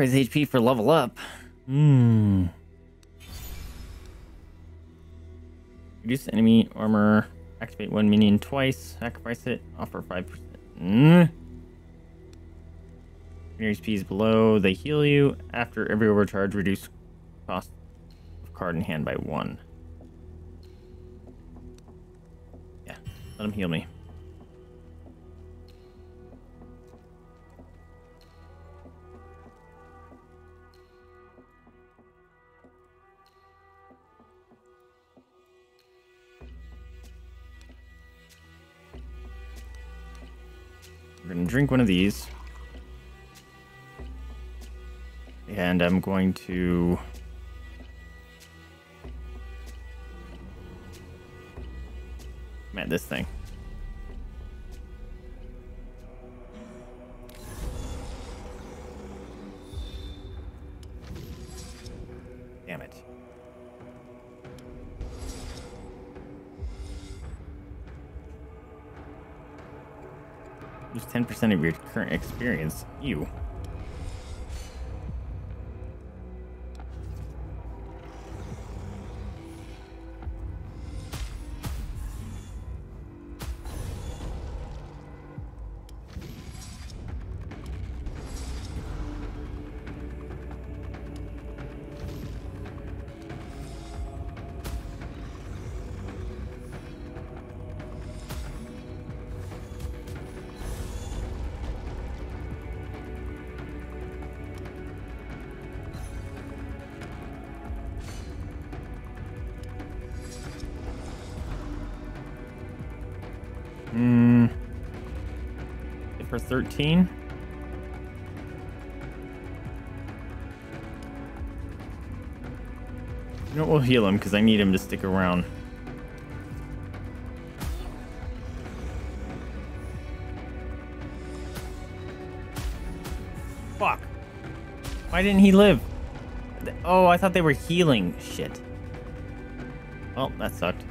Sacrifice HP for level up. Hmm. Reduce enemy armor. Activate one minion twice. Sacrifice it. Offer 5%. Mm. Your HP is below. They heal you. After every overcharge, reduce cost of card in hand by one. Yeah. Let him heal me. Drink one of these. And I'm going to Man, this thing. 10% of your current experience. You. 19. You know, we'll heal him because I need him to stick around. Fuck. Why didn't he live? Oh, I thought they were healing. Shit. Well, that sucked.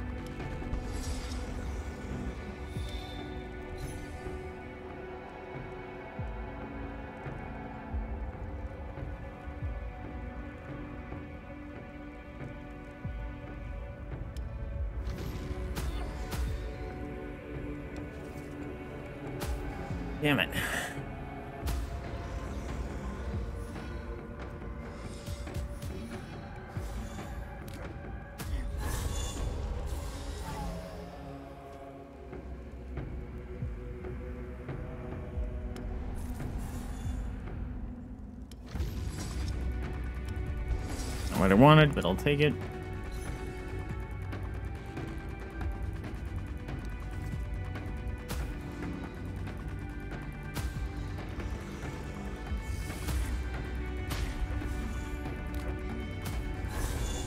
Wanted, but I'll take it.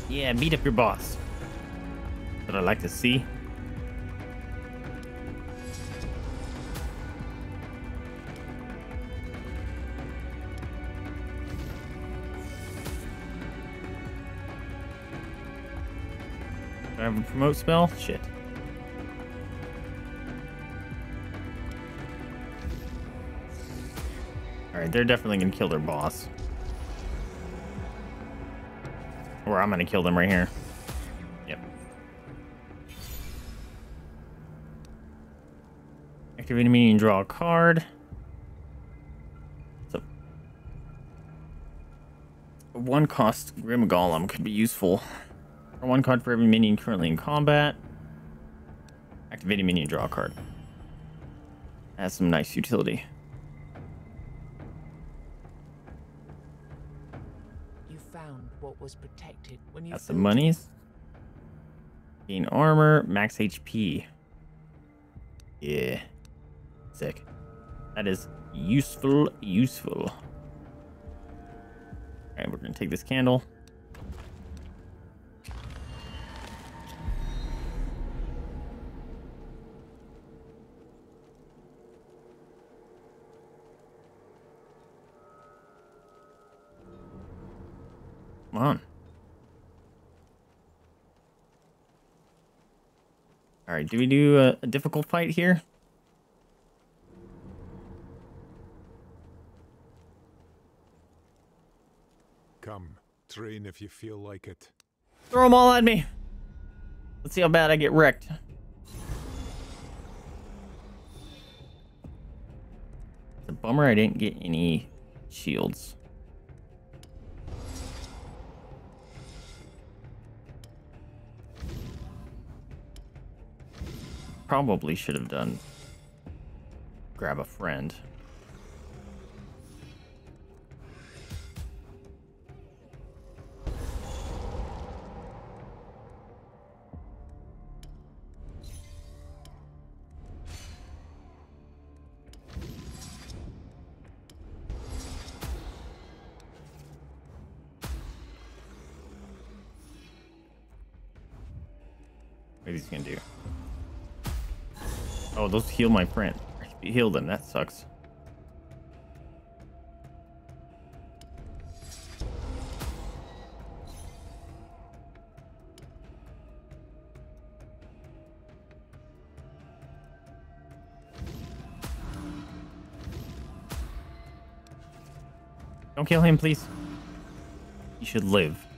Yeah, beat up your boss. That I like to see. I have a promote spell? Shit. Alright, they're definitely gonna kill their boss. Or I'm gonna kill them right here. Yep. Activate a minion, draw a card. So, one cost Grim Golem could be useful. Or one card for every minion currently in combat. Activate a minion, draw a card. Has some nice utility. You found what was protected when you. Got some monies. Gain armor, max HP. Yeah. Sick. That is useful, useful. Alright, we're gonna take this candle. On. All right, do we do a, a difficult fight here? Come, train if you feel like it. Throw them all at me. Let's see how bad I get wrecked. It's a bummer I didn't get any shields. Probably should have done grab a friend. Those heal my friend. Heal them. That sucks. Don't kill him, please. He should live.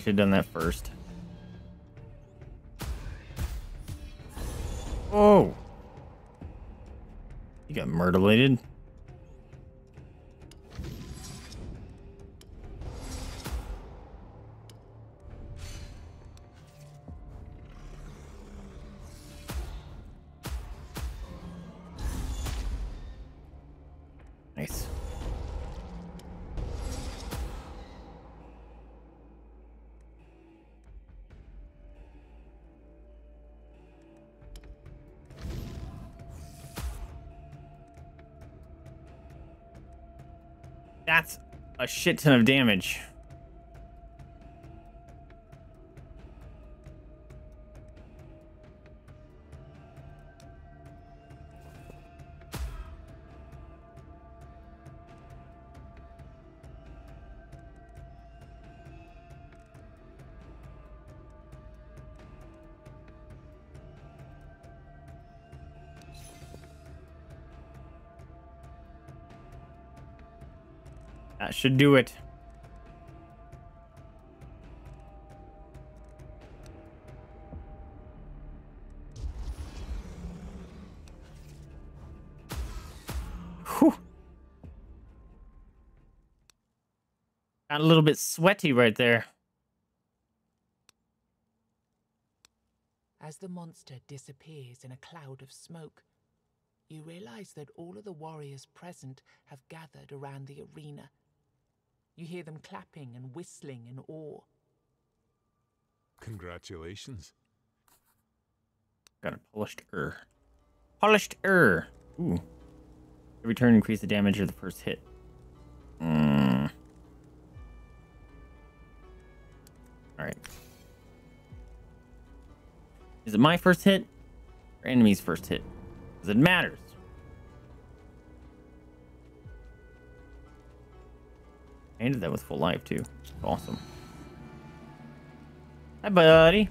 I should have done that first. Oh! You got murderlated. Shit ton of damage. Should do it. Whew. Got a little bit sweaty right there. As the monster disappears in a cloud of smoke, you realize that all of the warriors present have gathered around the arena. You hear them clapping and whistling in awe. Congratulations. Got a polished er. Polished er. Ooh. Every turn increase the damage of the first hit. Mm. Alright. Is it my first hit? Or enemy's first hit? Because it matters. Ended that with full life too. Awesome. Hi buddy.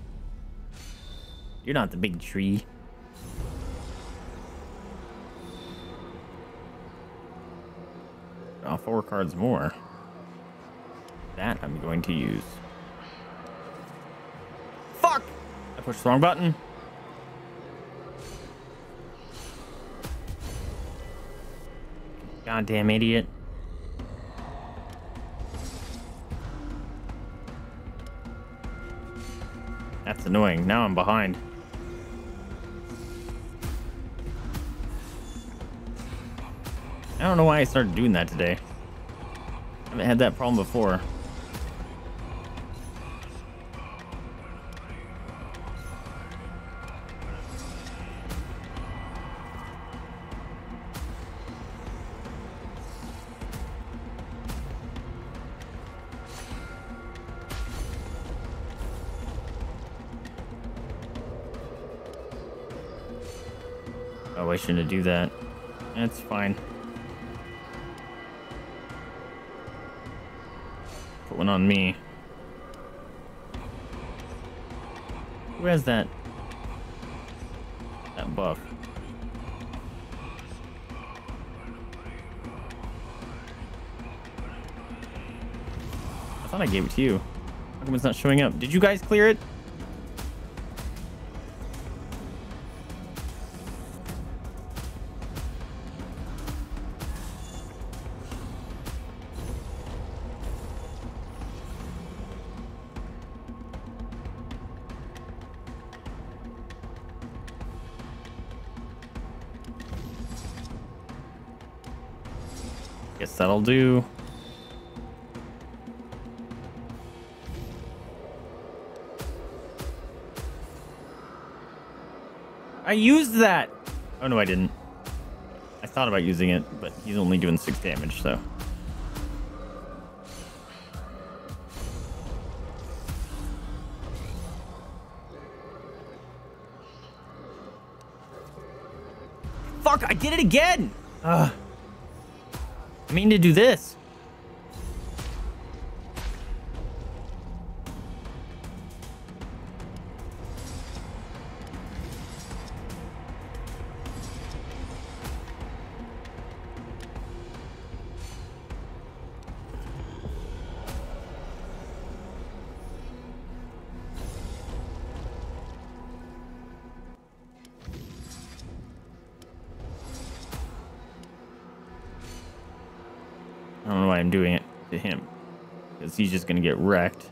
You're not the big tree. Oh, four cards more. That I'm going to use. Fuck! I pushed the wrong button. Goddamn idiot. That's annoying. Now I'm behind. I don't know why I started doing that today. I haven't had that problem before. Do that. That's fine. Put one on me. Who has that? That buff. I thought I gave it to you. How come it's not showing up? Did you guys clear it? Do. I used that! Oh no, I didn't. I thought about using it, but he's only doing six damage, so. Fuck, I did it again! Ugh. I mean to do this. He's just going to get wrecked.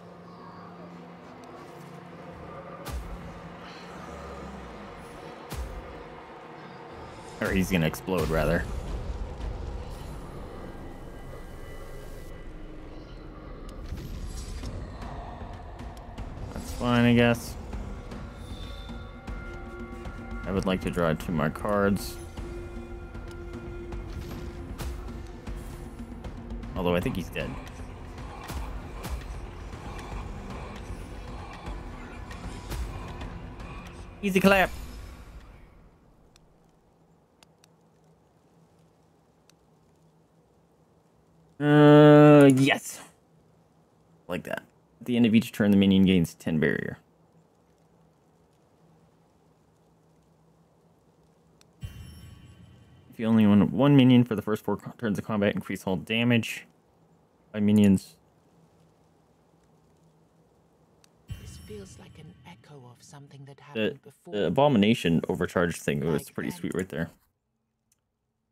Or he's going to explode, rather. That's fine, I guess. I would like to draw two more cards. Although I think he's dead. Easy clap. Uh, yes. Like that. At the end of each turn, the minion gains 10 barrier. If you only want one minion for the first four turns of combat, increase all damage by minions. The, the abomination overcharge thing was pretty sweet right there.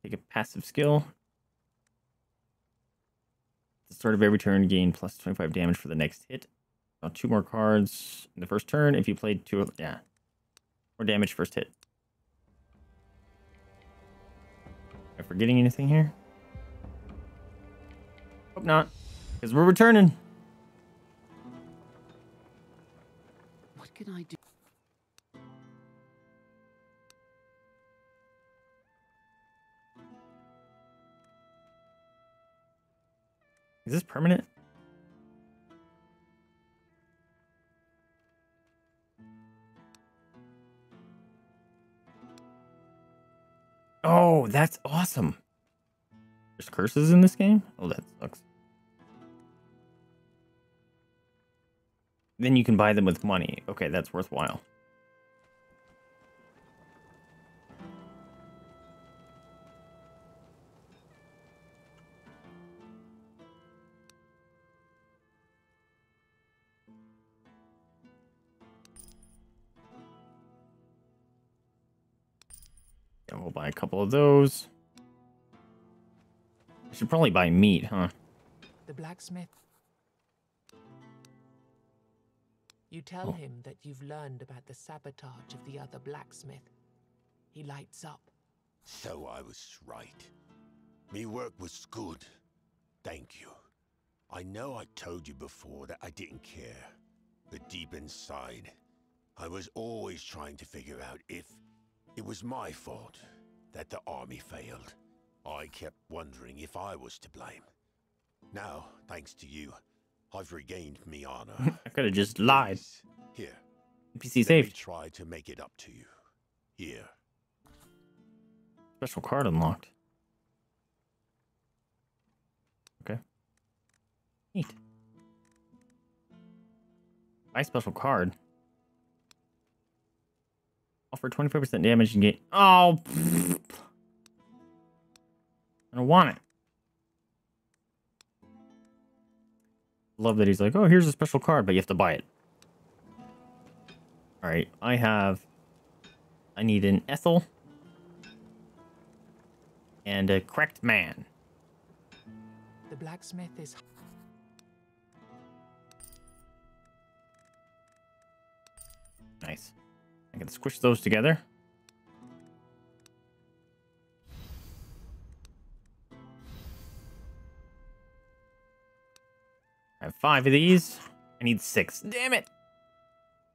Take a passive skill. At the start of every turn, gain plus 25 damage for the next hit. Now two more cards in the first turn. If you played two, yeah, more damage first hit. Am I forgetting anything here? Hope not, because we're returning. What can I do? Is this permanent? Oh, that's awesome. There's curses in this game? Oh, that sucks. Then you can buy them with money. Okay, that's worthwhile. Buy a couple of those. I should probably buy meat, huh? The blacksmith. You tell Oh. him that you've learned about the sabotage of the other blacksmith. He lights up. So I was right. Me work was good. Thank you. I know I told you before that I didn't care. But deep inside, I was always trying to figure out if it was my fault that the army failed. I kept wondering if I was to blame. Now, thanks to you, I've regained me honor. [laughs] I could have just lied. Here, NPC let saved. try to make it up to you. Here. Special card unlocked. Okay. Neat. Buy special card. Offer 25% damage and gain. Oh! pfft. I don't want it. Love that he's like, oh, here's a special card, but you have to buy it. Alright, I have. I need an Ethel and a correct man. The blacksmith is. Nice. I can squish those together. I have five of these. I need six. Damn it!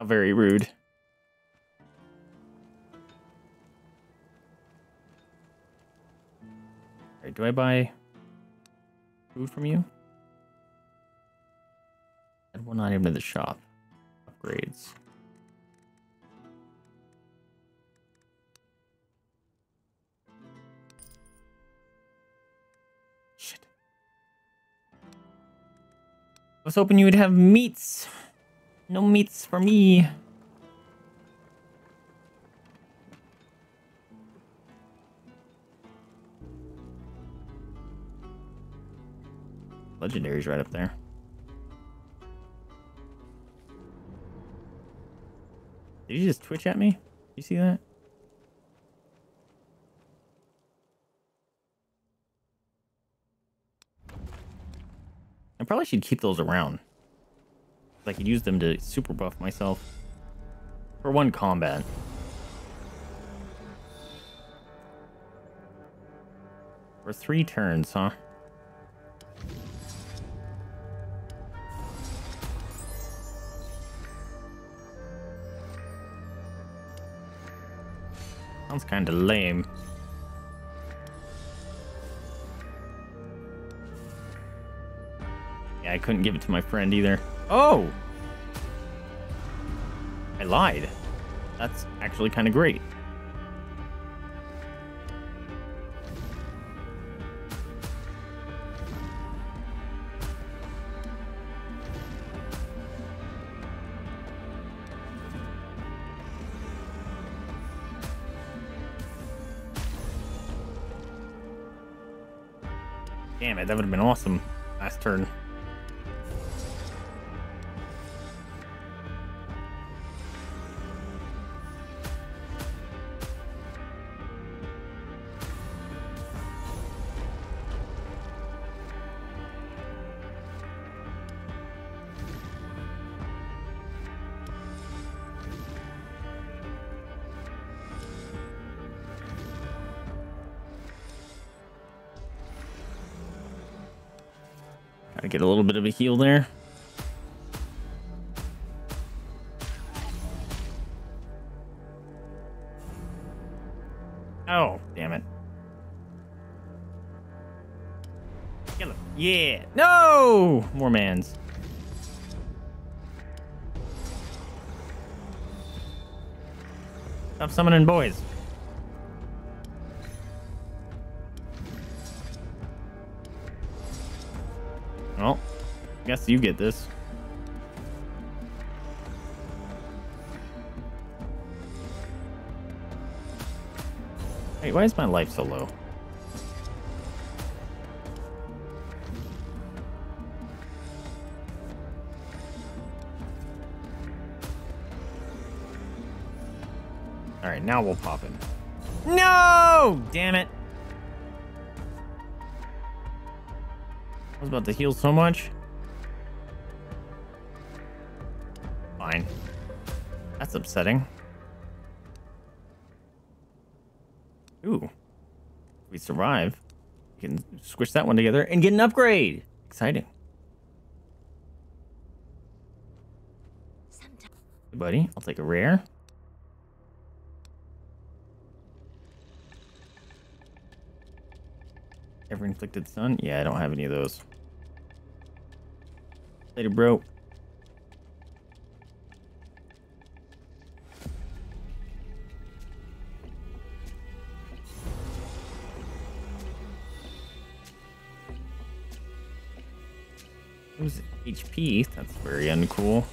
How very rude. Alright, do I buy food from you? Add one item to the shop. Upgrades. Was hoping you would have meats. No meats for me. Legendary's right up there. Did you just twitch at me? You see that? I probably should keep those around. I could use them to super buff myself. For one combat. For three turns, huh? Sounds kind of lame. I couldn't give it to my friend either. Oh! I lied. That's actually kind of great. Damn it, that would have been awesome last turn. There. Oh, damn it. Kill him. Yeah. No! More mans. Stop summoning boys. Guess you get this. Wait, why is my life so low? Alright, now we'll pop him. No! Damn it. I was about to heal so much. That's upsetting. Ooh. We survive, we can squish that one together and get an upgrade. Exciting. Hey, buddy, I'll take a rare. Ever inflicted stun? Yeah, I don't have any of those. Later, bro. HP? That's very uncool.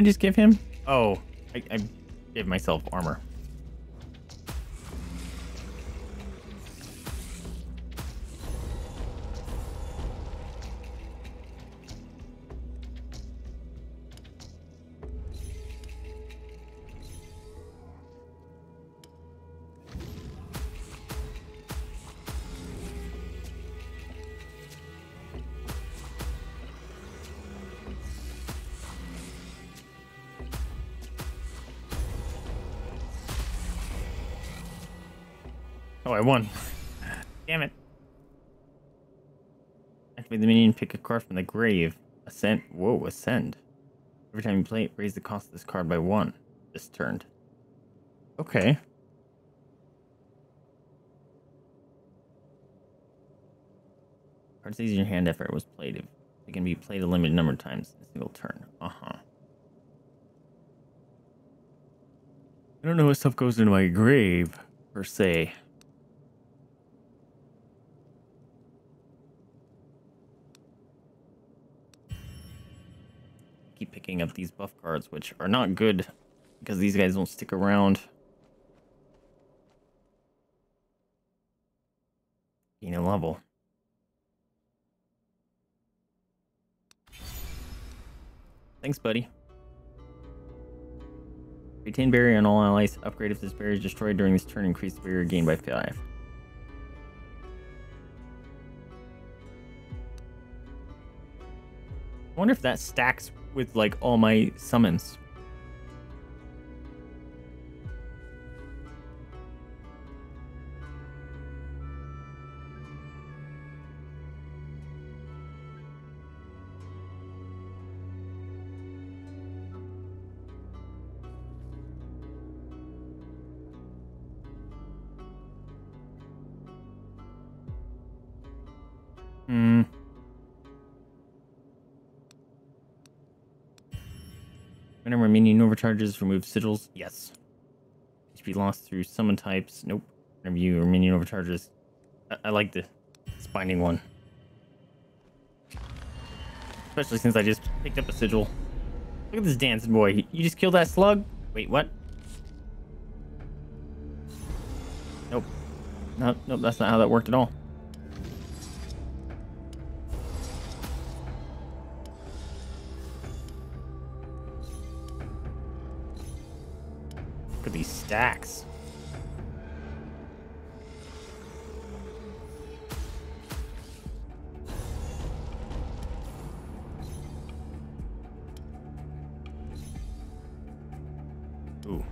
I just give him? Oh, I, I gave myself armor. Card from the grave. Ascend. Whoa, ascend. Every time you play it, raise the cost of this card by one. This turned. Okay. Card stays in your hand after it was played. It can be played a limited number of times in a single turn. Uh-huh. I don't know what stuff goes into my grave, per se. Picking up these buff cards, which are not good because these guys don't stick around. Gain a level. Thanks, buddy. Retain barrier on all allies. Upgrade if this barrier is destroyed during this turn. Increase the barrier gain by 5. I wonder if that stacks with like all my summons. Overcharges, remove sigils. Yes. HP lost through summon types. Nope. Review or minion overcharges. I, I like the spinding one. Especially since I just picked up a sigil. Look at this dancing boy. You just killed that slug? Wait, what? Nope. No, nope, that's not how that worked at all. Stacks. Ooh.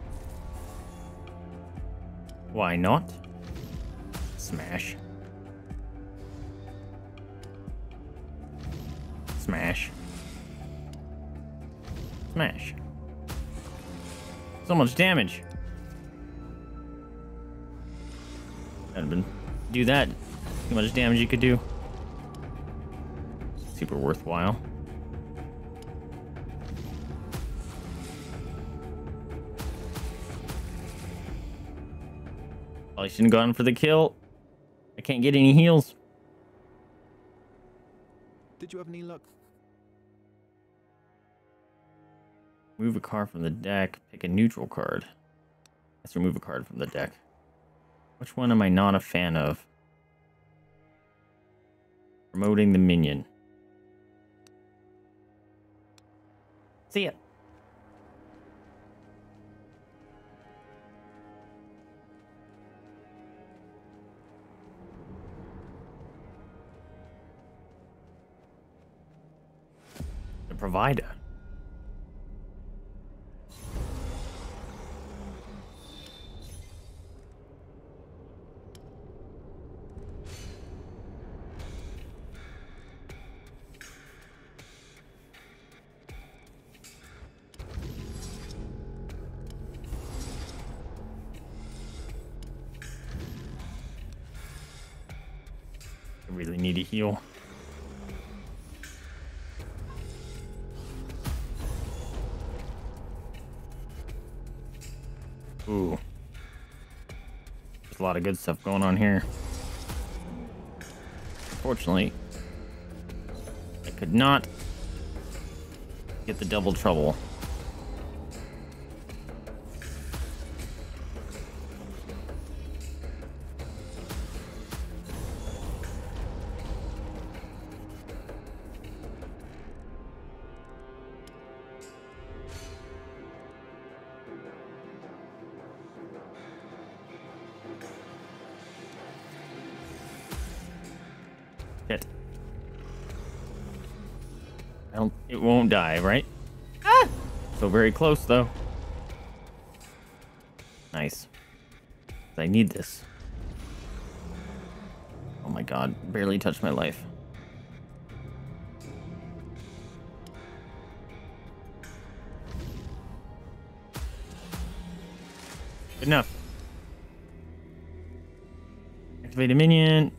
Why not? Smash. Smash. Smash. So much damage. Do that. Too much damage you could do. Super worthwhile. Probably shouldn't have gone for the kill. I can't get any heals. Did you have any luck? Move a card from the deck. Pick a neutral card. Let's remove a card from the deck. Which one am I not a fan of? Promoting the minion. See ya. The provider. Heal. Ooh. There's a lot of good stuff going on here. Fortunately, I could not get the double trouble. Very close, though. Nice. I need this. Oh my god, barely touched my life. Good enough. Activate a minion.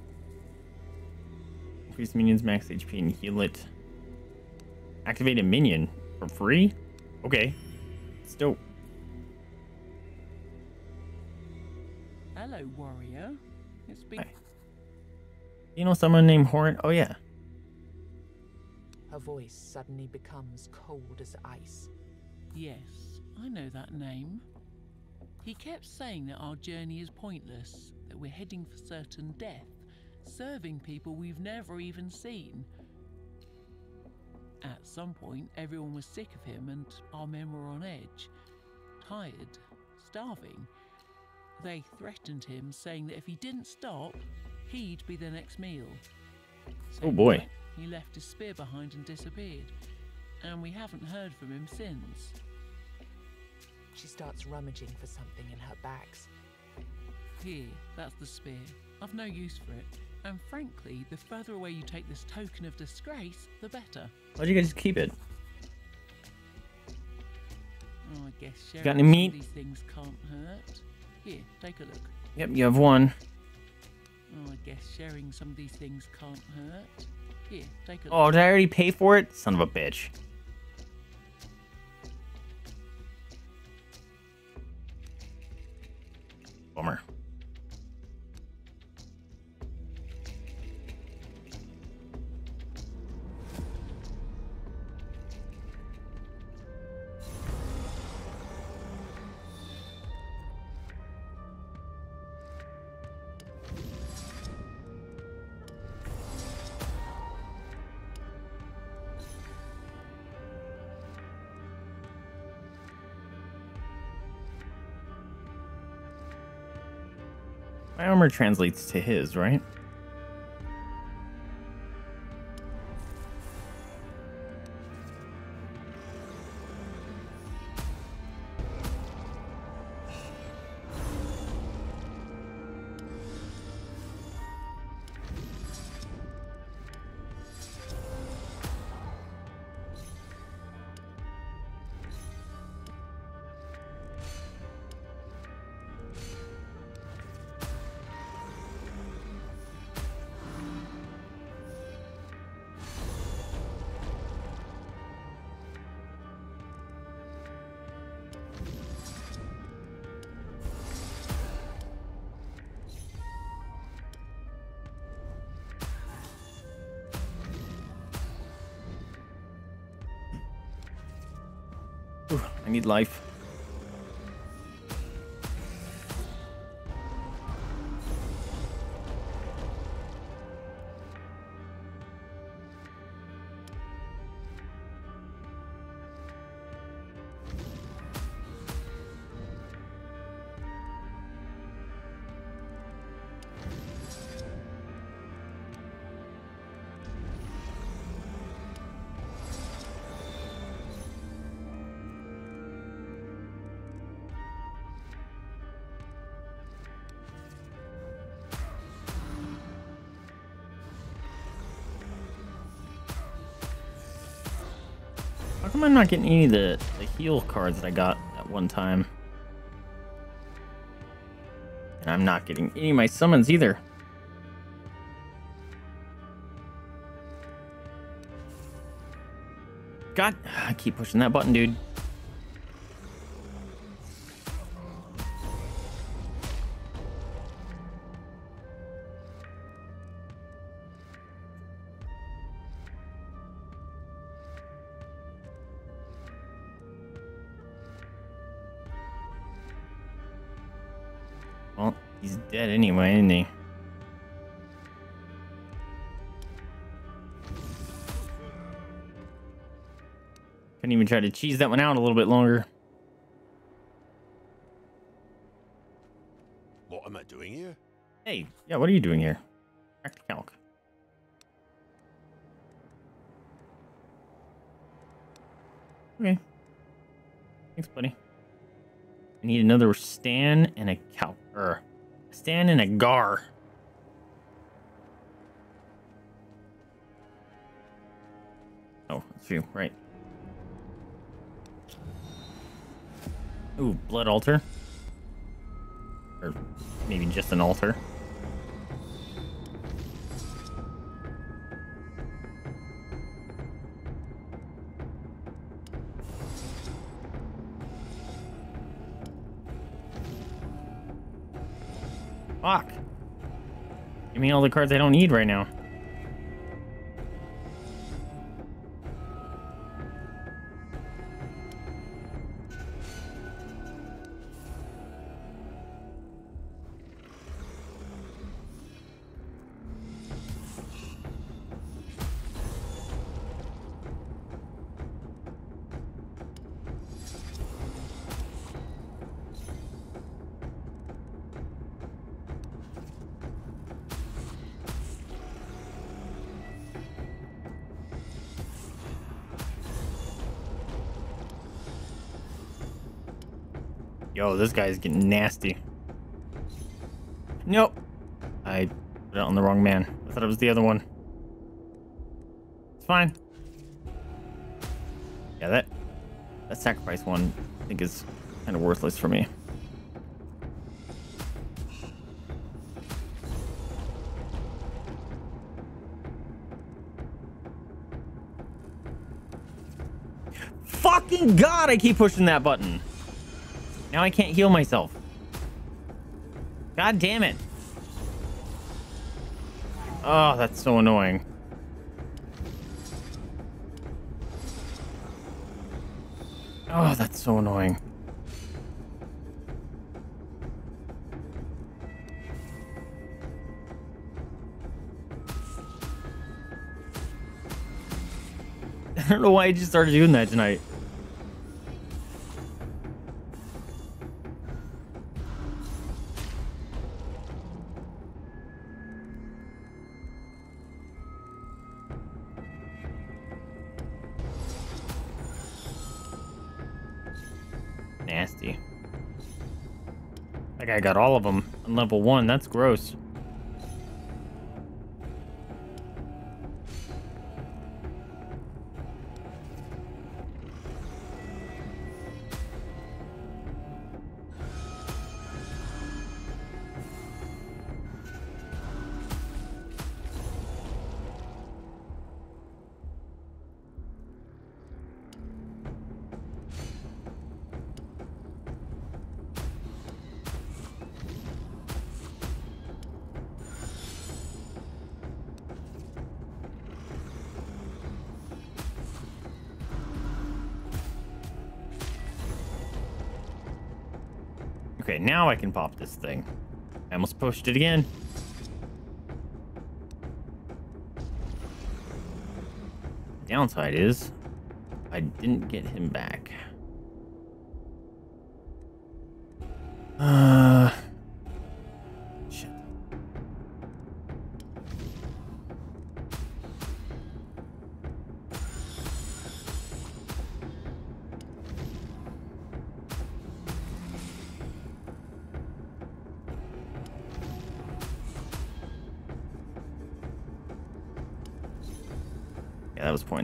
Increase minion's max HP and heal it. Activate a minion for free? Okay. It's dope. Hello, warrior. It's been. You know someone named Horn? Oh yeah. Her voice suddenly becomes cold as ice. Yes, I know that name. He kept saying that our journey is pointless, that we're heading for certain death, serving people we've never even seen. At some point, everyone was sick of him and our men were on edge, tired, starving. They threatened him, saying that if he didn't stop, he'd be the next meal. So Oh, boy. He left his spear behind and disappeared, and we haven't heard from him since. She starts rummaging for something in her bags. Here, that's the spear. I've no use for it. And frankly, the further away you take this token of disgrace, the better. Why'd you guys keep it? Oh, I guess sharing got any meat? these things can't hurt. Here, take a look. Yep, you have one. Oh, I guess sharing some of these things can't hurt. Here, take a look. Oh, did I already pay for it? Son of a bitch. Bummer. Translates to his, right? Ooh, I'm not getting any of the, the heal cards that I got at one time? And I'm not getting any of my summons either. God, I keep pushing that button, dude. Try to cheese that one out a little bit longer. What am I doing here? Hey, yeah, what are you doing here? Back to calc. Okay. Thanks, buddy. I need another Stan and a Cal er, Stan and a Gar. Oh, that's you, right. Ooh, blood altar. Or maybe just an altar. Fuck. Give me all the cards I don't need right now. This guy's getting nasty. Nope. I put it on the wrong man. I thought it was the other one. It's fine. Yeah, that that sacrifice one I think is kind of worthless for me. Fucking god, I keep pushing that button. Now I can't heal myself. God damn it. Oh, that's so annoying. Oh, that's so annoying. [laughs] I don't know why I just started doing that tonight. Guy got all of them on level one. That's gross. I can pop this thing. I almost pushed it again. Downside is, I didn't get him back.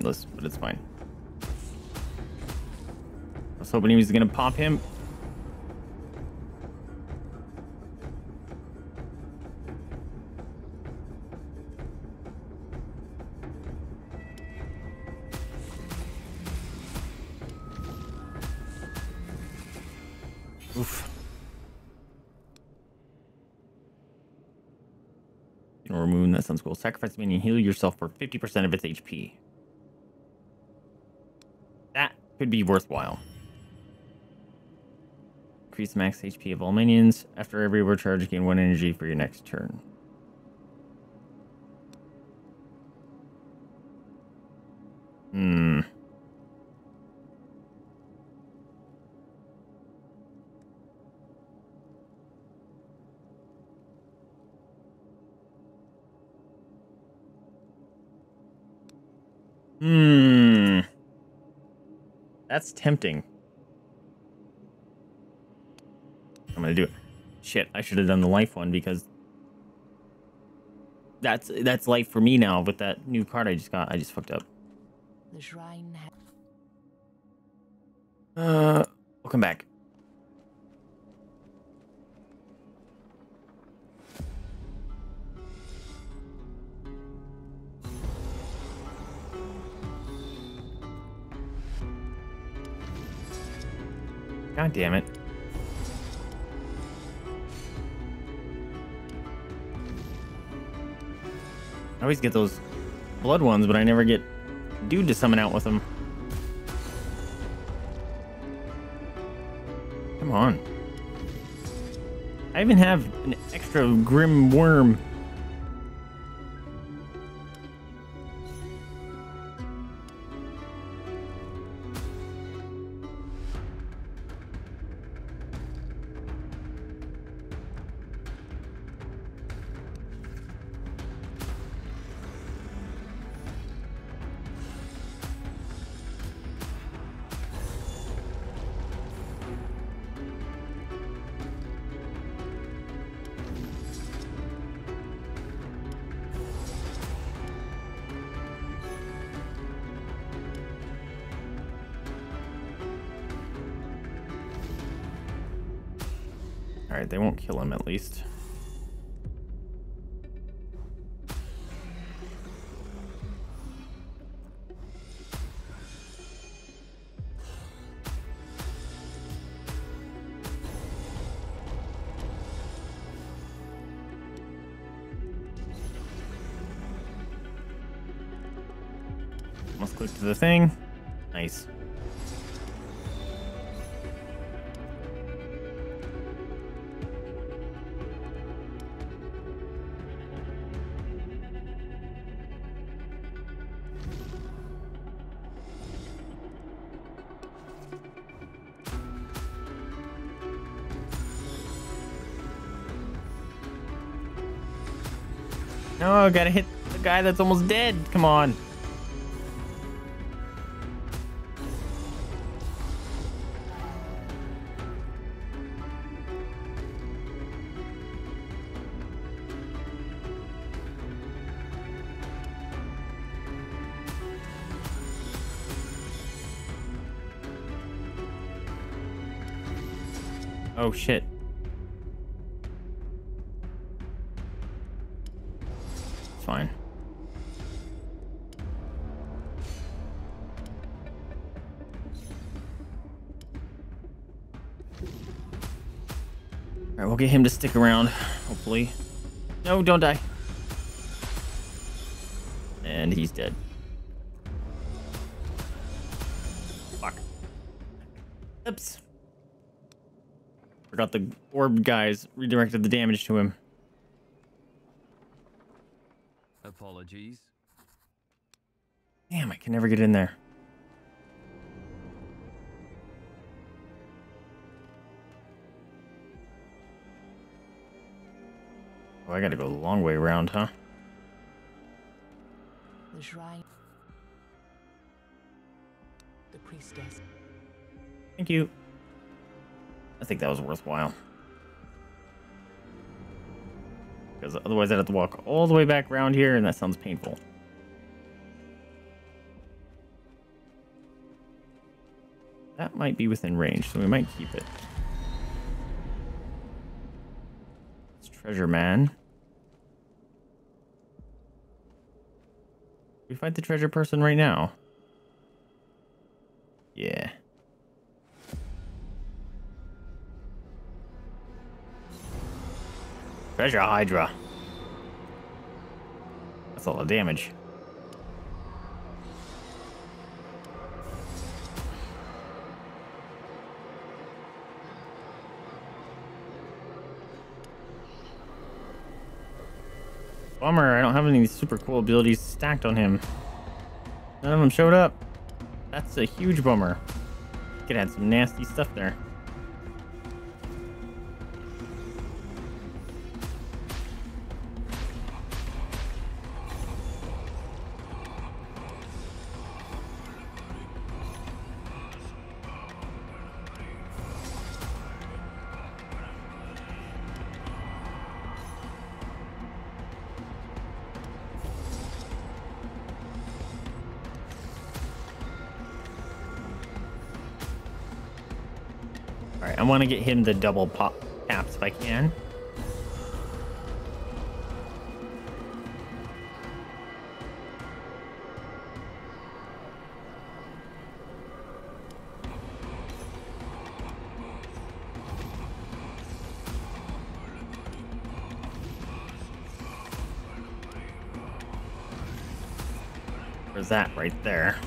Pointless, but it's fine. I was hoping he was gonna pop him. Oof. Know, remove that sounds cool. Sacrifice minion, heal yourself for 50% of its HP. Could be worthwhile. Increase max HP of all minions. After every recharge, gain one energy for your next turn. Hmm. Hmm. That's tempting. I'm gonna do it. Shit, I should have done the life one because that's that's life for me now with that new card I just got. I just fucked up. The shrine. Uh, we'll come back. God damn it. I always get those blood ones, but I never get dude to summon out with them. Come on. I even have an extra grim worm. The thing. Nice. No, gotta hit the guy that's almost dead. Come on. Oh shit. Fine. Alright, we'll get him to stick around, hopefully. No, don't die. And he's dead. Fuck. Oops. Forgot the orb guys redirected the damage to him. Apologies. Damn, I can never get in there. Oh, I gotta go the long way around, huh? The shrine. The priestess. Thank you. I think that was worthwhile. Because otherwise I'd have to walk all the way back around here, and that sounds painful. That might be within range, so we might keep it. It's Treasure Man. We fight the treasure person right now. Treasure Hydra. That's a lot of damage. Bummer, I don't have any super cool abilities stacked on him. None of them showed up. That's a huge bummer. Could add some nasty stuff there. Want to get him the double pop taps if I can. There's that right there.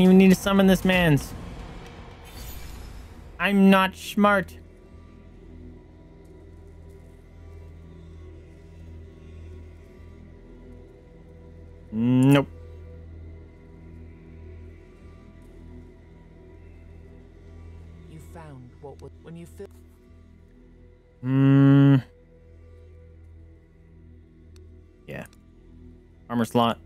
Didn't even need to summon this man's. I'm not smart. Nope. You found what was when you fil- Hmm. Yeah. Armor slot.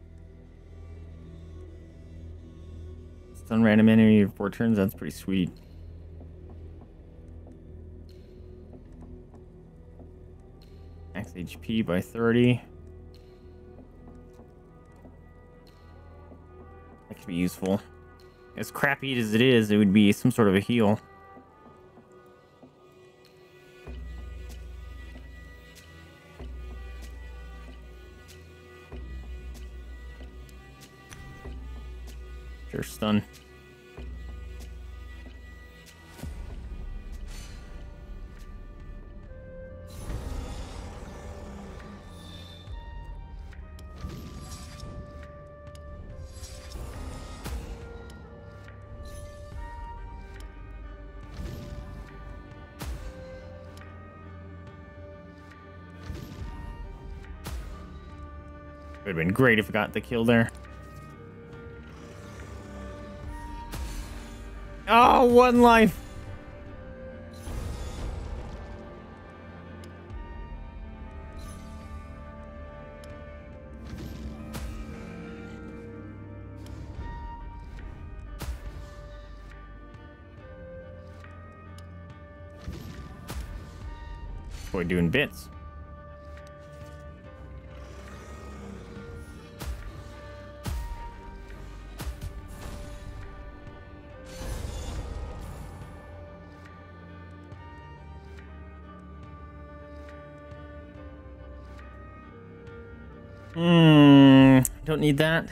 Turns. That's pretty sweet. Max HP by 30. That could be useful. As crappy as it is, it would be some sort of a heal. Sure, stun. Great if I got the kill there. Oh, one life. Boy, doing bits. Don't need that.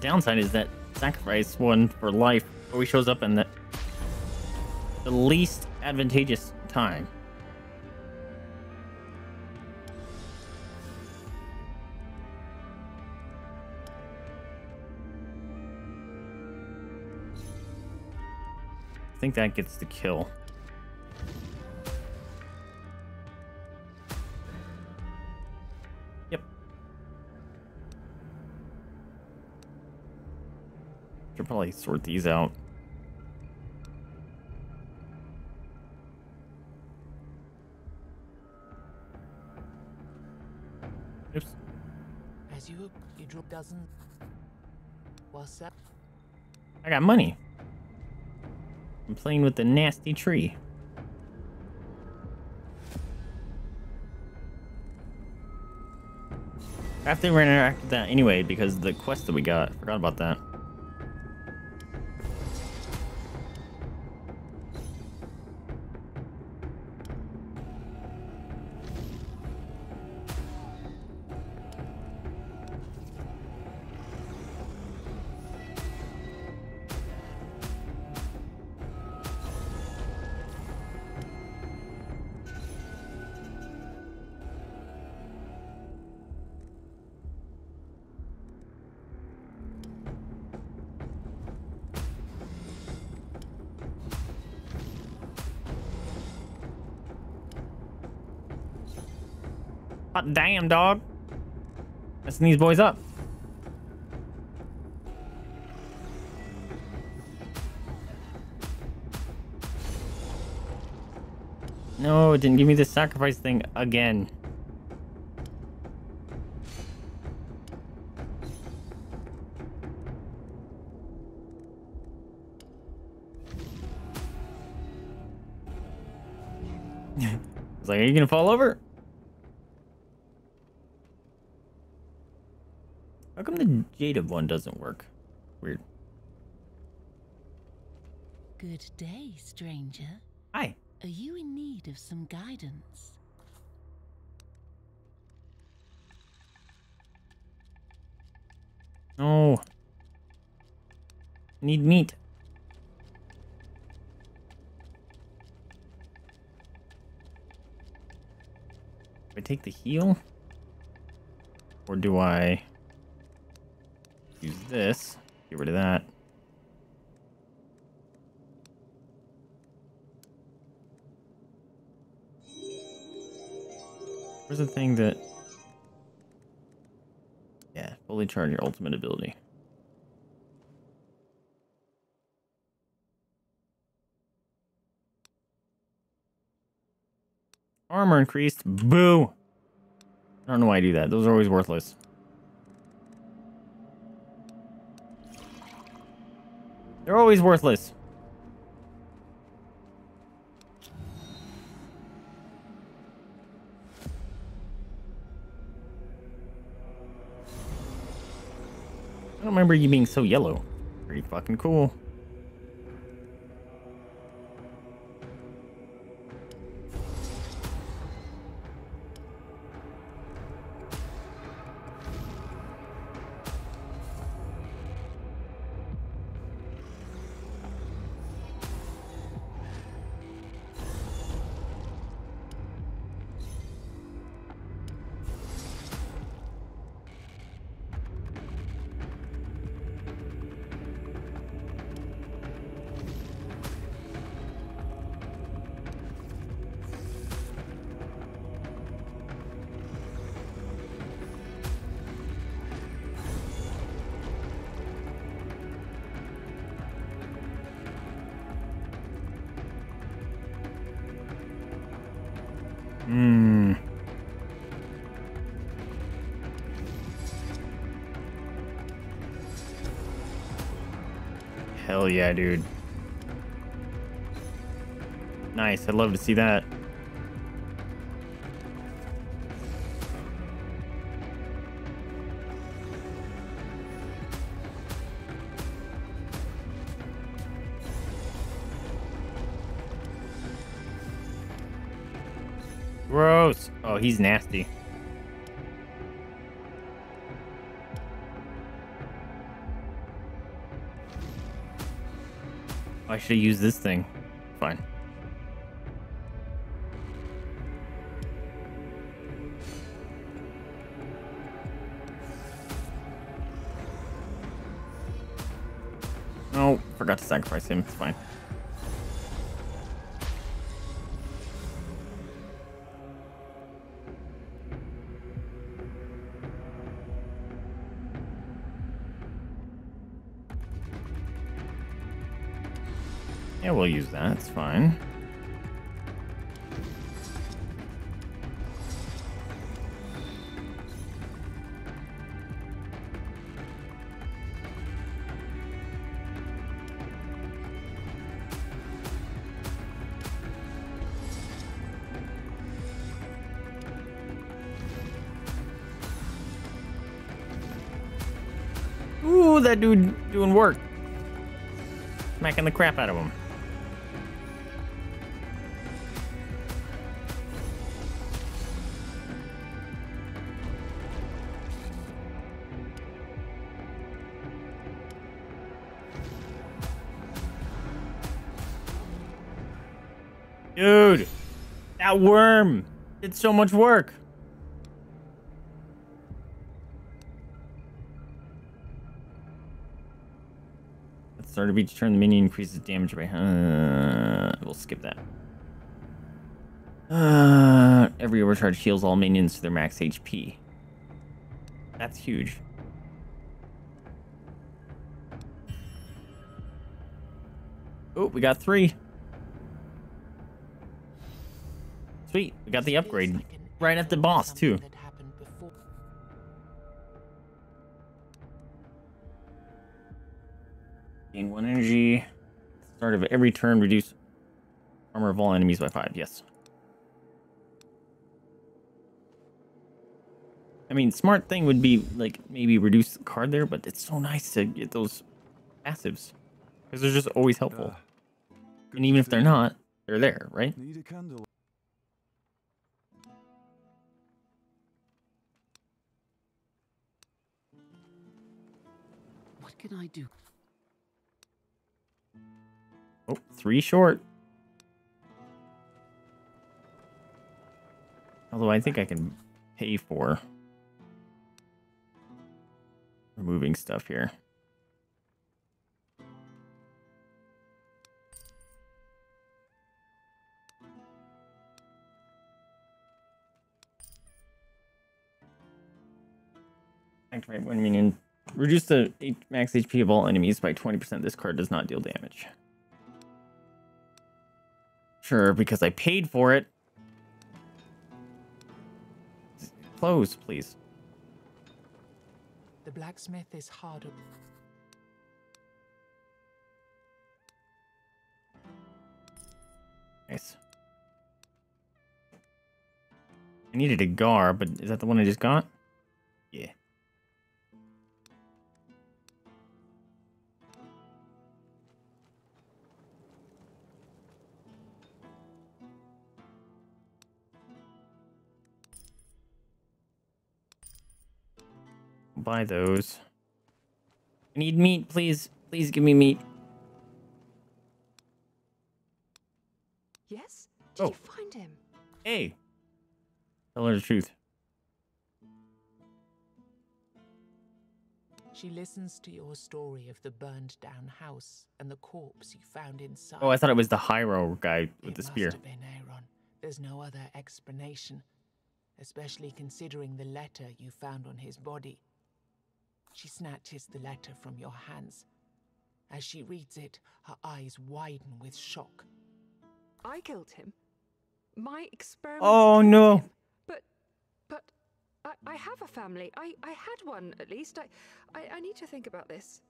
Downside is that sacrifice one for life always shows up in the the least advantageous time. I think that gets the kill. Yep. Should probably sort these out. I got money. I'm playing with the nasty tree. I have to interact with that anyway because the quest that we got. Forgot about that. Damn, dog. Messing these boys up. No, it didn't give me the sacrifice thing again. [laughs] It's like, are you gonna fall over? How jaded one doesn't work? Weird. Good day, stranger. Hi. Are you in need of some guidance? No. Need meat. Do I take the heal? Or do I this? Get rid of that. Where's the thing that... Yeah, fully charge your ultimate ability. Armor increased. Boo! I don't know why I do that. Those are always worthless. They're always worthless. I don't remember you being so yellow. Pretty fucking cool. Dude. Nice. I'd love to see that. Gross. Oh, he's nasty. Should used this thing. Fine. Oh, forgot to sacrifice him. It's fine. Use that. It's fine. Ooh, that dude doing work. Smacking the crap out of him. Dude, that worm did so much work. At the start of each turn, the minion increases damage by. Uh, we'll skip that. Uh, every overcharge heals all minions to their max HP. That's huge. Oh, we got three. Sweet, we got the upgrade right at the boss too. Gain one energy. Start of every turn, reduce armor of all enemies by five. Yes. I mean, smart thing would be like maybe reduce the card there, but it's so nice to get those passives because they're just always helpful. and even if they're not, they're there, right? Can I do? Oh, three short. Although I think I can pay for removing stuff here. Activate one minion. Reduce the max HP of all enemies by 20%. This card does not deal damage. Sure, because I paid for it. Close, please. The blacksmith is harder. Nice. I needed a Gar, but is that the one I just got? Buy those. I need meat, please. Please give me meat. Yes? Did Oh. you find him? Hey. Tell her the truth. She listens to your story of the burned down house and the corpse you found inside. Oh, I thought it was the Hyro guy with the spear. Must have been Aaron. There's no other explanation, especially considering the letter you found on his body. She snatches the letter from your hands. As she reads it, her eyes widen with shock. I killed him. My experiment. Oh no. But, but, I, I have a family. I, I had one at least. I, I, I need to think about this.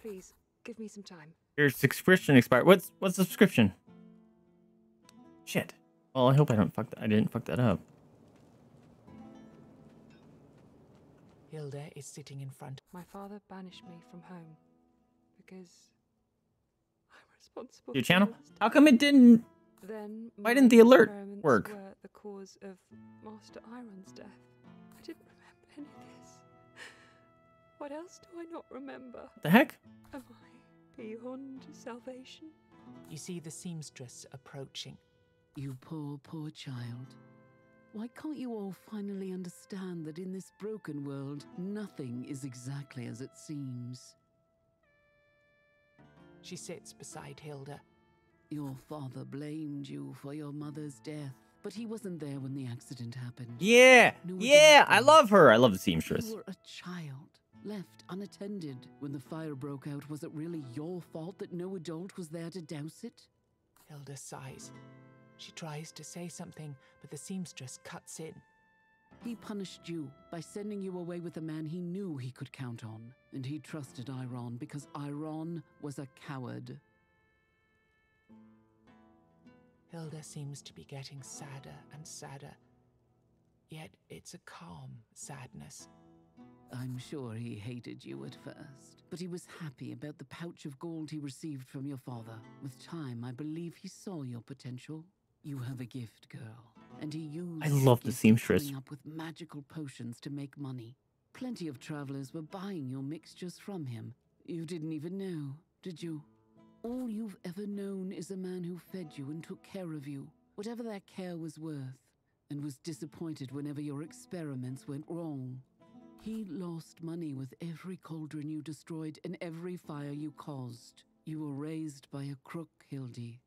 Please, give me some time. Your subscription expired. What's what's the subscription? Shit. Well, I hope I don't fuck. That, I didn't fuck that up. Hilda is sitting in front. My father banished me from home because I'm responsible. Your channel? How come it didn't? Then Why didn't the alert work? Were the cause of Master Iron's death. I didn't remember any of this. [sighs] What else do I not remember? The heck? Am I beyond salvation? You see the seamstress approaching. You poor, poor child. Why can't you all finally understand that in this broken world, nothing is exactly as it seems? She sits beside Hilda. Your father blamed you for your mother's death, but he wasn't there when the accident happened. Yeah, No yeah. I love her. I love the seamstress. You were a child, left unattended. When the fire broke out, was it really your fault that no adult was there to douse it? Hilda sighs. She tries to say something, but the seamstress cuts in. He punished you by sending you away with a man he knew he could count on, and he trusted Iron because Iron was a coward. Hilda seems to be getting sadder and sadder. Yet it's a calm sadness. I'm sure he hated you at first, but he was happy about the pouch of gold he received from your father. With time, I believe he saw your potential. You have a gift, girl, and he used I love the seamstress. up with magical potions to make money. Plenty of travelers were buying your mixtures from him. You didn't even know, did you? All you've ever known is a man who fed you and took care of you, whatever that care was worth, and was disappointed whenever your experiments went wrong. He lost money with every cauldron you destroyed and every fire you caused. You were raised by a crook, Hildy.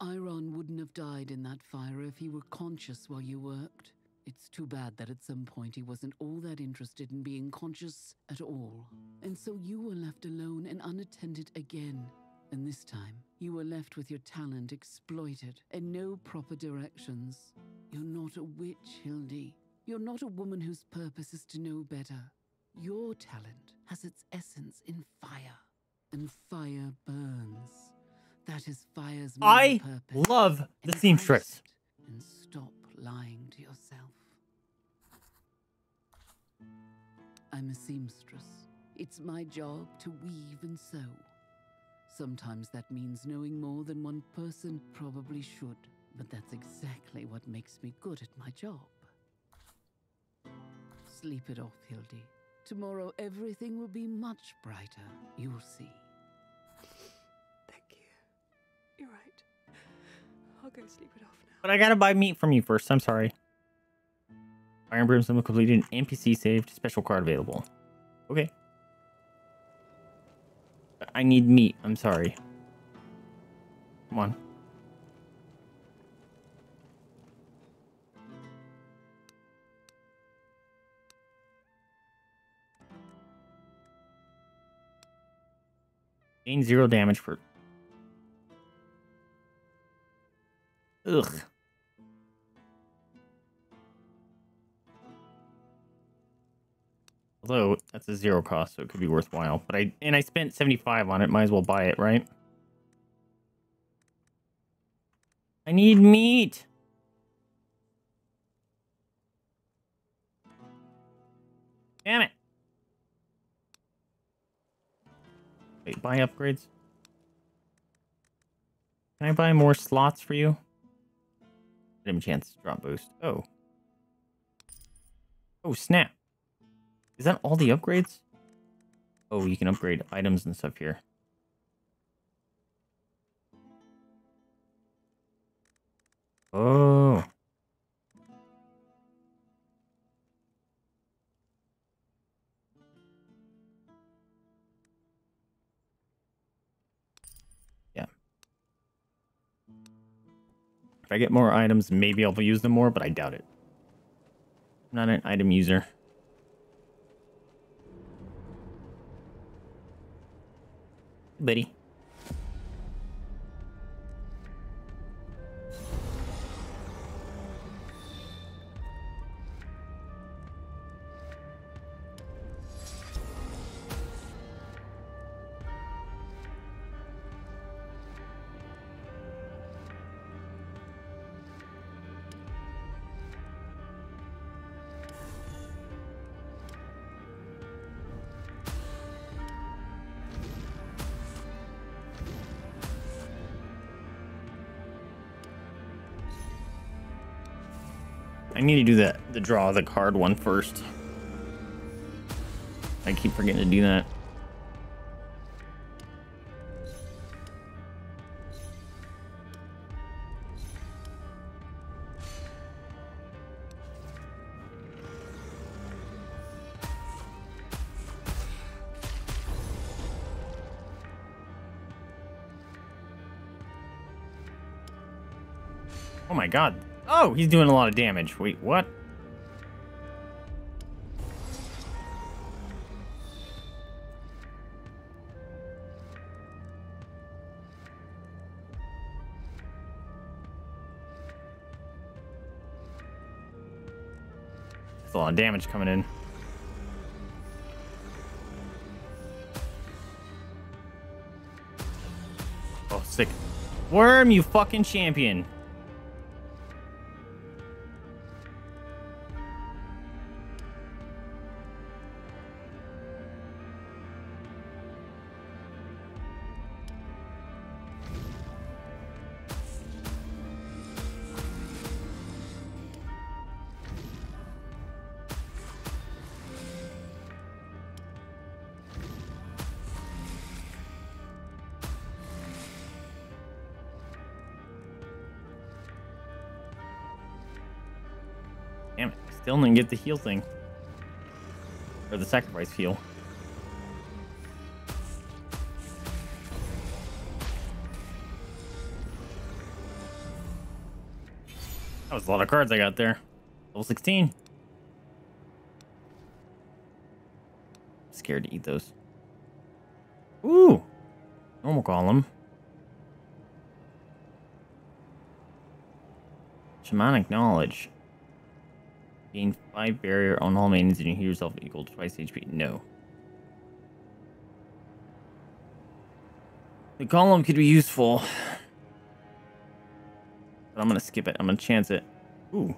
Iron wouldn't have died in that fire if he were conscious while you worked. It's too bad that at some point he wasn't all that interested in being conscious at all. And so you were left alone and unattended again. And this time, you were left with your talent exploited and no proper directions. You're not a witch, Hildy. You're not a woman whose purpose is to know better. Your talent has its essence in fire, and fire burns. That is fire's I purpose. love the seamstress. And stop lying to yourself. I'm a seamstress. It's my job to weave and sew. Sometimes that means knowing more than one person probably should, but that's exactly what makes me good at my job. Sleep it off, Hildy. Tomorrow everything will be much brighter. You'll see. I'll go sleep it off now. But I gotta buy meat from you first. I'm sorry. Iron Brimstone completed. NPC saved. Special card available. Okay. I need meat. I'm sorry. Come on. Gain zero damage for. Ugh. Although that's a zero cost, so it could be worthwhile. But I and I spent 75 on it, might as well buy it, right? I need meat. Damn it. Wait, buy upgrades. Can I buy more slots for you? Item chance drop boost. Oh. Oh, snap. Is that all the upgrades? Oh, you can upgrade items and stuff here. Oh. If I get more items, maybe I'll use them more, but I doubt it. I'm not an item user. Buddy. I need to do that the draw the card one first. I keep forgetting to do that. Oh my god. Oh, he's doing a lot of damage. Wait, what? There's a lot of damage coming in. Oh, sick. Worm, you fucking champion. Still didn't get the heal thing. Or the sacrifice heal. That was a lot of cards I got there. Level 16. Scared to eat those. Ooh! Normal column. Shamanic knowledge. Gain 5 barrier on all mains and you heal yourself equal to twice HP. No. The column could be useful. But I'm gonna skip it. I'm gonna chance it. Ooh.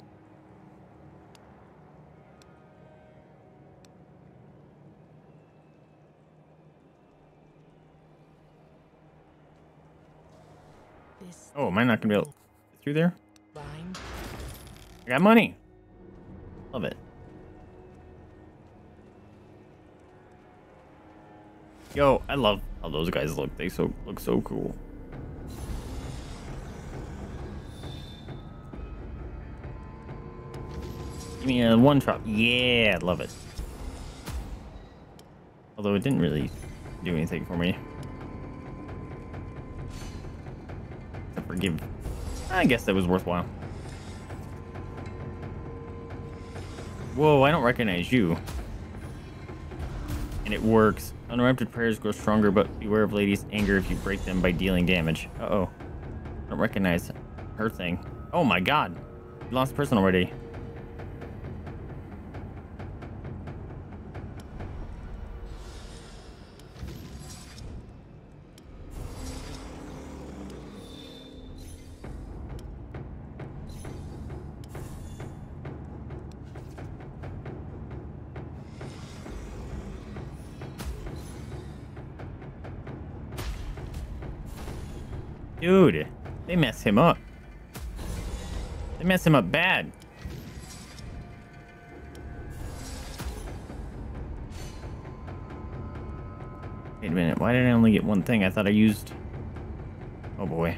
Oh, am I not gonna be able to get through there? I got money. Love it. Yo, I love how those guys look. They so look so cool. Give me a one drop. Yeah, I love it. Although it didn't really do anything for me. Except for give. I guess that was worthwhile. Whoa, I don't recognize you. And it works. Uninterrupted prayers grow stronger, but beware of ladies' anger if you break them by dealing damage. Uh-oh. I don't recognize her thing. Oh my god. Lost a person already. Him up. They mess him up bad. Wait a minute, why did I only get one thing? I thought I used... Oh boy.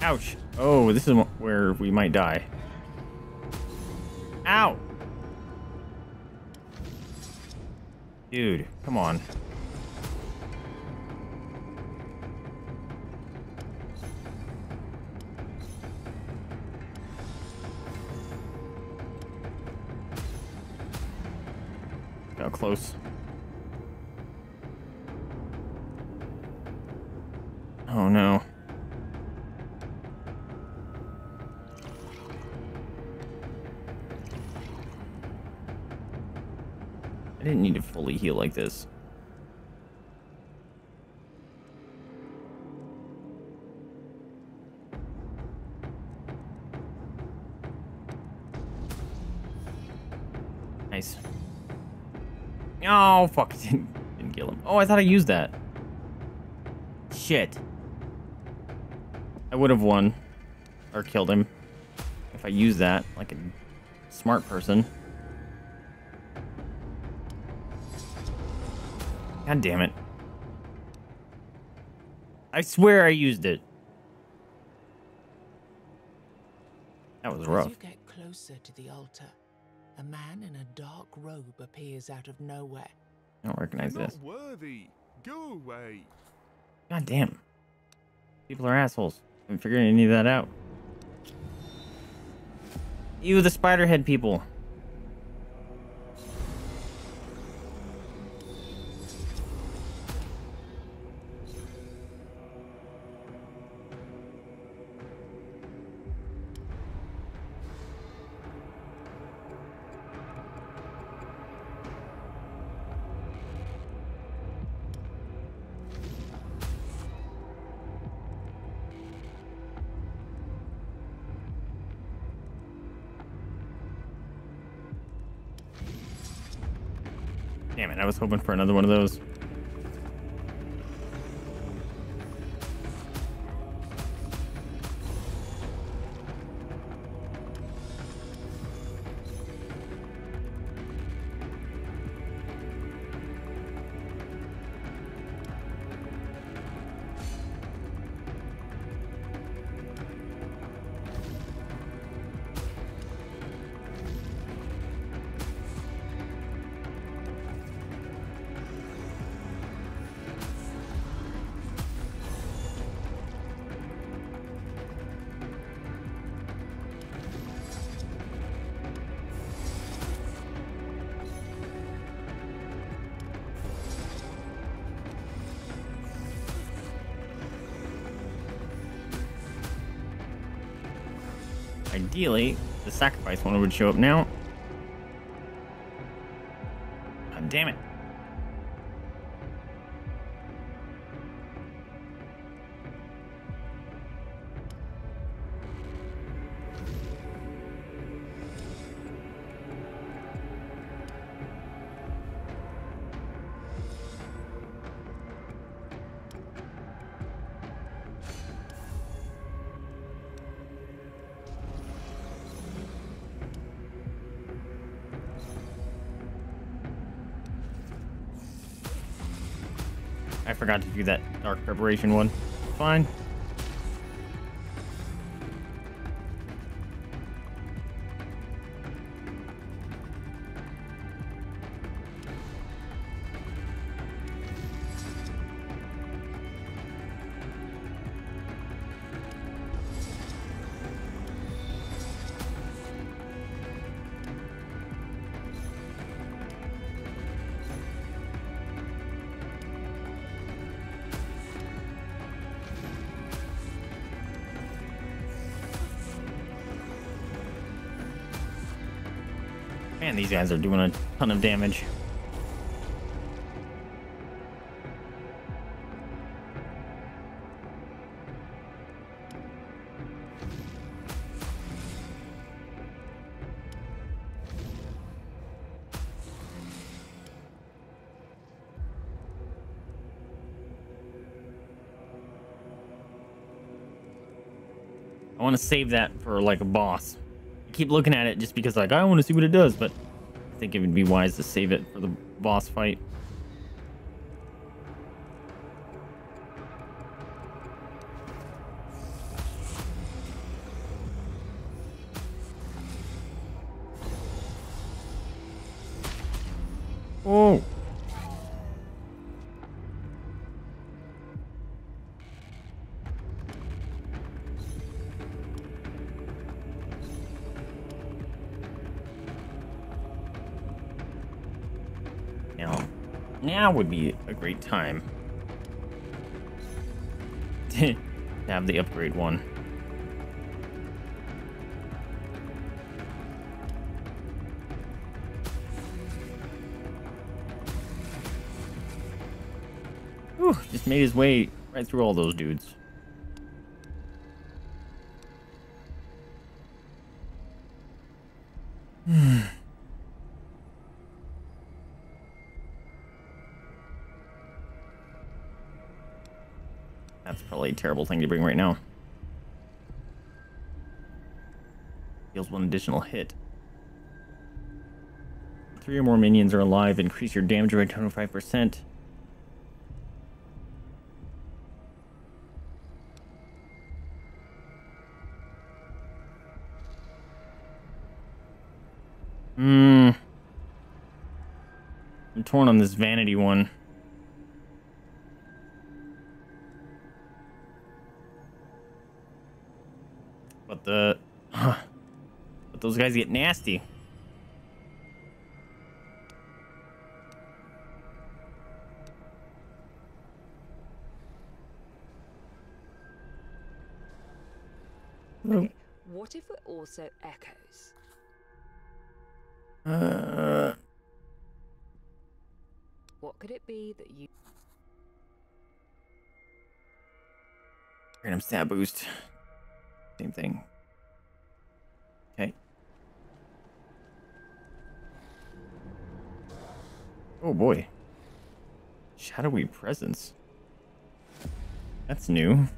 Ouch. Oh, this is where we might die. Dude, come on. Got close. Like this. Nice. Oh, fuck. [laughs] Didn't, didn't kill him. Oh, I thought I used that. Shit. I would have won. Or killed him. If I used that like a smart person. God damn it. I swear I used it. That was rough. As you get closer to the altar, a man in a dark robe appears out of nowhere. I don't recognize You're this. not worthy. Go away. God damn. People are assholes. I'm figuring any of that out. You, the spider head people. Hoping for another one of those. Ideally, the sacrifice one would show up now. I forgot to do that dark preparation one. Fine. Guys are doing a ton of damage. I want to save that for like a boss. I keep looking at it just because like I want to see what it does, but think it would be wise to save it for the boss fight. Would be a great time to [laughs] have the upgrade one. Whew, just made his way right through all those dudes. Terrible thing to bring right now. Deals one additional hit. Three or more minions are alive. Increase your damage by 25%. Hmm. I'm torn on this vanity one. Those guys get nasty. Okay, what if we're also echoes? Uh, What could it be that you. random stab boost. Same thing. Okay. Oh boy. Shadowy presence. That's new.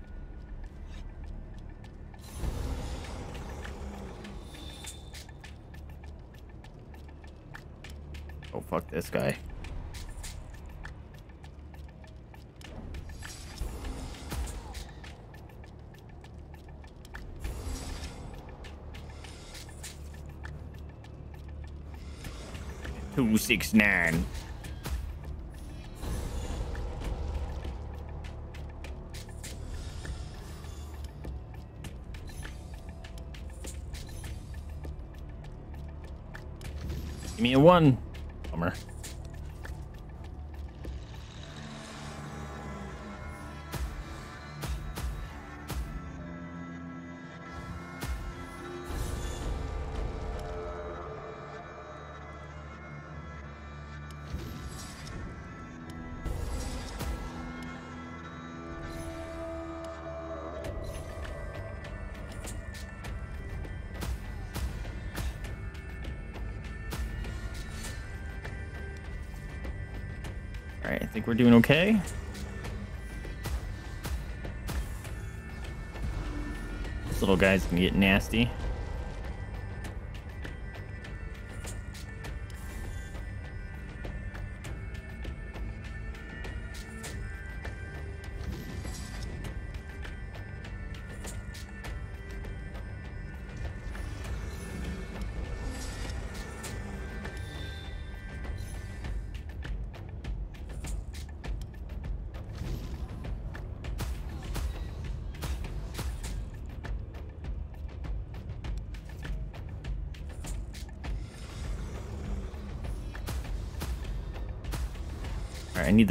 Oh fuck this guy. Two six nine. Me a one. Think we're doing okay. This little guy's gonna get nasty.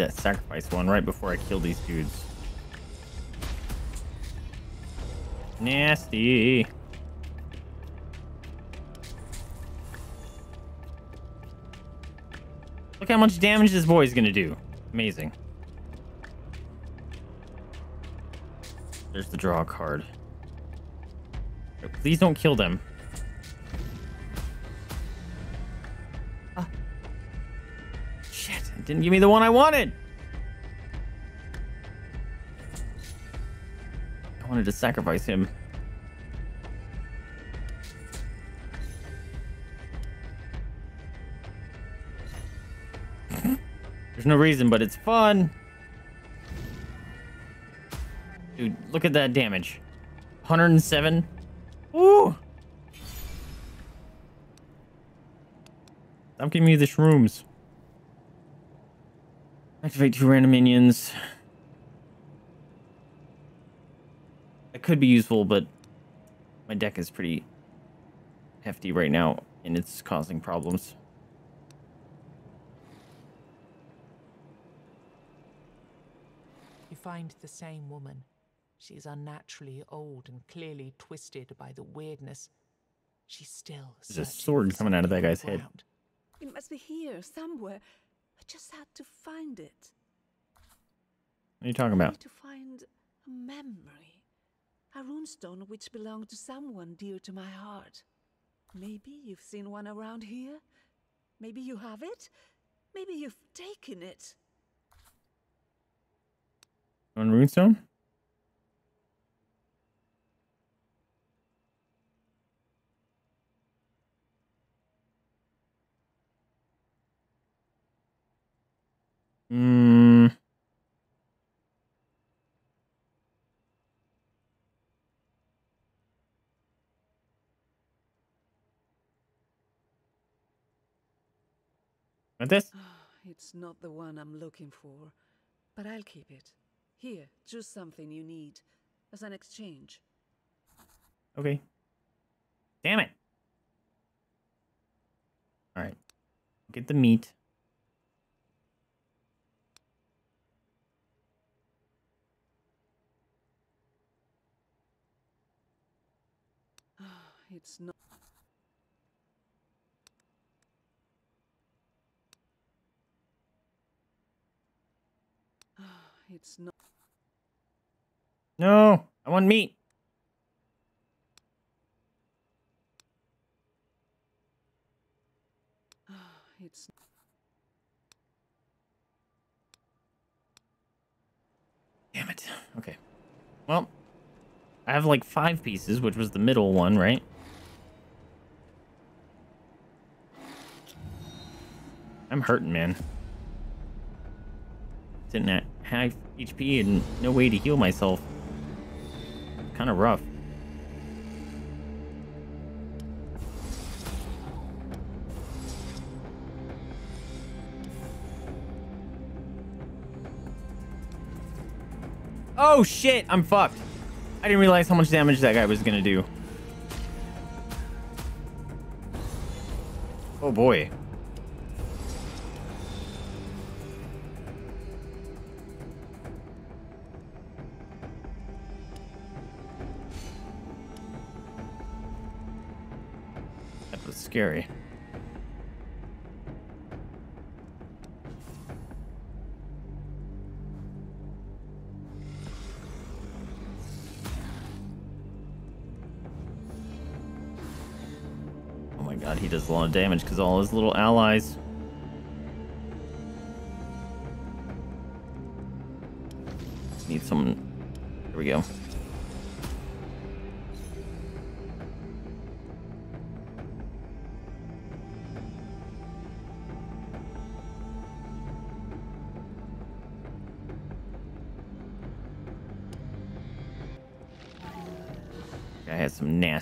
That sacrifice one right before I kill these dudes. Nasty. Look how much damage this boy's gonna do. Amazing. There's the draw card. Please don't kill them. Didn't give me the one I wanted. I wanted to sacrifice him. There's no reason, but it's fun. Dude, look at that damage. 107. Woo! Stop giving me the shrooms. Activate two random minions. That could be useful, but my deck is pretty hefty right now, and it's causing problems. You find the same woman. She is unnaturally old and clearly twisted by the Wyrdness. She's still. There's a sword coming out of that guy's head. It must be here, somewhere. I just had to find it. What are you talking I about? to find a memory. A runestone which belonged to someone dear to my heart. Maybe you've seen one around here? Maybe you have it? Maybe you've taken it. On Runestone? Hmm. With this? Ah, it's not the one I'm looking for, but I'll keep it. Here, choose something you need as an exchange. Okay. Damn it. All right. Get the meat. It's not. [sighs] It's not. No, I want meat. [sighs] It's. Damn it. Okay. Well, I have like five pieces, which was the middle one, right? I'm hurting, man. Sitting at half HP and no way to heal myself. Kind of rough. Oh shit, I'm fucked. I didn't realize how much damage that guy was gonna do. Oh boy. Scary. Oh my god, he does a lot of damage because all his little allies. Need someone.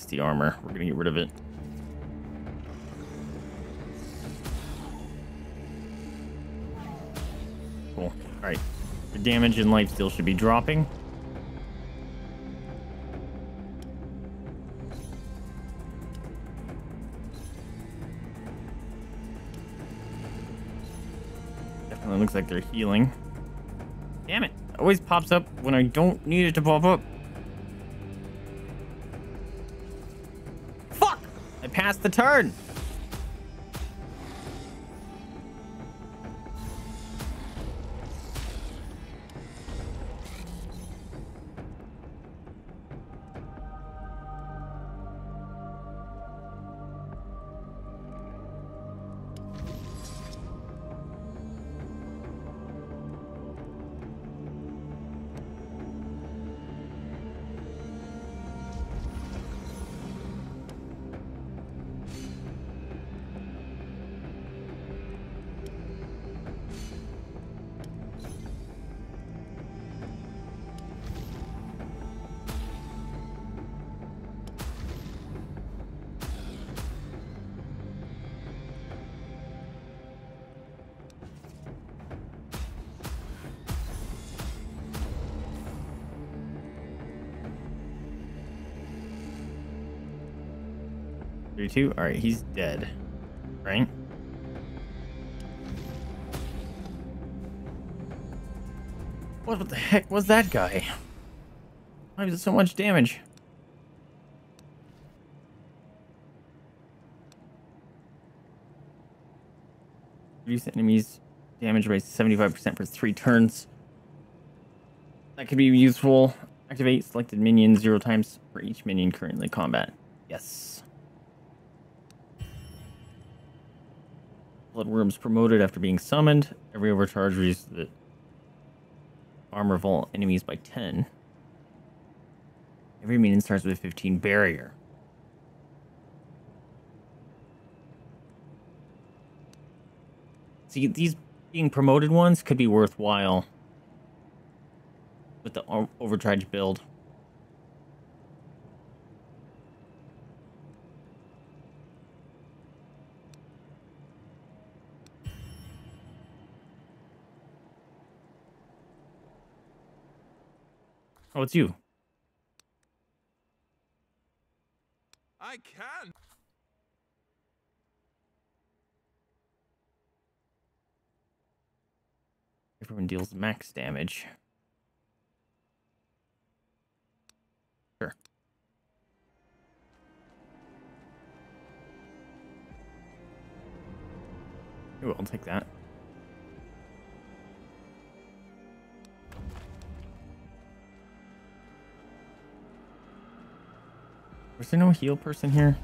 Nasty armor. We're gonna get rid of it. Cool. Alright. The damage and life steal should be dropping. Definitely looks like they're healing. Damn. It always pops up when I don't need it to pop up. Passed the turn. Thirty-two. All right, he's dead. Right? What the heck was that guy? Why was it so much damage? Reduce enemies damage by 75% for three turns. That could be useful. Activate selected minion zero times for each minion currently combat. Yes. Bloodworm's promoted after being summoned. Every overcharge reduces the armor of all enemies by 10. Every minion starts with 15 barrier. See, these being promoted ones could be worthwhile with the overcharge build. Oh, it's you. I can. Everyone deals max damage. Sure. Ooh, I'll take that. Was there no heal person here?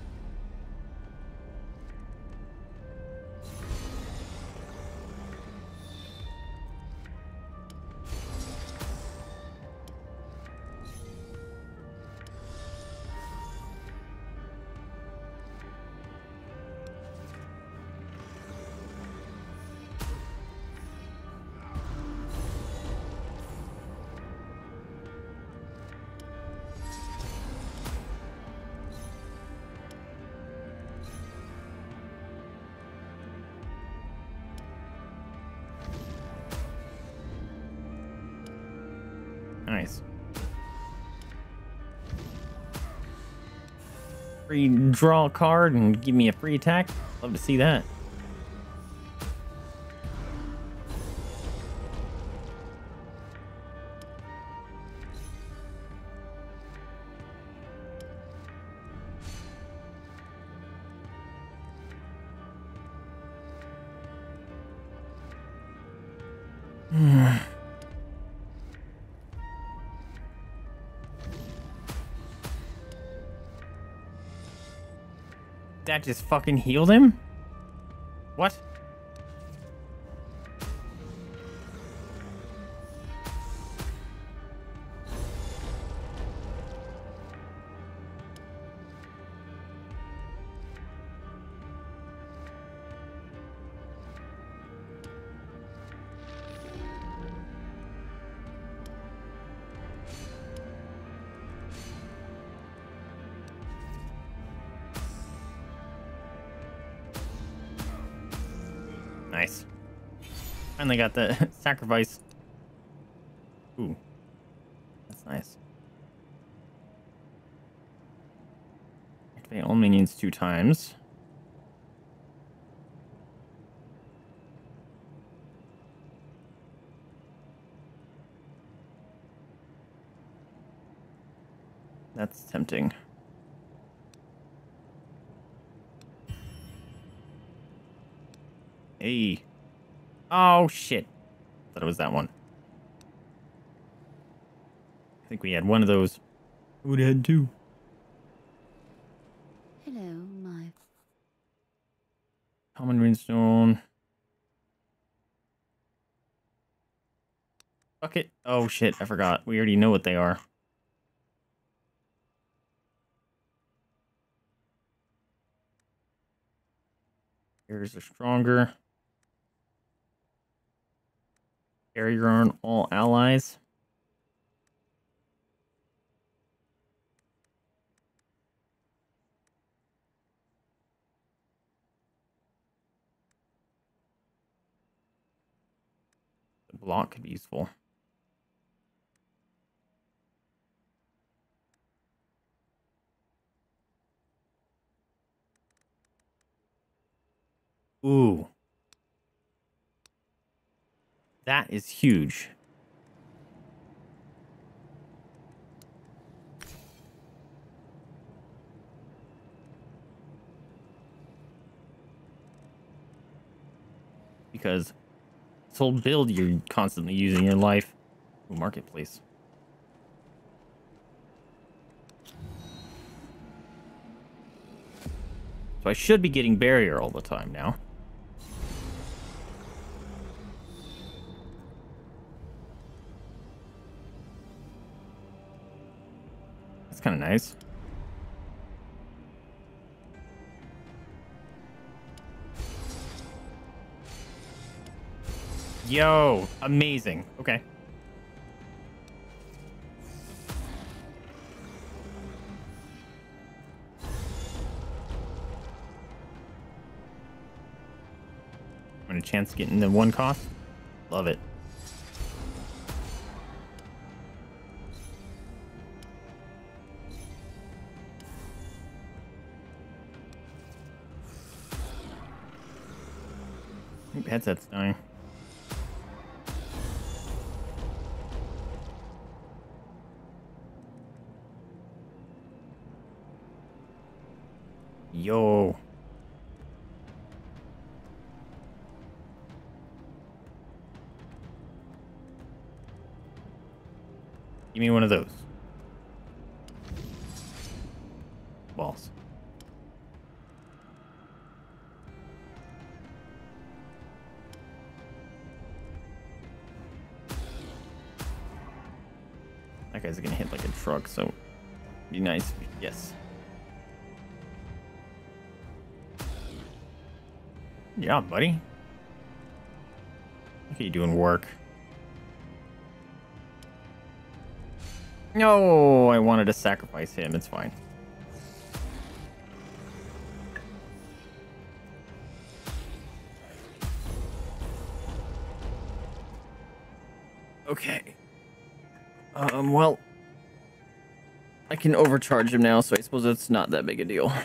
Draw a card and give me a free attack. Love to see that. Just fucking healed him? Finally got the [laughs] sacrifice. Ooh. That's nice. Activate all minions two times. That's tempting. Hey. Oh, shit. Thought it was that one. I think we had one of those. Would have had two. Hello, my Common Runestone. Fuck it. Oh, shit. I forgot. We already know what they are. Here's are stronger. Barrier on all allies. The block could be useful. Ooh. That is huge. Because this whole build you're constantly using your life. Ooh, marketplace. So I should be getting barrier all the time now. Kind of nice. Yo, amazing. Okay. Want a chance to get in the one cost? Love it. Headset's dying. Yo. Give me one of those. Yeah, buddy. Look at you doing work. No, I wanted to sacrifice him. It's fine. Okay. Um, well, I can overcharge him now, so I suppose it's not that big a deal. [laughs]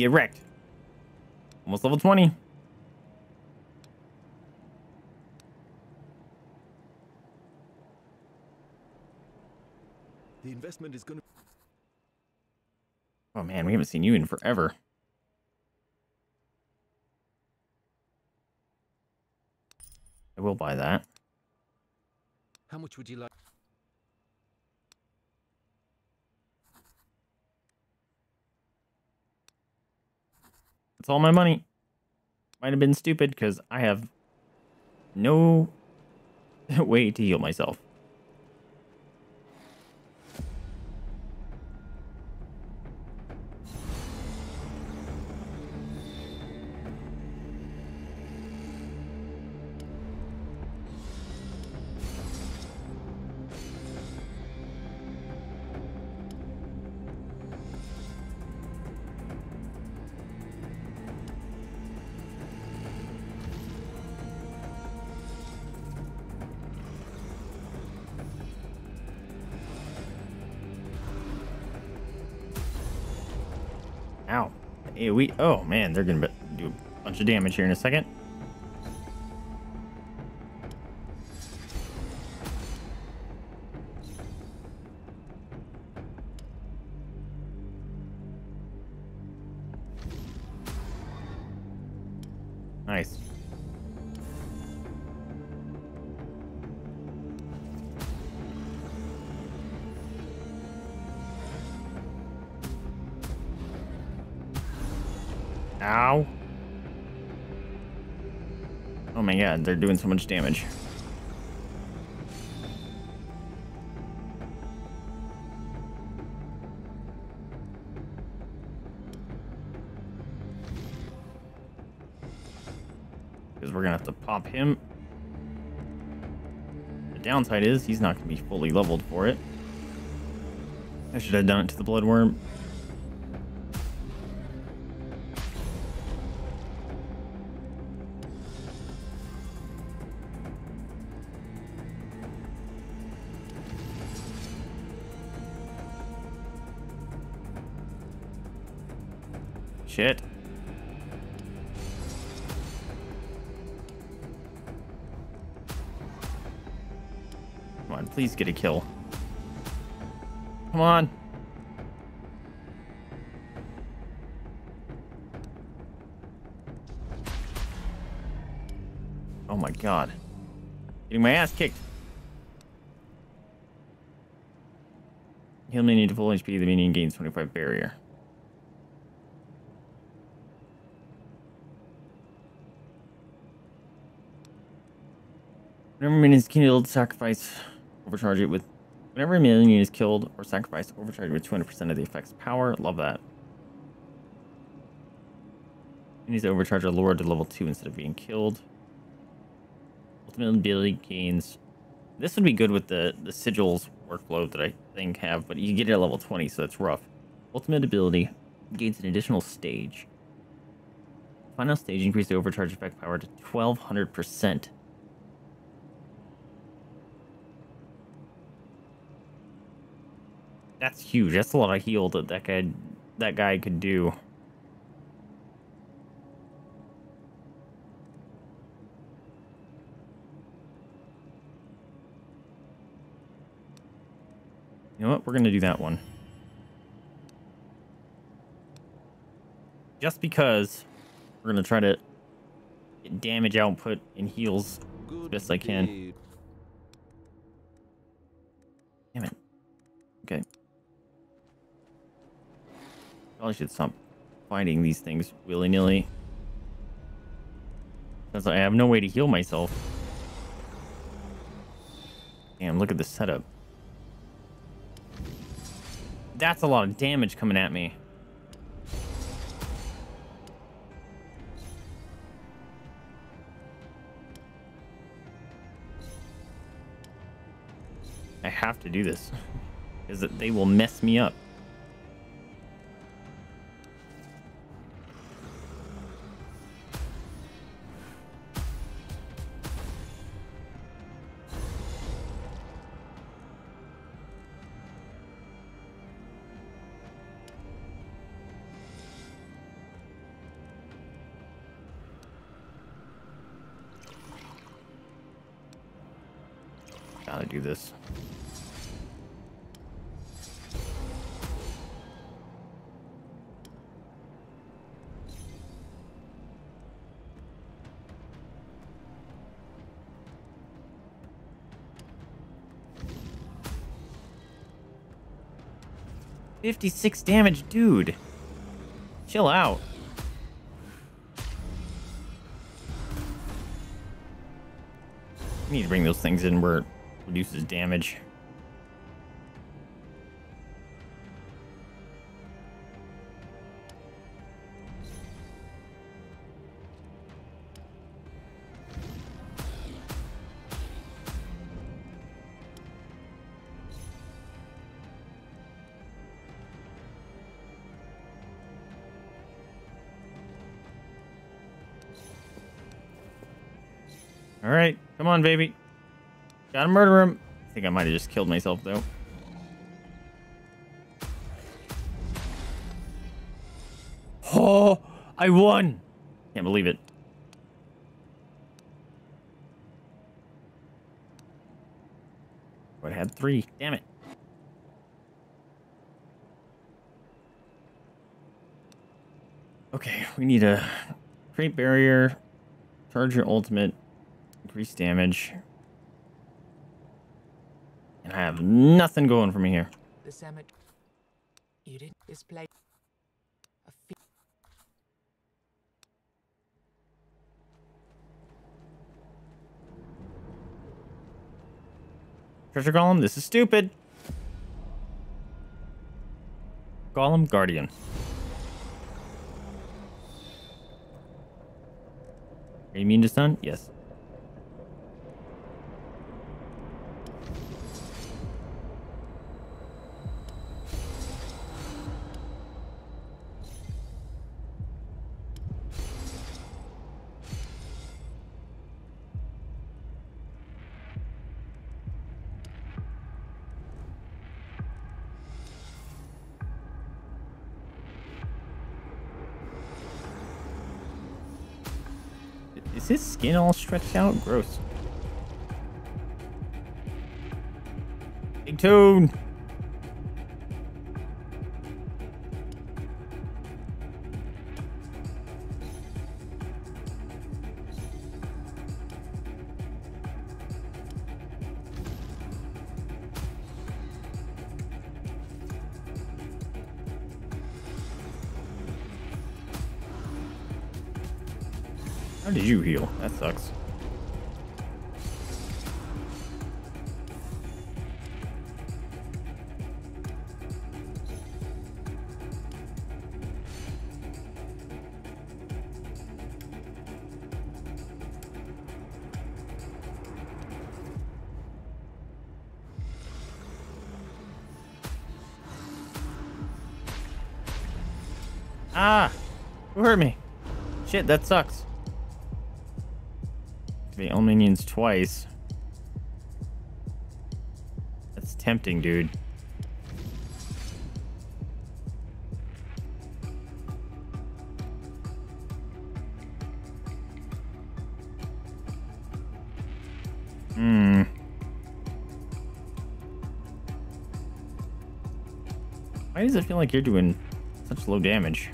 get wrecked. Almost level 20. The investment is going to. Oh man, we haven't seen you in forever. I will buy that. How much would you like? That's all my money. Might have been stupid because I have no [laughs] way to heal myself. We. Oh man, they're gonna do a bunch of damage here in a second. Doing so much damage. Because we're gonna have to pop him. The downside is he's not gonna be fully leveled for it. I should have done it to the bloodworm. Please get a kill. Come on. Oh my god. Getting my ass kicked. Heal minion to full HP, the minion gains 25 barrier. Whenever a minion is killed, sacrifice, overcharge it with. Whenever a minion is killed or sacrificed, overcharge it with 200% of the effect's power. Love that. You need to overcharge are lowered to level 2 instead of being killed. Ultimate ability gains. This would be good with the, the sigils workload that I think have, but you get it at level 20, so that's rough. Ultimate ability gains an additional stage. Final stage increase the overcharge effect power to 1200%. That's huge. That's a lot of heal that that guy, that guy could do. You know what? We're going to do that one. Just because we're going to try to get damage output and heals as best I can. Probably should stop fighting these things willy-nilly. Because I have no way to heal myself. Damn, look at the setup. That's a lot of damage coming at me. I have to do this. [laughs] Because they will mess me up. Gotta do this. Fifty-six damage, dude. Chill out. We need to bring those things in where reduces damage. All right, come on, baby. Gotta murder him. I think I might have just killed myself, though. Oh, I won. Can't believe it. But I had three. Damn it. Okay, we need a create barrier, charge your ultimate, increase damage. Have nothing going for me here. The cemetery. You didn't display a Treasure Golem, this is stupid. Golem Guardian. Are you mean to stun? Yes. All stretched out? Gross. Big Toon! Shit, that sucks. The all minions twice. That's tempting, dude. Hmm. Why does it feel like you're doing such low damage?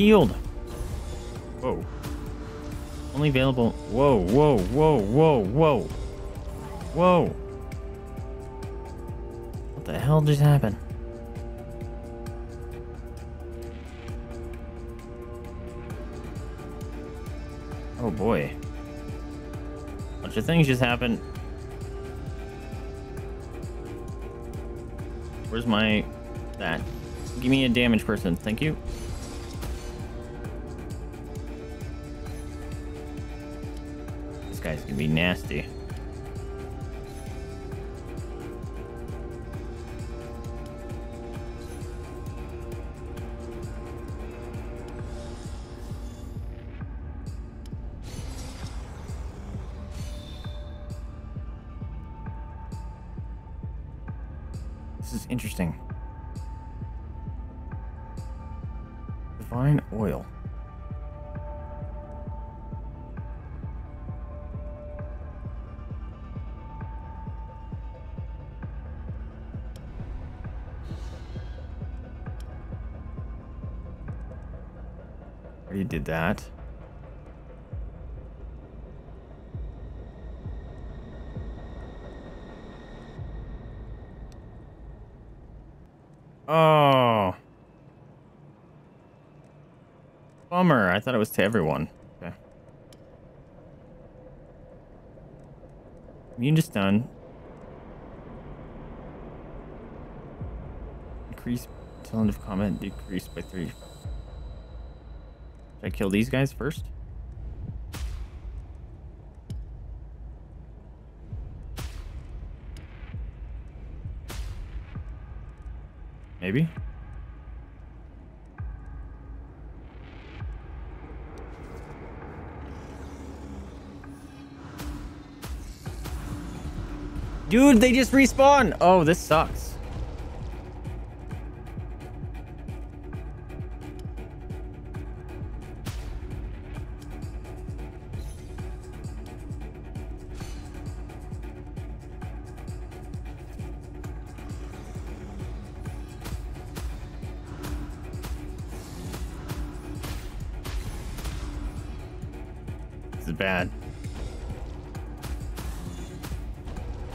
Healed. Whoa. Only available. Whoa, whoa, whoa, whoa, whoa. Whoa. What the hell just happened? Oh boy. Bunch of things just happened. Where's my that? Give me a damage person, thank you. Gonna be nasty. Did that. Oh. Bummer. I thought it was to everyone. Okay. Immune to stun. Increase talent of combat decreased by three. Should I kill these guys first? Maybe. Dude, they just respawn. Oh, this sucks.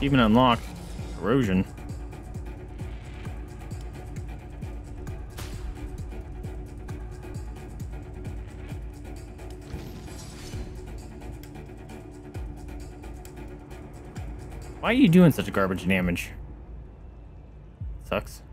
Even unlocked. Erosion. Why are you doing such garbage damage? Sucks.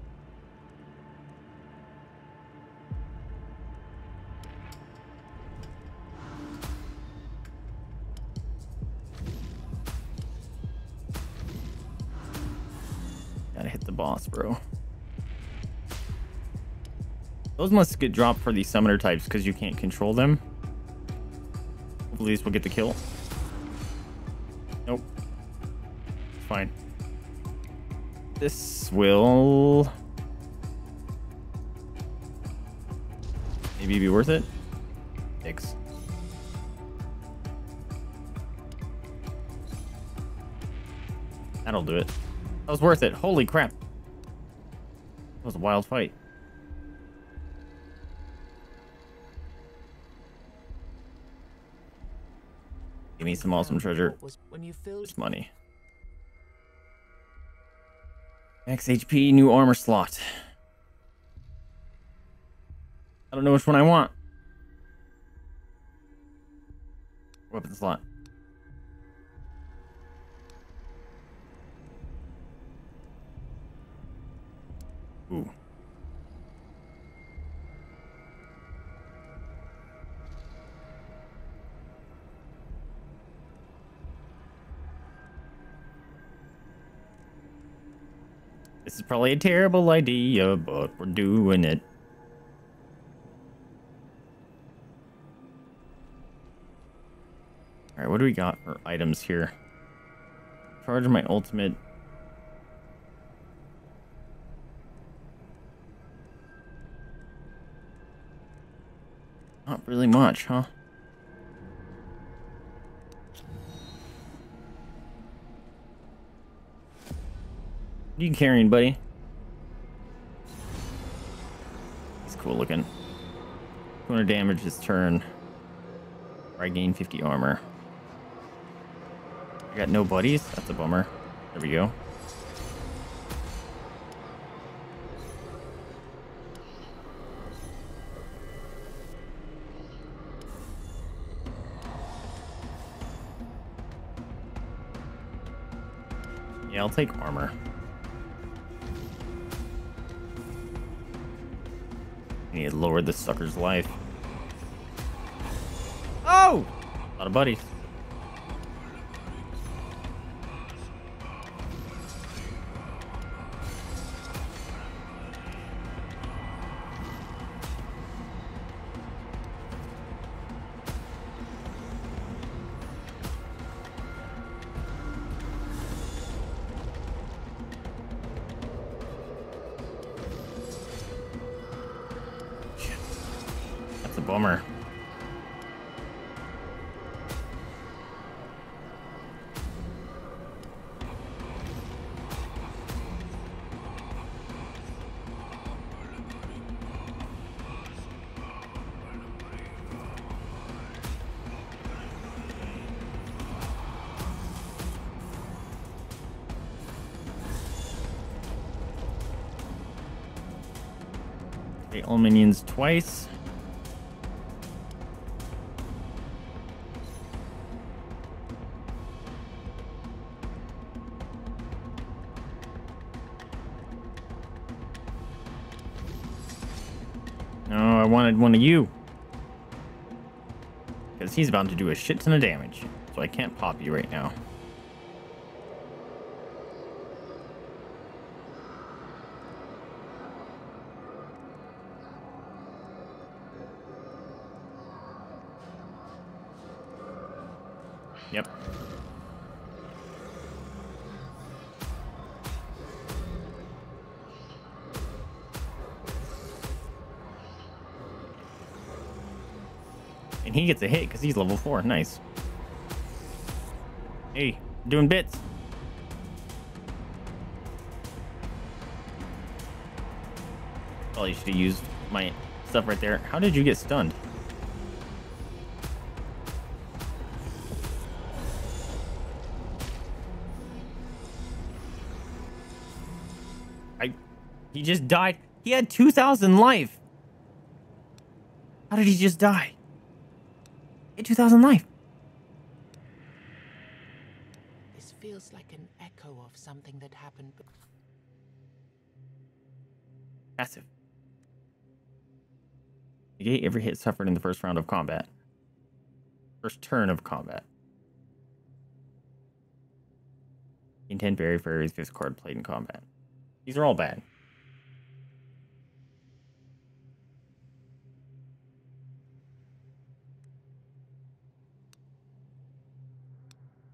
Those must get dropped for the summoner types because you can't control them. Hopefully this will get the kill. Nope. Fine. This will maybe be worth it. Six. That'll do it. That was worth it. Holy crap. That was a wild fight. Give me some awesome treasure. Just money. Max HP, new armor slot. I don't know which one I want. Weapon slot. Ooh. This is probably a terrible idea, but we're doing it. Alright, what do we got for items here? Charge my ultimate. Not really much, huh? What are you carrying, buddy? He's cool looking. 200 damage this turn. I gain 50 armor. I got no buddies? That's a bummer. There we go. Yeah, I'll take armor. I need to lower this sucker's life. Oh! A lot of buddies. Minions twice. No, I wanted one of you. Because he's about to do a shit ton of damage. So I can't pop you right now. Gets a hit because he's level 4. Nice. Hey, doing bits. Probably should have used my stuff right there. How did you get stunned? I... He just died. He had 2,000 life. How did he just die? He had 2,000 life. This feels like an echo of something that happened. But Passive. Negate every hit suffered in the first round of combat. First turn of combat. Intent Berry Fairies, this card played in combat. These are all bad.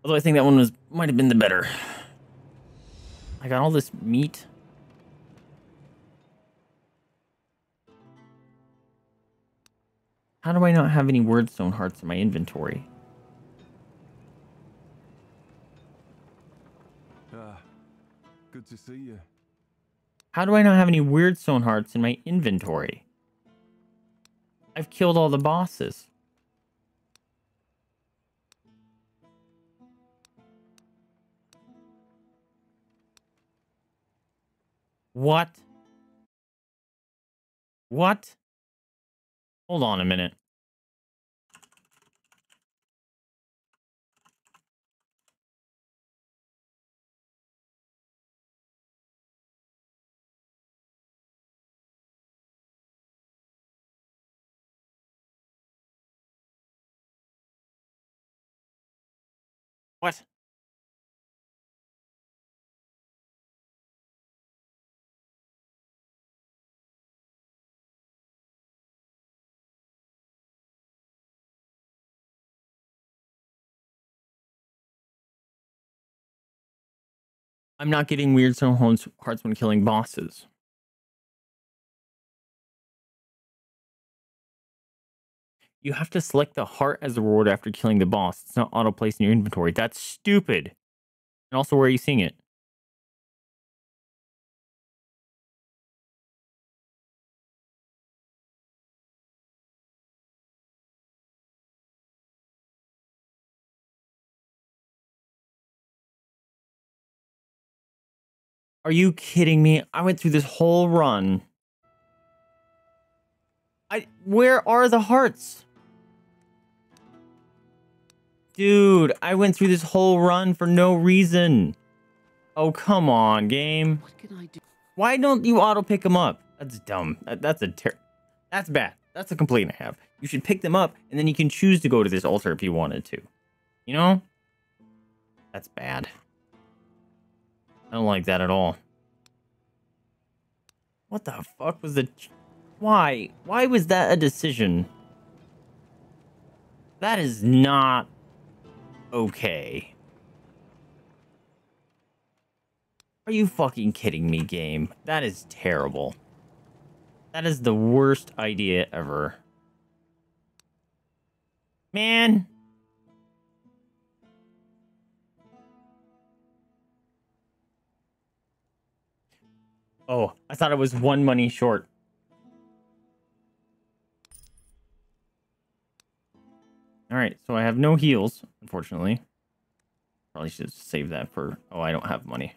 Although I think that one was might have been the better. I got all this meat. How do I not have any Wyrdstone hearts in my inventory? Ah, good to see you. How do I not have any Wyrdstone hearts in my inventory? I've killed all the bosses. What? What? Hold on a minute. What? I'm not getting Wyrdstone hearts when killing bosses. You have to select the heart as a reward after killing the boss. It's not auto placed in your inventory. That's stupid. And also, where are you seeing it? Are you kidding me? I went through this whole run. I where are the hearts? Dude, I went through this whole run for no reason. Oh, come on, game. What can I do? Why don't you auto pick them up? That's dumb. That, that's a ter- That's bad. That's a complaint I have. You should pick them up and then you can choose to go to this altar if you wanted to. You know? That's bad. I don't like that at all. What the fuck was the... Why? Why was that a decision? That is not okay. Are you fucking kidding me, game? That is terrible. That is the worst idea ever. Man. Oh, I thought it was one money short. All right, so I have no heals, unfortunately. Probably should save that for... Oh, I don't have money.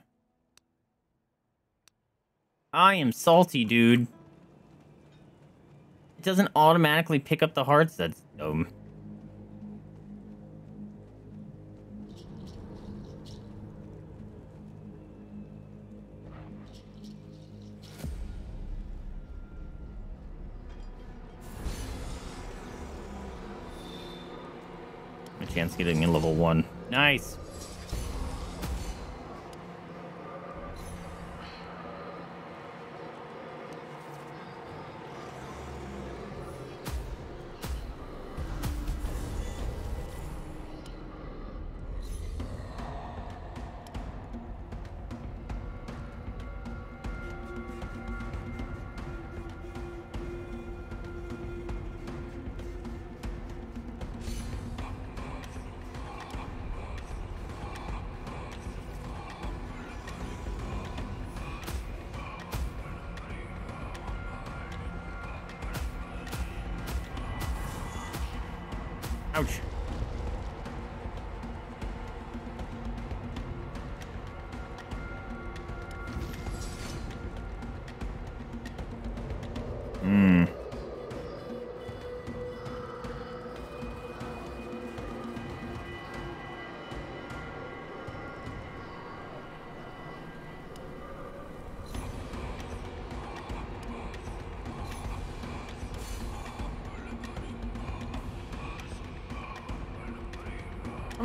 I am salty, dude. It doesn't automatically pick up the hearts? That's dumb. Chance getting in level one. Nice.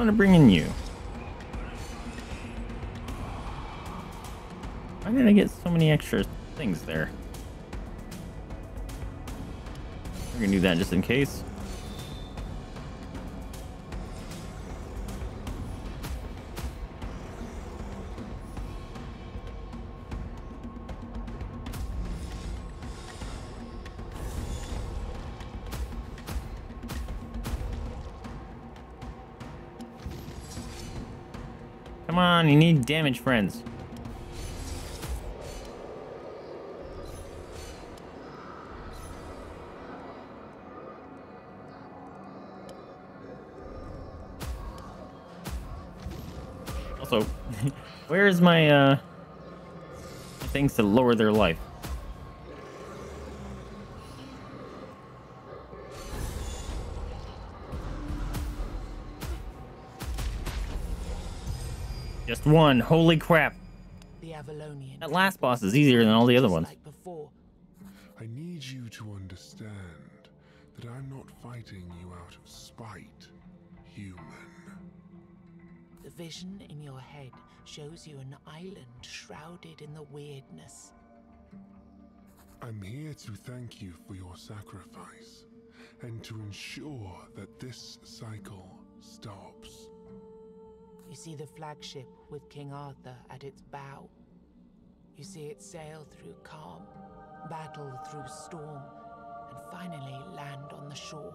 I'm gonna bring in you. Why did I get so many extra things there? We're gonna do that just in case. You need damage friends. Also, [laughs] where is my uh things to lower their life? One. Holy crap. The Avalonian. That last boss is easier than all the other ones. Like before. I need you to understand that I'm not fighting you out of spite, human. The vision in your head shows you an island shrouded in the Wyrdness. I'm here to thank you for your sacrifice and to ensure that this cycle stops. You see the flagship with King Arthur at its bow. You see it sail through calm, battle through storm, and finally land on the shore.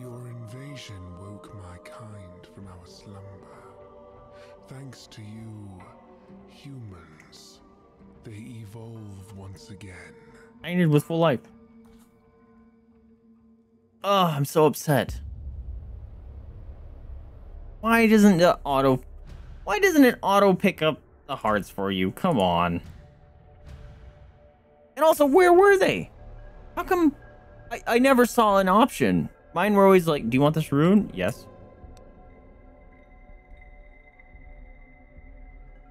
Your invasion woke my kind from our slumber. Thanks to you, humans, they evolved once again. I ended with full life. Oh, I'm so upset. Why doesn't it auto... Why doesn't it auto pick up the hearts for you? Come on. And also, where were they? How come... I, I never saw an option. Mine were always like, do you want this rune? Yes.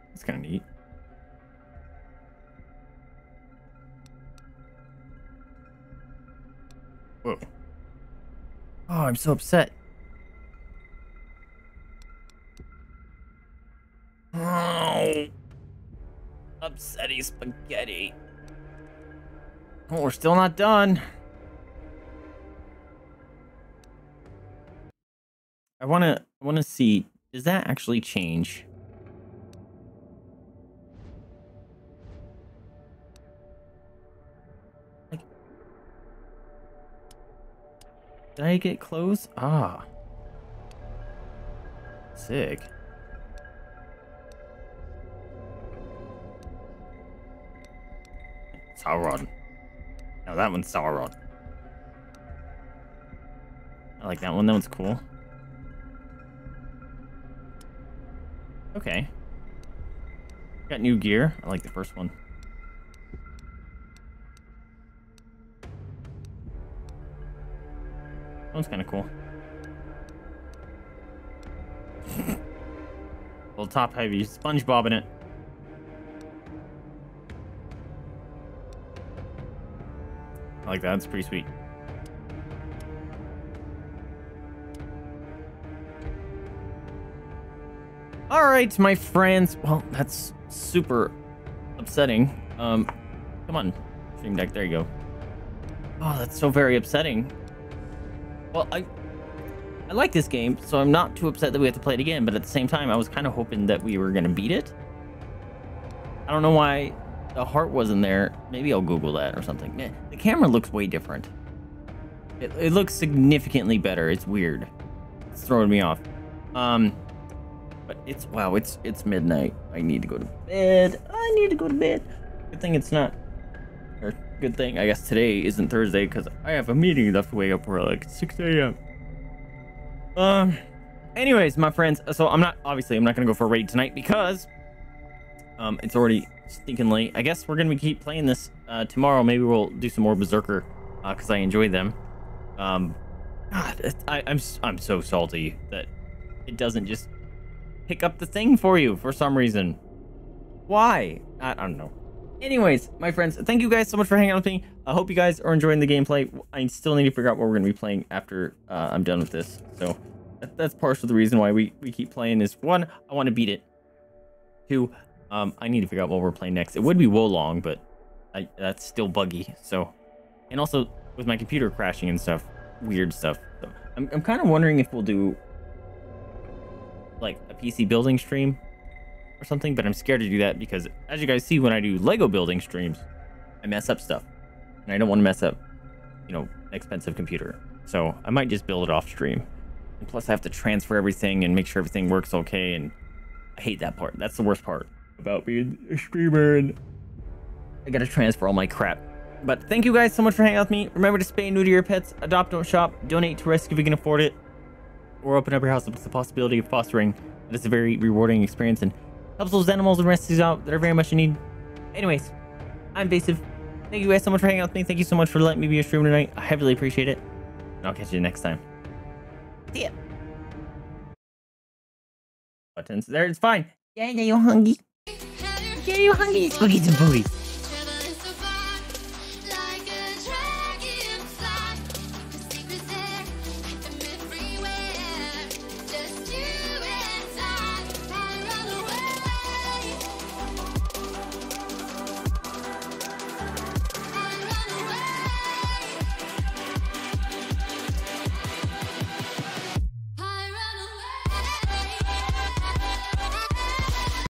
That's kind of neat. Whoa. Oh, I'm so upset. Oh. Upsetty spaghetti. Oh, we're still not done. I want to I want to see does that actually change? Did I get close? Ah. Sick. Sauron. No, that one's Sauron. I like that one. That one's cool. Okay. Got new gear. I like the first one. That one's kind of cool. [laughs] Little top heavy SpongeBob in it. Like that. It's pretty sweet. All right, my friends. Well, that's super upsetting. Um, come on, stream deck. There you go. Oh, that's so very upsetting. Well, I I like this game, so I'm not too upset that we have to play it again. But at the same time, I was kind of hoping that we were gonna beat it. I don't know why the heart wasn't there. Maybe I'll Google that or something. Man, the camera looks way different. It, it looks significantly better. It's weird. It's throwing me off. Um, but it's wow. It's it's midnight. I need to go to bed. I need to go to bed. Good thing it's not. Or good thing I guess today isn't Thursday because I have a meeting to wake up for like 6 a.m. Um. Anyways, my friends. So I'm not obviously I'm not gonna go for a raid tonight because um it's already stinking late. I guess we're gonna keep playing this uh, tomorrow. Maybe we'll do some more Berserker because uh, I enjoy them. Um, God, I, I'm I'm so salty that it doesn't just pick up the thing for you for some reason. Why? I, I don't know. Anyways, my friends, thank you guys so much for hanging out with me. I hope you guys are enjoying the gameplay. I still need to figure out what we're going to be playing after uh, I'm done with this. So that, that's partially the reason why we, we keep playing is one, I want to beat it. Two, um, I need to figure out what we're playing next. It would be Wo Long, but I, that's still buggy. So, and also with my computer crashing and stuff, weird stuff. So I'm, I'm kind of wondering if we'll do like a PC building stream or something, but I'm scared to do that because as you guys see, when I do Lego building streams, I mess up stuff and I don't want to mess up, you know, expensive computer. So I might just build it off stream. And plus I have to transfer everything and make sure everything works okay. And I hate that part. That's the worst part about being a streamer and I gotta transfer all my crap. But thank you guys so much for hanging out with me. Remember to spay new to your pets, adopt, don't shop, donate to rescue if you can afford it, or open up your house with the possibility of fostering. It is a very rewarding experience and helps those animals and rescues out that are very much in need. Anyways, I'm Vaesive. Thank you guys so much for hanging out with me. Thank you so much for letting me be a streamer tonight. I heavily appreciate it. And I'll catch you next time. See ya. Buttons. There, it's fine. Yeah, yeah, you hungry. Yeah, you hungry. Spookies and boogies.